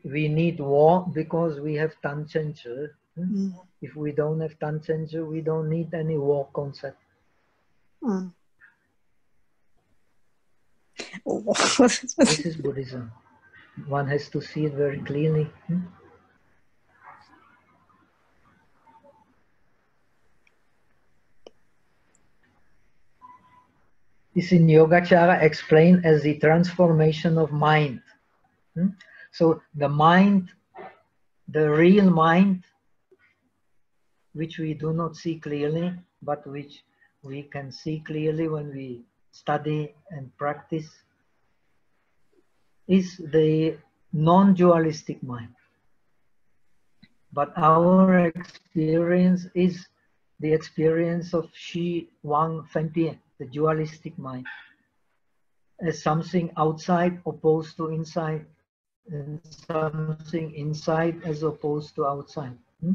we need war because we have Tan Chen mm. If we don't have Tan Chen we don't need any war concept. Mm. this is Buddhism. One has to see it very clearly. hmm? This in Yogacara explained as the transformation of mind. hmm? So the mind, the real mind, which we do not see clearly, but which we can see clearly when we study and practice, is the non-dualistic mind. But our experience is the experience of Shi Wang Fengpie, the dualistic mind, as something outside opposed to inside, and something inside as opposed to outside. hmm?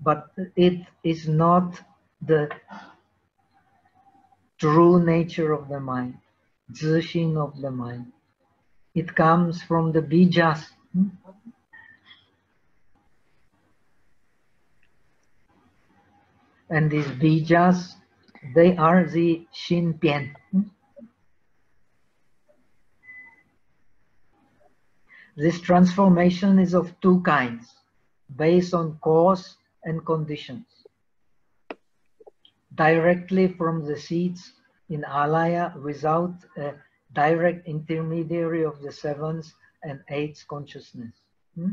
But it is not the true nature of the mind, zixin of the mind. It comes from the bijas. hmm? And these bijas, they are the shinpian. hmm? This transformation is of two kinds, based on cause and conditions. Directly from the seeds in alaya without a direct intermediary of the seventh and eighth consciousness. Hmm?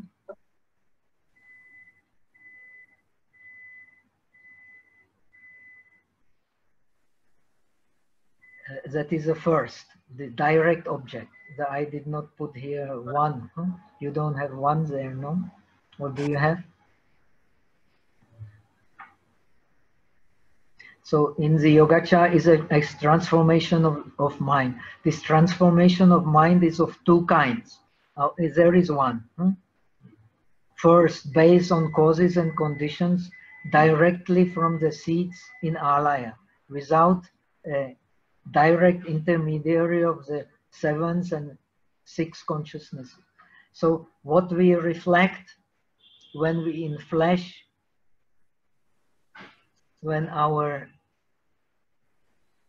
Uh, that is the first, the direct object. The, I did not put here one. You don't have one there, no? What do you have? So in the Yogacara is a, a transformation of, of mind. This transformation of mind is of two kinds. Uh, there is one. hmm? First, based on causes and conditions directly from the seeds in alaya, without a direct intermediary of the sevens and six consciousnesses. So what we reflect when we in flesh, when our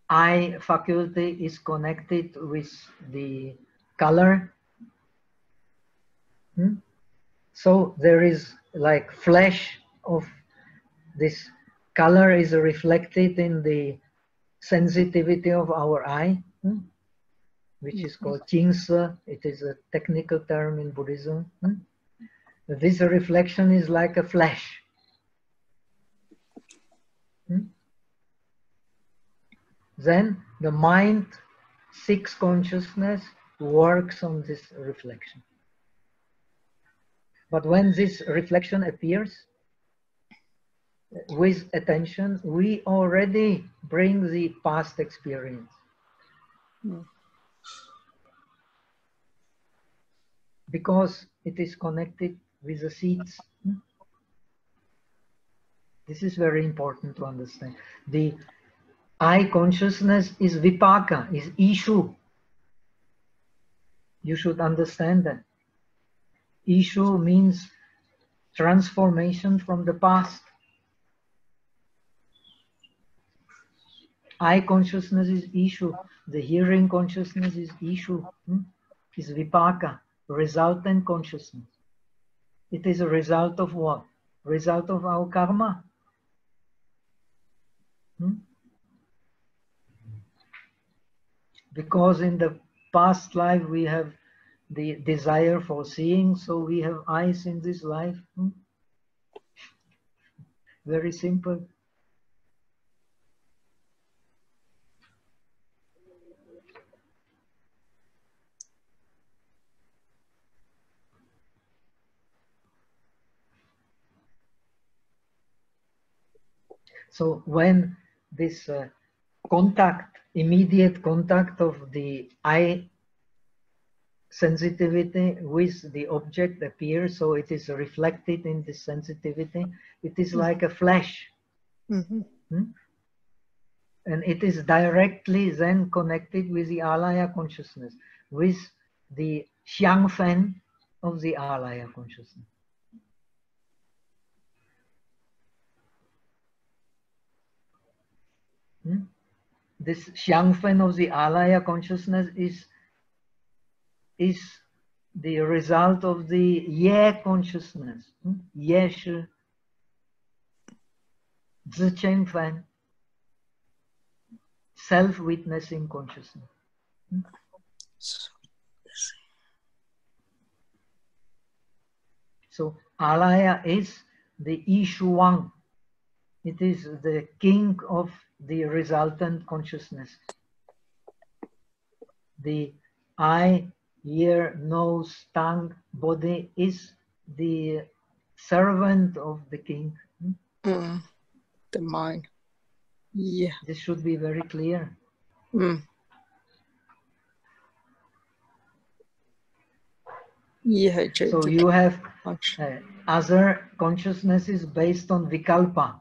eye faculty is connected with the color. hmm? So there is like flash of this color is reflected in the sensitivity of our eye, hmm? which is called jingse. It is a technical term in Buddhism. hmm? This reflection is like a flash. Hmm? Then the mind, six consciousness, works on this reflection. But when this reflection appears with attention, we already bring the past experience. Hmm. Because it is connected with the seeds. Hmm? This is very important to understand. The eye consciousness is vipaka, is issue. You should understand that. Issue means transformation from the past. Eye consciousness is issue. The hearing consciousness is issue. hmm? Is vipaka, resultant consciousness. It is a result of what? Result of our karma. Hmm? Because in the past life we have the desire for seeing, so we have eyes in this life. Hmm? Very simple. So when this uh, contact, immediate contact of the eye sensitivity with the object appears, so it is reflected in the sensitivity. It is like a flash. Mhm. hmm? And it is directly then connected with the alaya consciousness, with the xiangfen of the alaya consciousness. Hmm? This xiangfen of the alaya consciousness is is the result of the ye consciousness. Hmm? Ye shi self-witnessing consciousness. So alaya is the Ishuang. It is the king of the resultant consciousness. The eye, ear, nose, tongue, body is the servant of the king. Mm. The mind. Yeah. This should be very clear. Mm. Yeah, So you have uh, other consciousnesses based on vikalpa.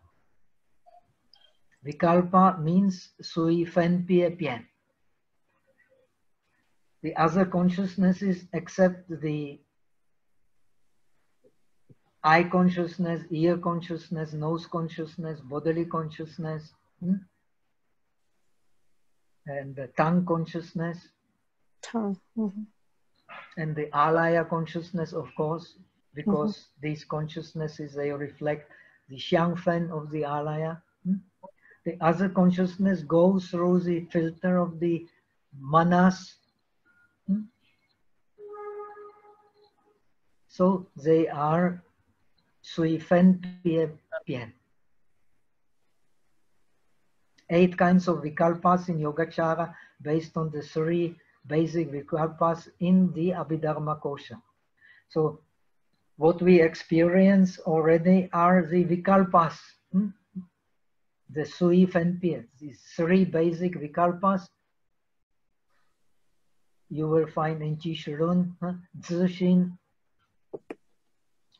Vikalpa means sui fen pie pien. The other consciousnesses except the eye consciousness, ear consciousness, nose consciousness, bodily consciousness, hmm? and the tongue consciousness, Tongue. Mhm. and the alaya consciousness, of course, because these consciousnesses they reflect the xiangfen of the alaya. The other consciousness goes through the filter of the manas. hmm? So they are sui fen pie pien. Eight kinds of vikalpas in Yogacara based on the three basic vikalpas in the Abhidharma Kosha. So what we experience already are the vikalpas, hmm? The sui fen pie, these three basic vikalpas you will find in Jishurun, huh? Zishin,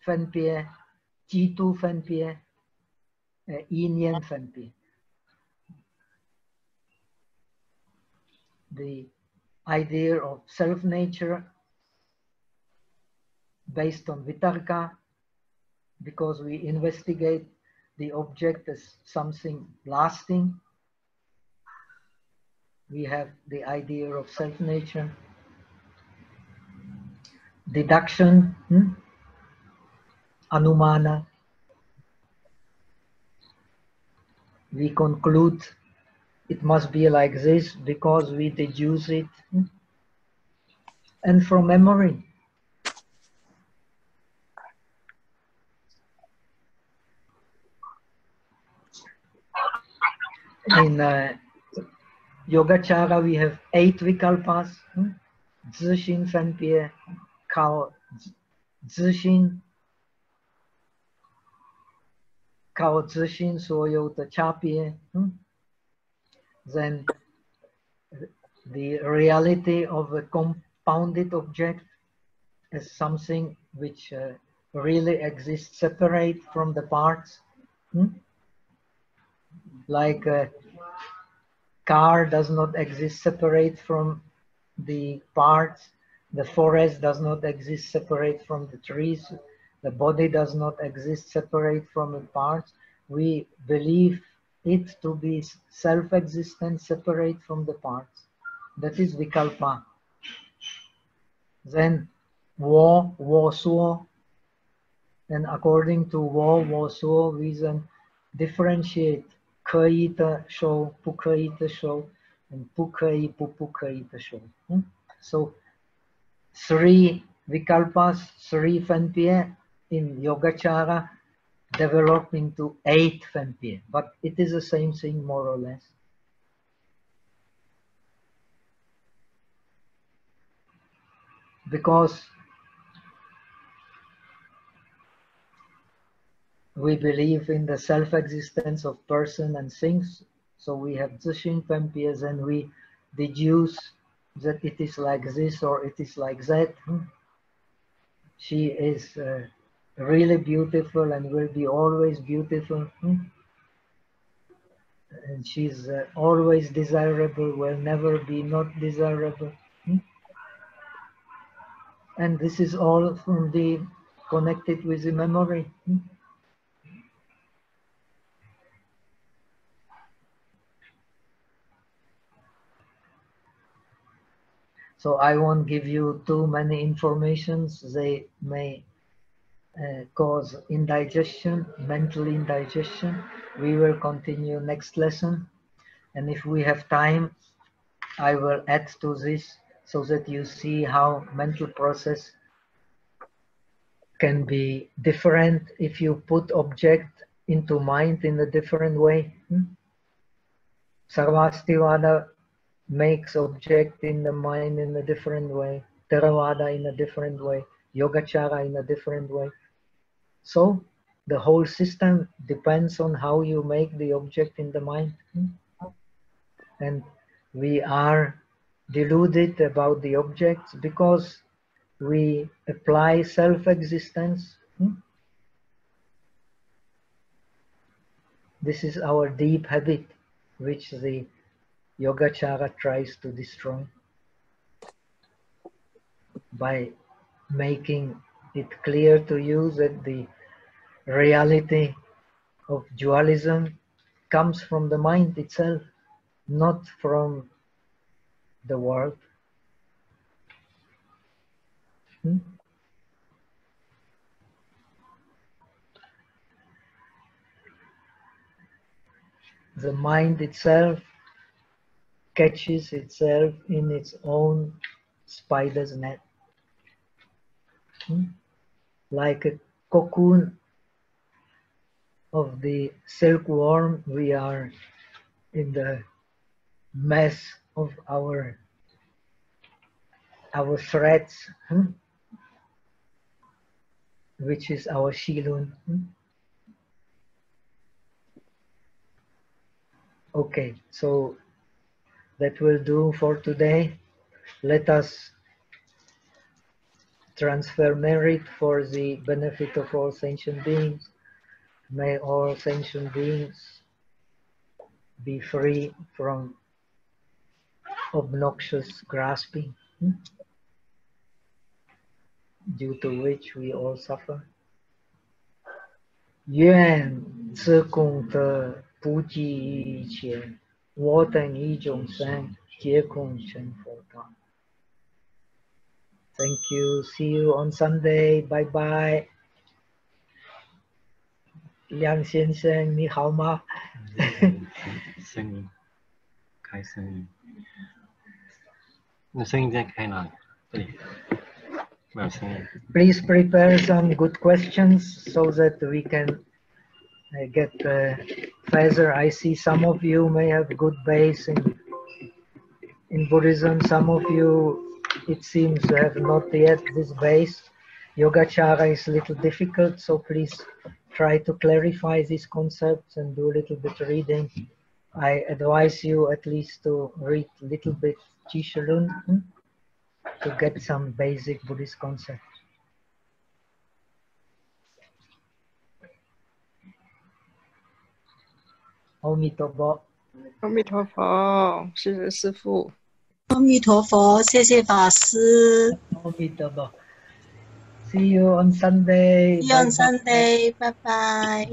fen pie, Jitu fen pie, uh, Yin fen pie. The idea of self-nature based on vitarka because we investigate the object as something lasting. We have the idea of self-nature. Deduction, hmm? anumana. We conclude it must be like this because we deduce it. hmm? And from memory, in uh, Yogacara, we have eight vikalpas, hmm? zishin, fanpie, kao, zishin, kao zishin, soyota, chapie. Hmm? Then the reality of a compounded object is something which uh, really exists separate from the parts. Hmm? Like a car does not exist separate from the parts. The forest does not exist separate from the trees. The body does not exist separate from the parts. We believe it to be self-existent, separate from the parts. That is vikalpa. Then wo, wo, suo. And according to suo, we then differentiate 可以的修，不可以的修，and 不可以不不可以的修。Hmm? So three vikalpas, three fanpie in Yogacara develop into eight fanpie, but it is the same thing more or less. Because we believe in the self-existence of person and things, so we have Zishin Pempias and we deduce that it is like this or it is like that. She is uh, really beautiful and will be always beautiful. And she's uh, always desirable, will never be not desirable. And this is all from the connected with the memory. So I won't give you too many informations. They may uh, cause indigestion, mental indigestion. We will continue next lesson. And if we have time, I will add to this so that you see how mental process can be different if you put object into mind in a different way. Hmm? Sarvastivada makes object in the mind in a different way, Theravada in a different way, Yogacara in a different way. So the whole system depends on how you make the object in the mind. And we are deluded about the objects because we apply self-existence. This is our deep habit, which the Yogacara tries to destroy by making it clear to you that the reality of dualism comes from the mind itself, not from the world. Hmm? The mind itself catches itself in its own spider's net. Hmm? Like a cocoon of the silkworm, we are in the mess of our our threads, hmm? which is our shilun. Hmm? Okay, so that will do for today. Let us transfer merit for the benefit of all sentient beings. May all sentient beings be free from obnoxious grasping, hmm? due to which we all suffer. 愿自功德不计一切， 我等一众生皆共成佛道。Thank you. See you on Sunday. Bye bye. 梁先生，你好吗？声音，开声音。那声音在开哪里？这里，没有声音。 Please prepare some good questions so that we can uh, get uh, further. I see some of you may have good base in in Buddhism. Some of you, it seems, have not yet this base. Yogacara is a little difficult, so please try to clarify these concepts and do a little bit reading. I advise you at least to read a little bit Jishalun hmm, to get some basic Buddhist concepts. 阿弥陀佛。阿弥陀佛，谢谢师父。阿弥陀佛，谢谢法师。阿弥陀佛。See you on Sunday. See you on Sunday，拜拜。